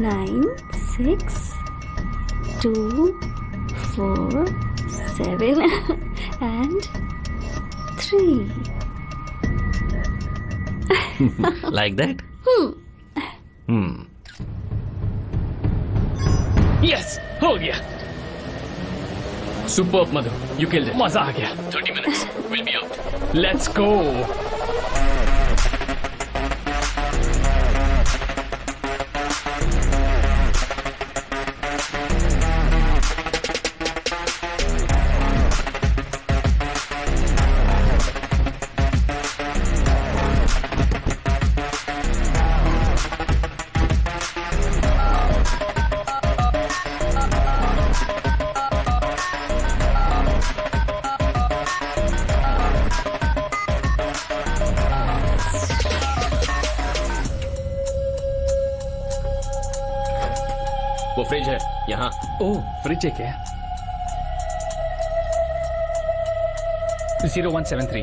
nine six two four seven and three. Like that hmm., hmm. Yes हो गया। Super Madhu. You killed it मज़ा आ गया। 30 minutes will be out let's go परिचय क्या ज़ीरो वन सेवन थ्री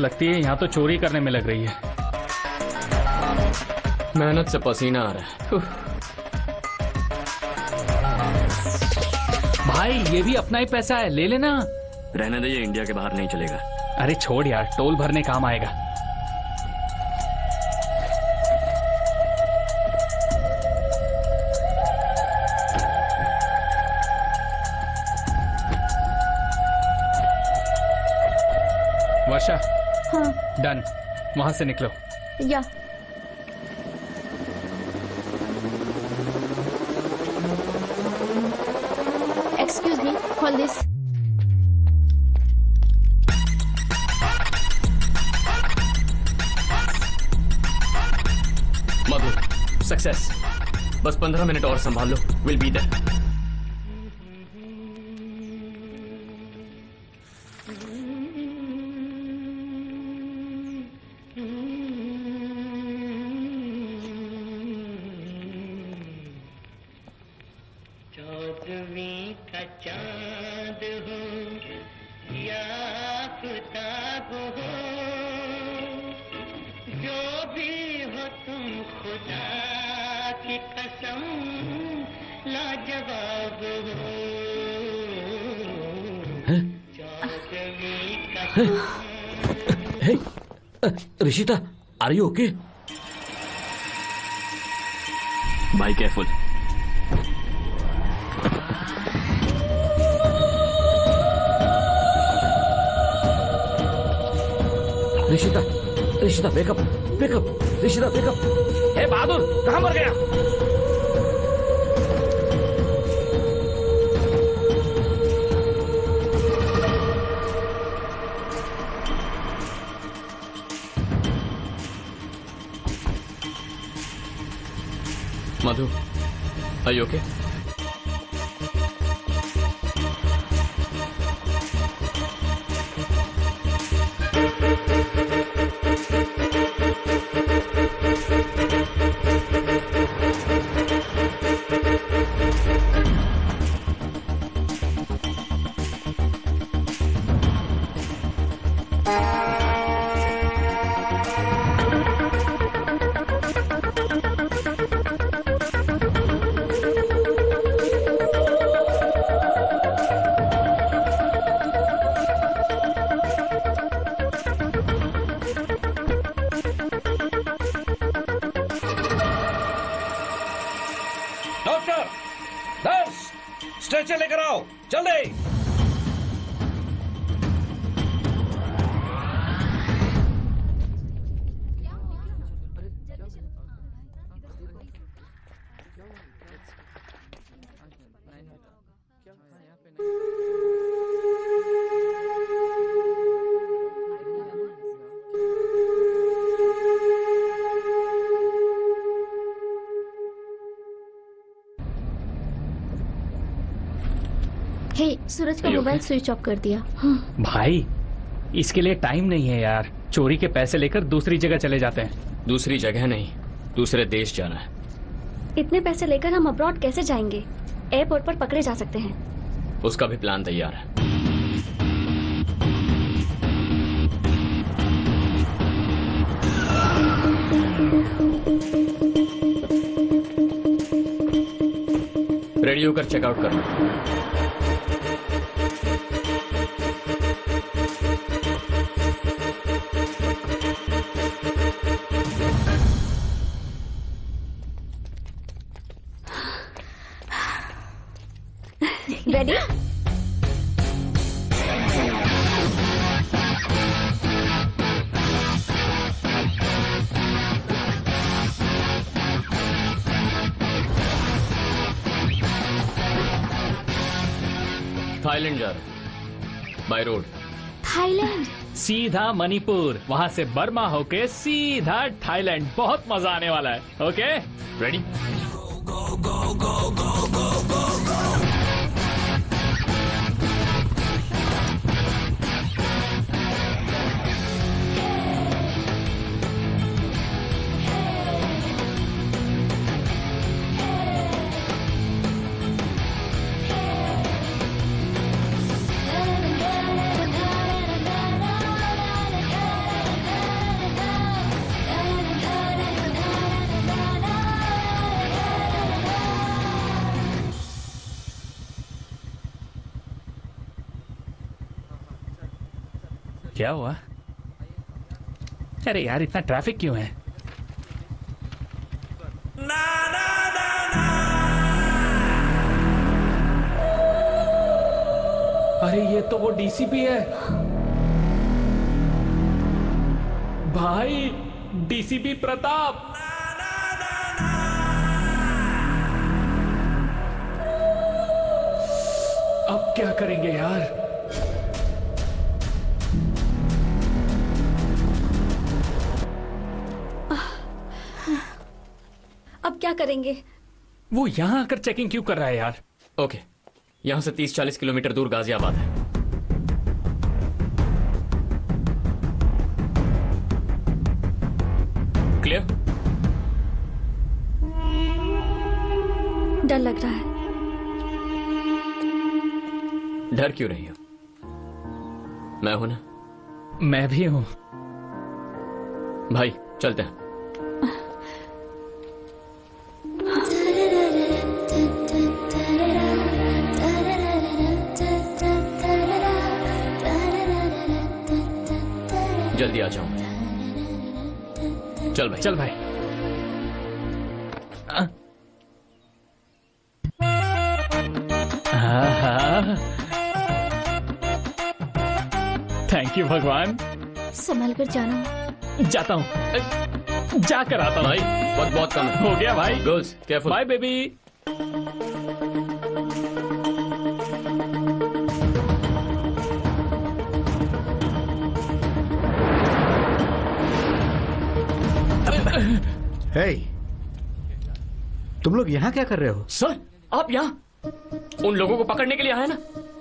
लगती है यहाँ तो चोरी करने में लग रही है। मेहनत से पसीना आ रहा है। भाई ये भी अपना ही पैसा है ले लेना। रहने दे ये इंडिया के बाहर नहीं चलेगा। अरे छोड़ यार टोल भरने काम आएगा। वहाँ से निकलो। या। Excuse me hold this Madhu success बस पंद्रह मिनट और संभाल लो। Will be there Rishita, are you okay? भाई careful. Rishita, Rishita, wake up, wake up, Rishita, wake up. Hey, Bahadur, कहाँ मर गया? Madhu. I okay okay mobile switch off कर दिया। हाँ, भाई इसके लिए टाइम नहीं है यार। चोरी के पैसे लेकर दूसरी जगह चले जाते हैं। दूसरी जगह नहीं दूसरे देश जाना है। इतने पैसे लेकर हम अब्रॉड कैसे जाएँगे? एयरपोर्ट पर पकड़े जा सकते हैं। उसका भी प्लान तैयार है। रेडी होकर चेकआउट करो सीधा मणिपुर, वहाँ से बर्मा होके सीधा थाईलैंड। बहुत मज़ा आने वाला है। ओके रेडी क्या हुआ? अरे यार, इतना ट्रैफ़िक क्यों है? अरे ये तो वो डीसीपी है। भाई डीसीपी प्रताप। अब क्या करेंगे यार? करेंगे। वो यहाँ आकर चेकिंग क्यों कर रहा है यार? ओके यहाँ से 30-40 किलोमीटर दूर गाजियाबाद है। क्लियर डर लग रहा है। डर क्यों रही हो? मैं हूँ ना? मैं भी हूँ। भाई चलते हैं। चल भाई चल भाई। थैंक यू भगवान। संभल कर जाना। जाता हूँ। जाकर आता हूँ भाई। बहुत बहुत कम हो। गया भाई। Girls careful bye baby hey तुम लोग यहाँ क्या कर रहे हो? सर आप यहाँ? उन लोगों को पकड़ने के लिए आए ना?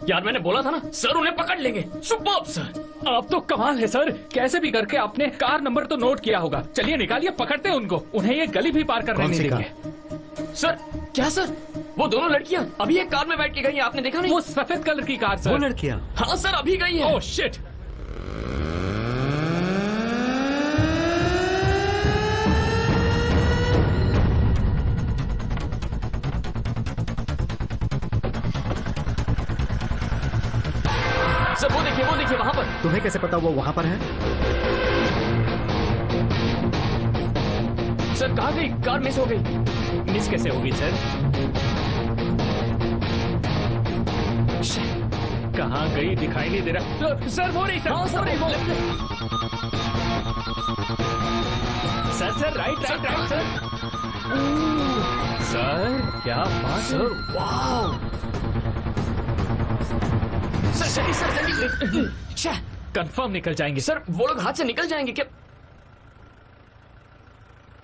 यार मैंने बोला था ना सर उन्हें पकड़ लेंगे। सुपर सर आप तो कमाल है सर कैसे भी करके आपने कार नंबर तो नोट किया होगा। चलिए निकालिए पकड़ते हैं उनको। उन्हें ये गली भी पार करने नहीं देंगे। सर क्या सर वो दोनों लड़कियाँ अभी एक कार में बैठ के गई हैं, आपने देखा नहीं? वो सफ़ेद कलर की कार सर वो लड़कियाँ। हाँ सर अभी गई है। ओह शिट देखिए वहाँ पर। तुम्हें कैसे पता वो वहाँ पर है? सर कहाँ गई? कार मिस हो गई। मिस कैसे होगी सर? कहाँ गई दिखाई नहीं दे रहा। सर, सर वो नहीं सर हाँ सर वो वो sir sir right right right sir. Sir क्या बात sir wow sir sir confirm निकल जाएँगे। सर, वो लोग हाथ से निकल जाएँगे क्या?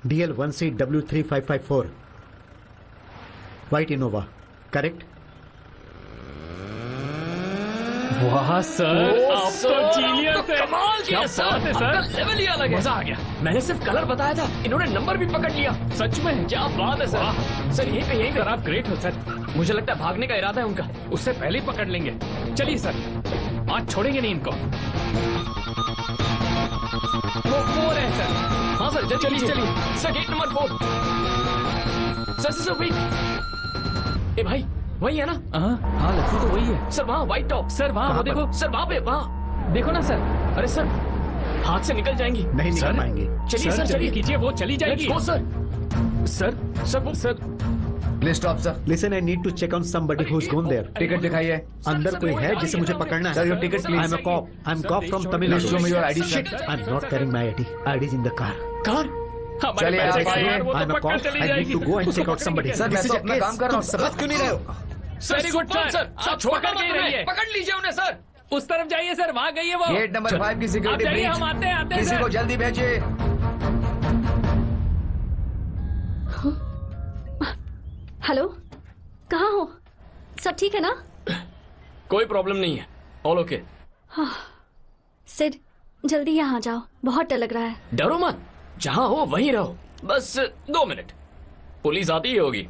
DL one C W three five five four white Innova correct वाह सर आप तो जीनियस तो है। कमाल किया बात है सर? लेवल ही अलग है। मज़ा आ गया। मैंने सिर्फ़ कलर बताया था इन्होंने नंबर भी पकड़ लिया। सच में? क्या बात है सर। सर यहीं पे यहीं पे। आप ग्रेट हो सर। मुझे लगता है भागने का इरादा है उनका। उससे पहले ही पकड़ लेंगे। चलिए सर। आज छोड़ेंगे नहीं इनको। वो वो रहे सर। हाँ सर जल्दी चलिए चलिए। Sir gate number four sir sir sir wait ए भाई वही है ना? हाँ। हाँ लक्ष्मी तो वही है। सर वहाँ व्हाइट टॉप सर वहाँ वो देखो। सर वहाँ पे वहाँ। देखो ना सर। अरे सर हाथ से निकल जाएँगी। नहीं निकल सर? पाएँगे। चलिए सर चलिए। कीजिए वो चली जाएगी। Go, सर सर सर वो sir. Stop sir listen I need to check on somebody who is gone there ticket दिखाइए। अंदर कोई है जिसे मुझे पकड़ना है? Sir, your ticket, please. I am a cop I am Sir, cop they from showed Tamil Nadu Please show me your ID, sir. I am not carrying my ID ID is in the car car हमारे पैसे का यार वो आई am अ पक्का cop चली I need जाएगी। To go and check out somebody sir मैं तो अपना काम कर रहा हूँ समझ क्यों नहीं रहे हो? सर, वेरी गुड सर छोड़ना पकड़ रहिए। लीजिए उन्हें सर उस तरफ़ जाइए सर वहाँ गई है वो। Gate number. फाइव की सिक्योरिटी ब्रीच हम आते हैं आते हैं किसी को जल्दी भेजिए। हेलो कहाँ हो? सब ठीक है ना? कोई प्रॉब्लम नहीं है। ऑल ओके हाँ, सिड जल्दी यहाँ जाओ। बहुत डर लग रहा है। डरो मत। जहाँ हो वहीं रहो। बस दो मिनट। पुलिस आती ही होगी।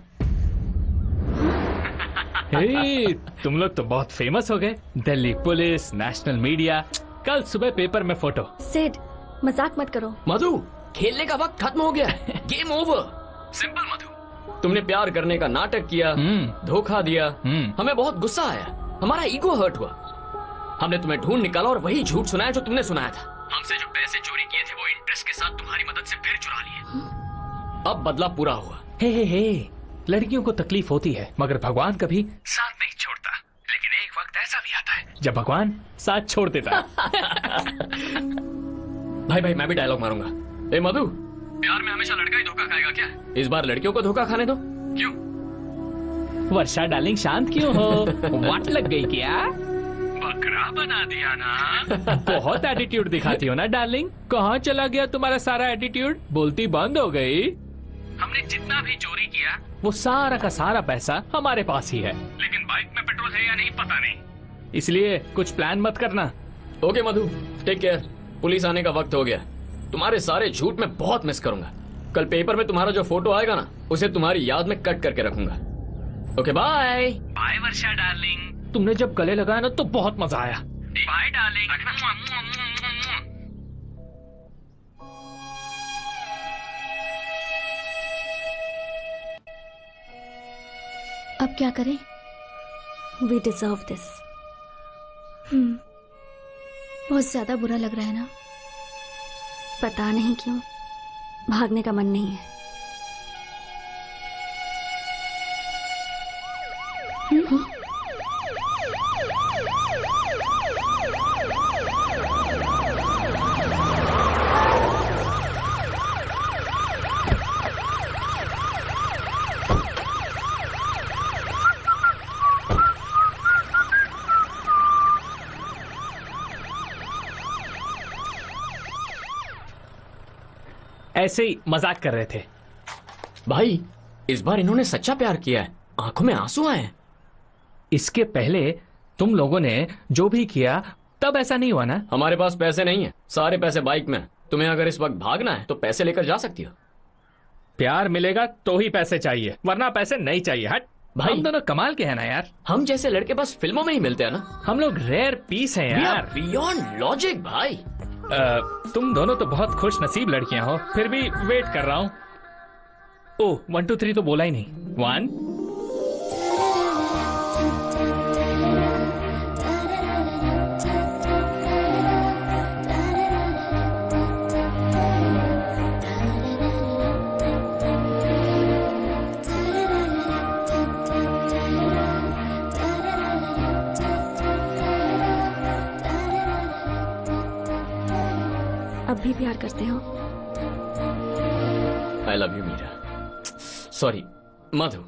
हे, तुम लोग तो बहुत फ़ेमस हो गए। दिल्ली पुलिस नेशनल मीडिया कल सुबह पेपर में फ़ोटो सिड मज़ाक मत करो। मधु खेलने का वक्त खत्म हो गया गेम ओवर सिंपल मधु। तुमने प्यार करने का नाटक किया धोखा दिया। हमें बहुत गुस्सा आया। हमारा ईगो हर्ट हुआ। हमने तुम्हें ढूंढ निकाला और वही झूठ सुनाया जो तुमने सुनाया था। हमसे जो पैसे चोरी किए थे वो इंटरेस्ट के साथ तुम्हारी मदद से फिर चुरा लिए। अब बदला पूरा हुआ। हे हे हे लड़कियों को तकलीफ़ होती है मगर भगवान कभी साथ नहीं छोड़ता लेकिन एक वक्त ऐसा भी आता है। जब भगवान साथ छोड़ देता। भाई भाई मैं भी डायलॉग मारूँगा। ए मधु प्यार में हमेशा लड़का ही धोखा खाएगा क्या? इस बार लड़कियों को धोखा खाने दो। क्यों? वर्षा डार्लिंग शांत क्यों हो? वाट लग गई क्या? बकरा बना दिया ना। बहुत एटीट्यूड दिखाती हो ना डार्लिंग कहाँ चला गया तुम्हारा सारा एटीट्यूड बोलती बंद हो गई। हमने जितना भी चोरी किया वो सारा का सारा पैसा हमारे पास ही है। लेकिन बाइक में पेट्रोल है या नहीं पता नहीं। इसलिए कुछ प्लान मत करना। Okay Madhu. Take care police आने का वक्त हो गया। तुम्हारे सारे झूठ में बहुत मिस करूँगा। कल पेपर में तुम्हारा जो फ़ोटो आएगा ना उसे तुम्हारी याद में कट करके रखूँगा। Okay bye bye Varsha darling तुमने जब गले लगाया ना तो बहुत मज़ा आया। बाय डार्लिंग अब क्या करें? वी डिजर्व दिस हम्म बहुत ज़्यादा बुरा लग रहा है ना? पता नहीं क्यों। भागने का मन नहीं है। ऐसे ही मज़ाक कर रहे थे। भाई इस बार इन्होंने सच्चा प्यार किया है। आँखों में आँसू आए इसके पहले तुम लोगों ने जो भी किया तब ऐसा नहीं हुआ ना? हमारे पास पैसे नहीं है। सारे पैसे बाइक में तुम्हें अगर इस वक्त भागना है तो पैसे लेकर जा सकती हो। प्यार मिलेगा तो ही पैसे चाहिए वरना पैसे नहीं चाहिए। हट। भाई- हम दोनों कमाल के हैं ना यार। हम जैसे लड़के बस फ़िल्मों में ही मिलते हैं ना। हम लोग रेयर पीस हैं यार। बियॉन्ड लॉजिक भाई। तुम दोनों तो बहुत खुश नसीब लड़कियाँ हो, फिर भी वेट कर रहा हूँ। ओ वन टू थ्री तो बोला ही नहीं। वन भी प्यार करते हो। I love you Meera sorry Madhu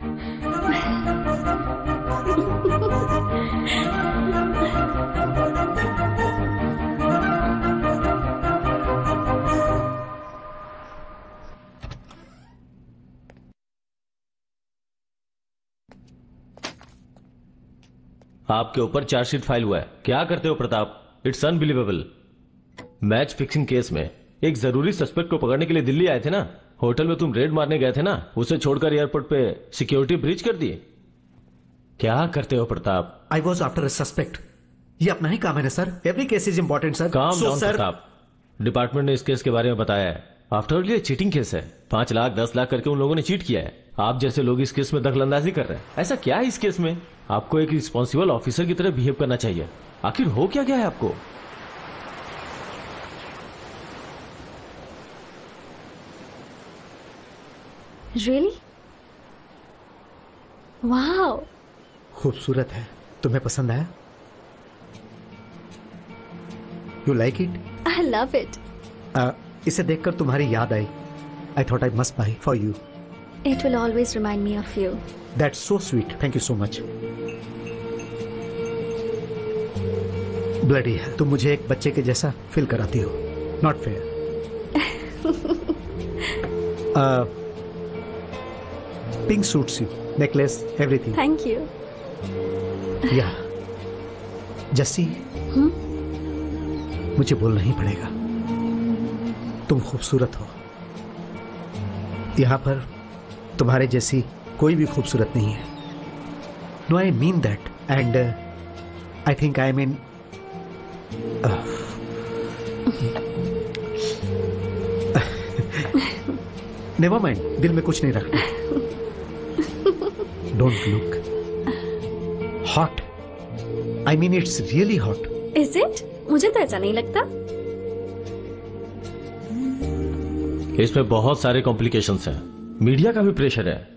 आपके ऊपर चार्जशीट फ़ाइल हुआ है। क्या करते हो, Pratap? It's unbelievable match fixing case में एक ज़रूरी सस्पेक्ट को पकड़ने के लिए दिल्ली आए थे ना? होटल में तुम रेड मारने गए थे ना? उसे छोड़कर एयरपोर्ट पे सिक्योरिटी ब्रीच कर दिए। क्या करते हो Pratap? I was after suspect ये अपना ही काम है ना sir every case is important sir काम So, sir, प्रताप डिपार्टमेंट ने इस केस के बारे में बताया है। आफ्टर ये चीटिंग केस है। पाँच लाख दस लाख करके उन लोगों ने चीट किया है। आप जैसे लोग इस केस में दखलंदाजी कर रहे हैं। ऐसा क्या है इस केस में? आपको एक रिस्पॉन्सिबल ऑफिसर की तरह बिहेव करना चाहिए। आखिर हो क्या क्या है आपको? रियली वाओ खूबसूरत है। तुम्हें पसंद आया? You like it I love it इसे देखकर तुम्हारी याद आई। I thought I must buy for you It will always remind me of you. That's so sweet thank you so much bloody है। तुम मुझे एक बच्चे के जैसा फील कराती हो। Not fair pink suits you necklace everything Thank you. या जस्सी Hmm? मुझे बोलना ही पड़ेगा। तुम खूबसूरत हो। यहाँ पर तुम्हारे जैसी कोई भी खूबसूरत नहीं है। No I mean that and I think I mean never mind दिल में कुछ नहीं रखना। Don't look hot I mean it's really hot Is it? मुझे तो ऐसा नहीं लगता। इसमें बहुत सारे कॉम्प्लिकेशंस हैं। मीडिया का भी प्रेशर है।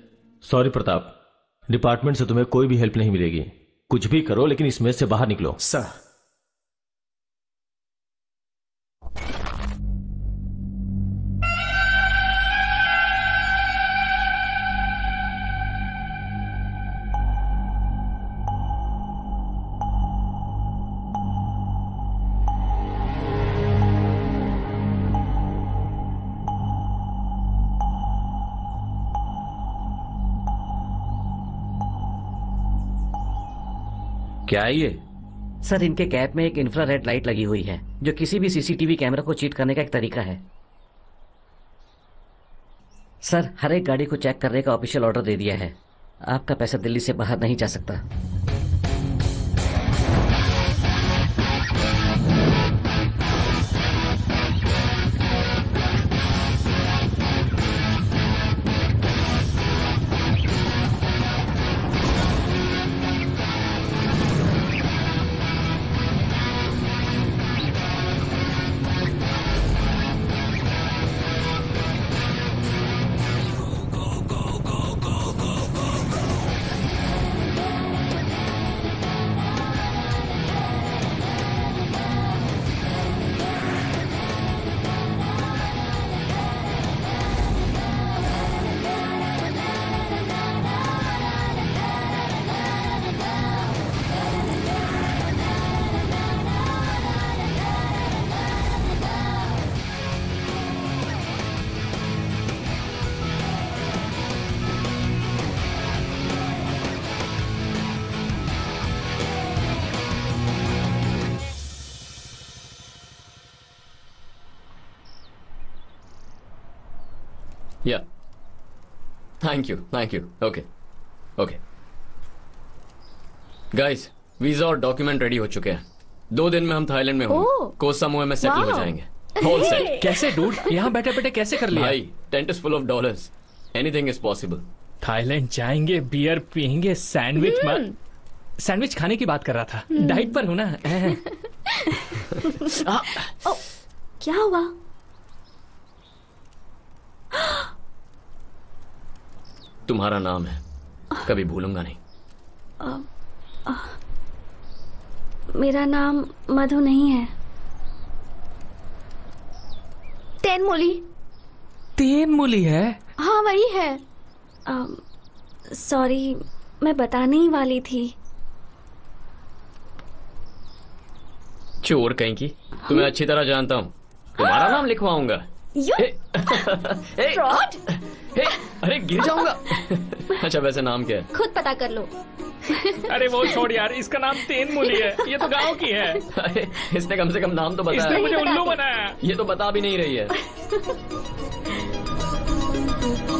सॉरी प्रताप डिपार्टमेंट से तुम्हें कोई भी हेल्प नहीं मिलेगी। कुछ भी करो लेकिन इसमें से बाहर निकलो। सर क्या है ये? सर, इनके कैब में एक इंफ्रारेड लाइट लगी हुई है, जो किसी भी सीसीटीवी कैमरा को चीट करने का एक तरीका है। सर, हर एक गाड़ी को चेक करने का ऑफिशियल ऑर्डर दे दिया है। आपका पैसा दिल्ली से बाहर नहीं जा सकता। Thank you thank you okay okay guys visa और डॉक्यूमेंट रेडी हो चुके हैं. दो दिन में हम थाईलैंड में ओह। होंगे कोसा मुँह में सेटल हो जाएँगे. होल सेट कैसे डूड यहाँ बैठे बैठे कैसे कर लिया? भाई tent is full of dollars anything is possible Thailand जाएँगे बियर पियेंगे सैंडविच। मा- सैंडविच खाने की बात कर रहा था. हम्म। डाइट पर हूँ ना? ओ, क्या हुआ? तुम्हारा नाम है। कभी भूलूँगा नहीं। अ, अ, मेरा नाम मधु नहीं है। टेन मूली तीन मूली है? हाँ वही है। सॉरी मैं बताने ही वाली थी। चोर कहीं की? तुम्हें अच्छी तरह जानता हूँ। तुम्हारा नाम लिखवाऊँगा। फ्रॉड? अरे गिर। जाऊँगा। अच्छा वैसे नाम क्या है? खुद पता कर लो। अरे वो छोड़ यार इसका नाम तेन मुली है। ये तो गाँव की है। अरे इसने कम से कम नाम तो बताया। इसने मुझे उल्लू बनाया। ये तो बता भी नहीं रही है।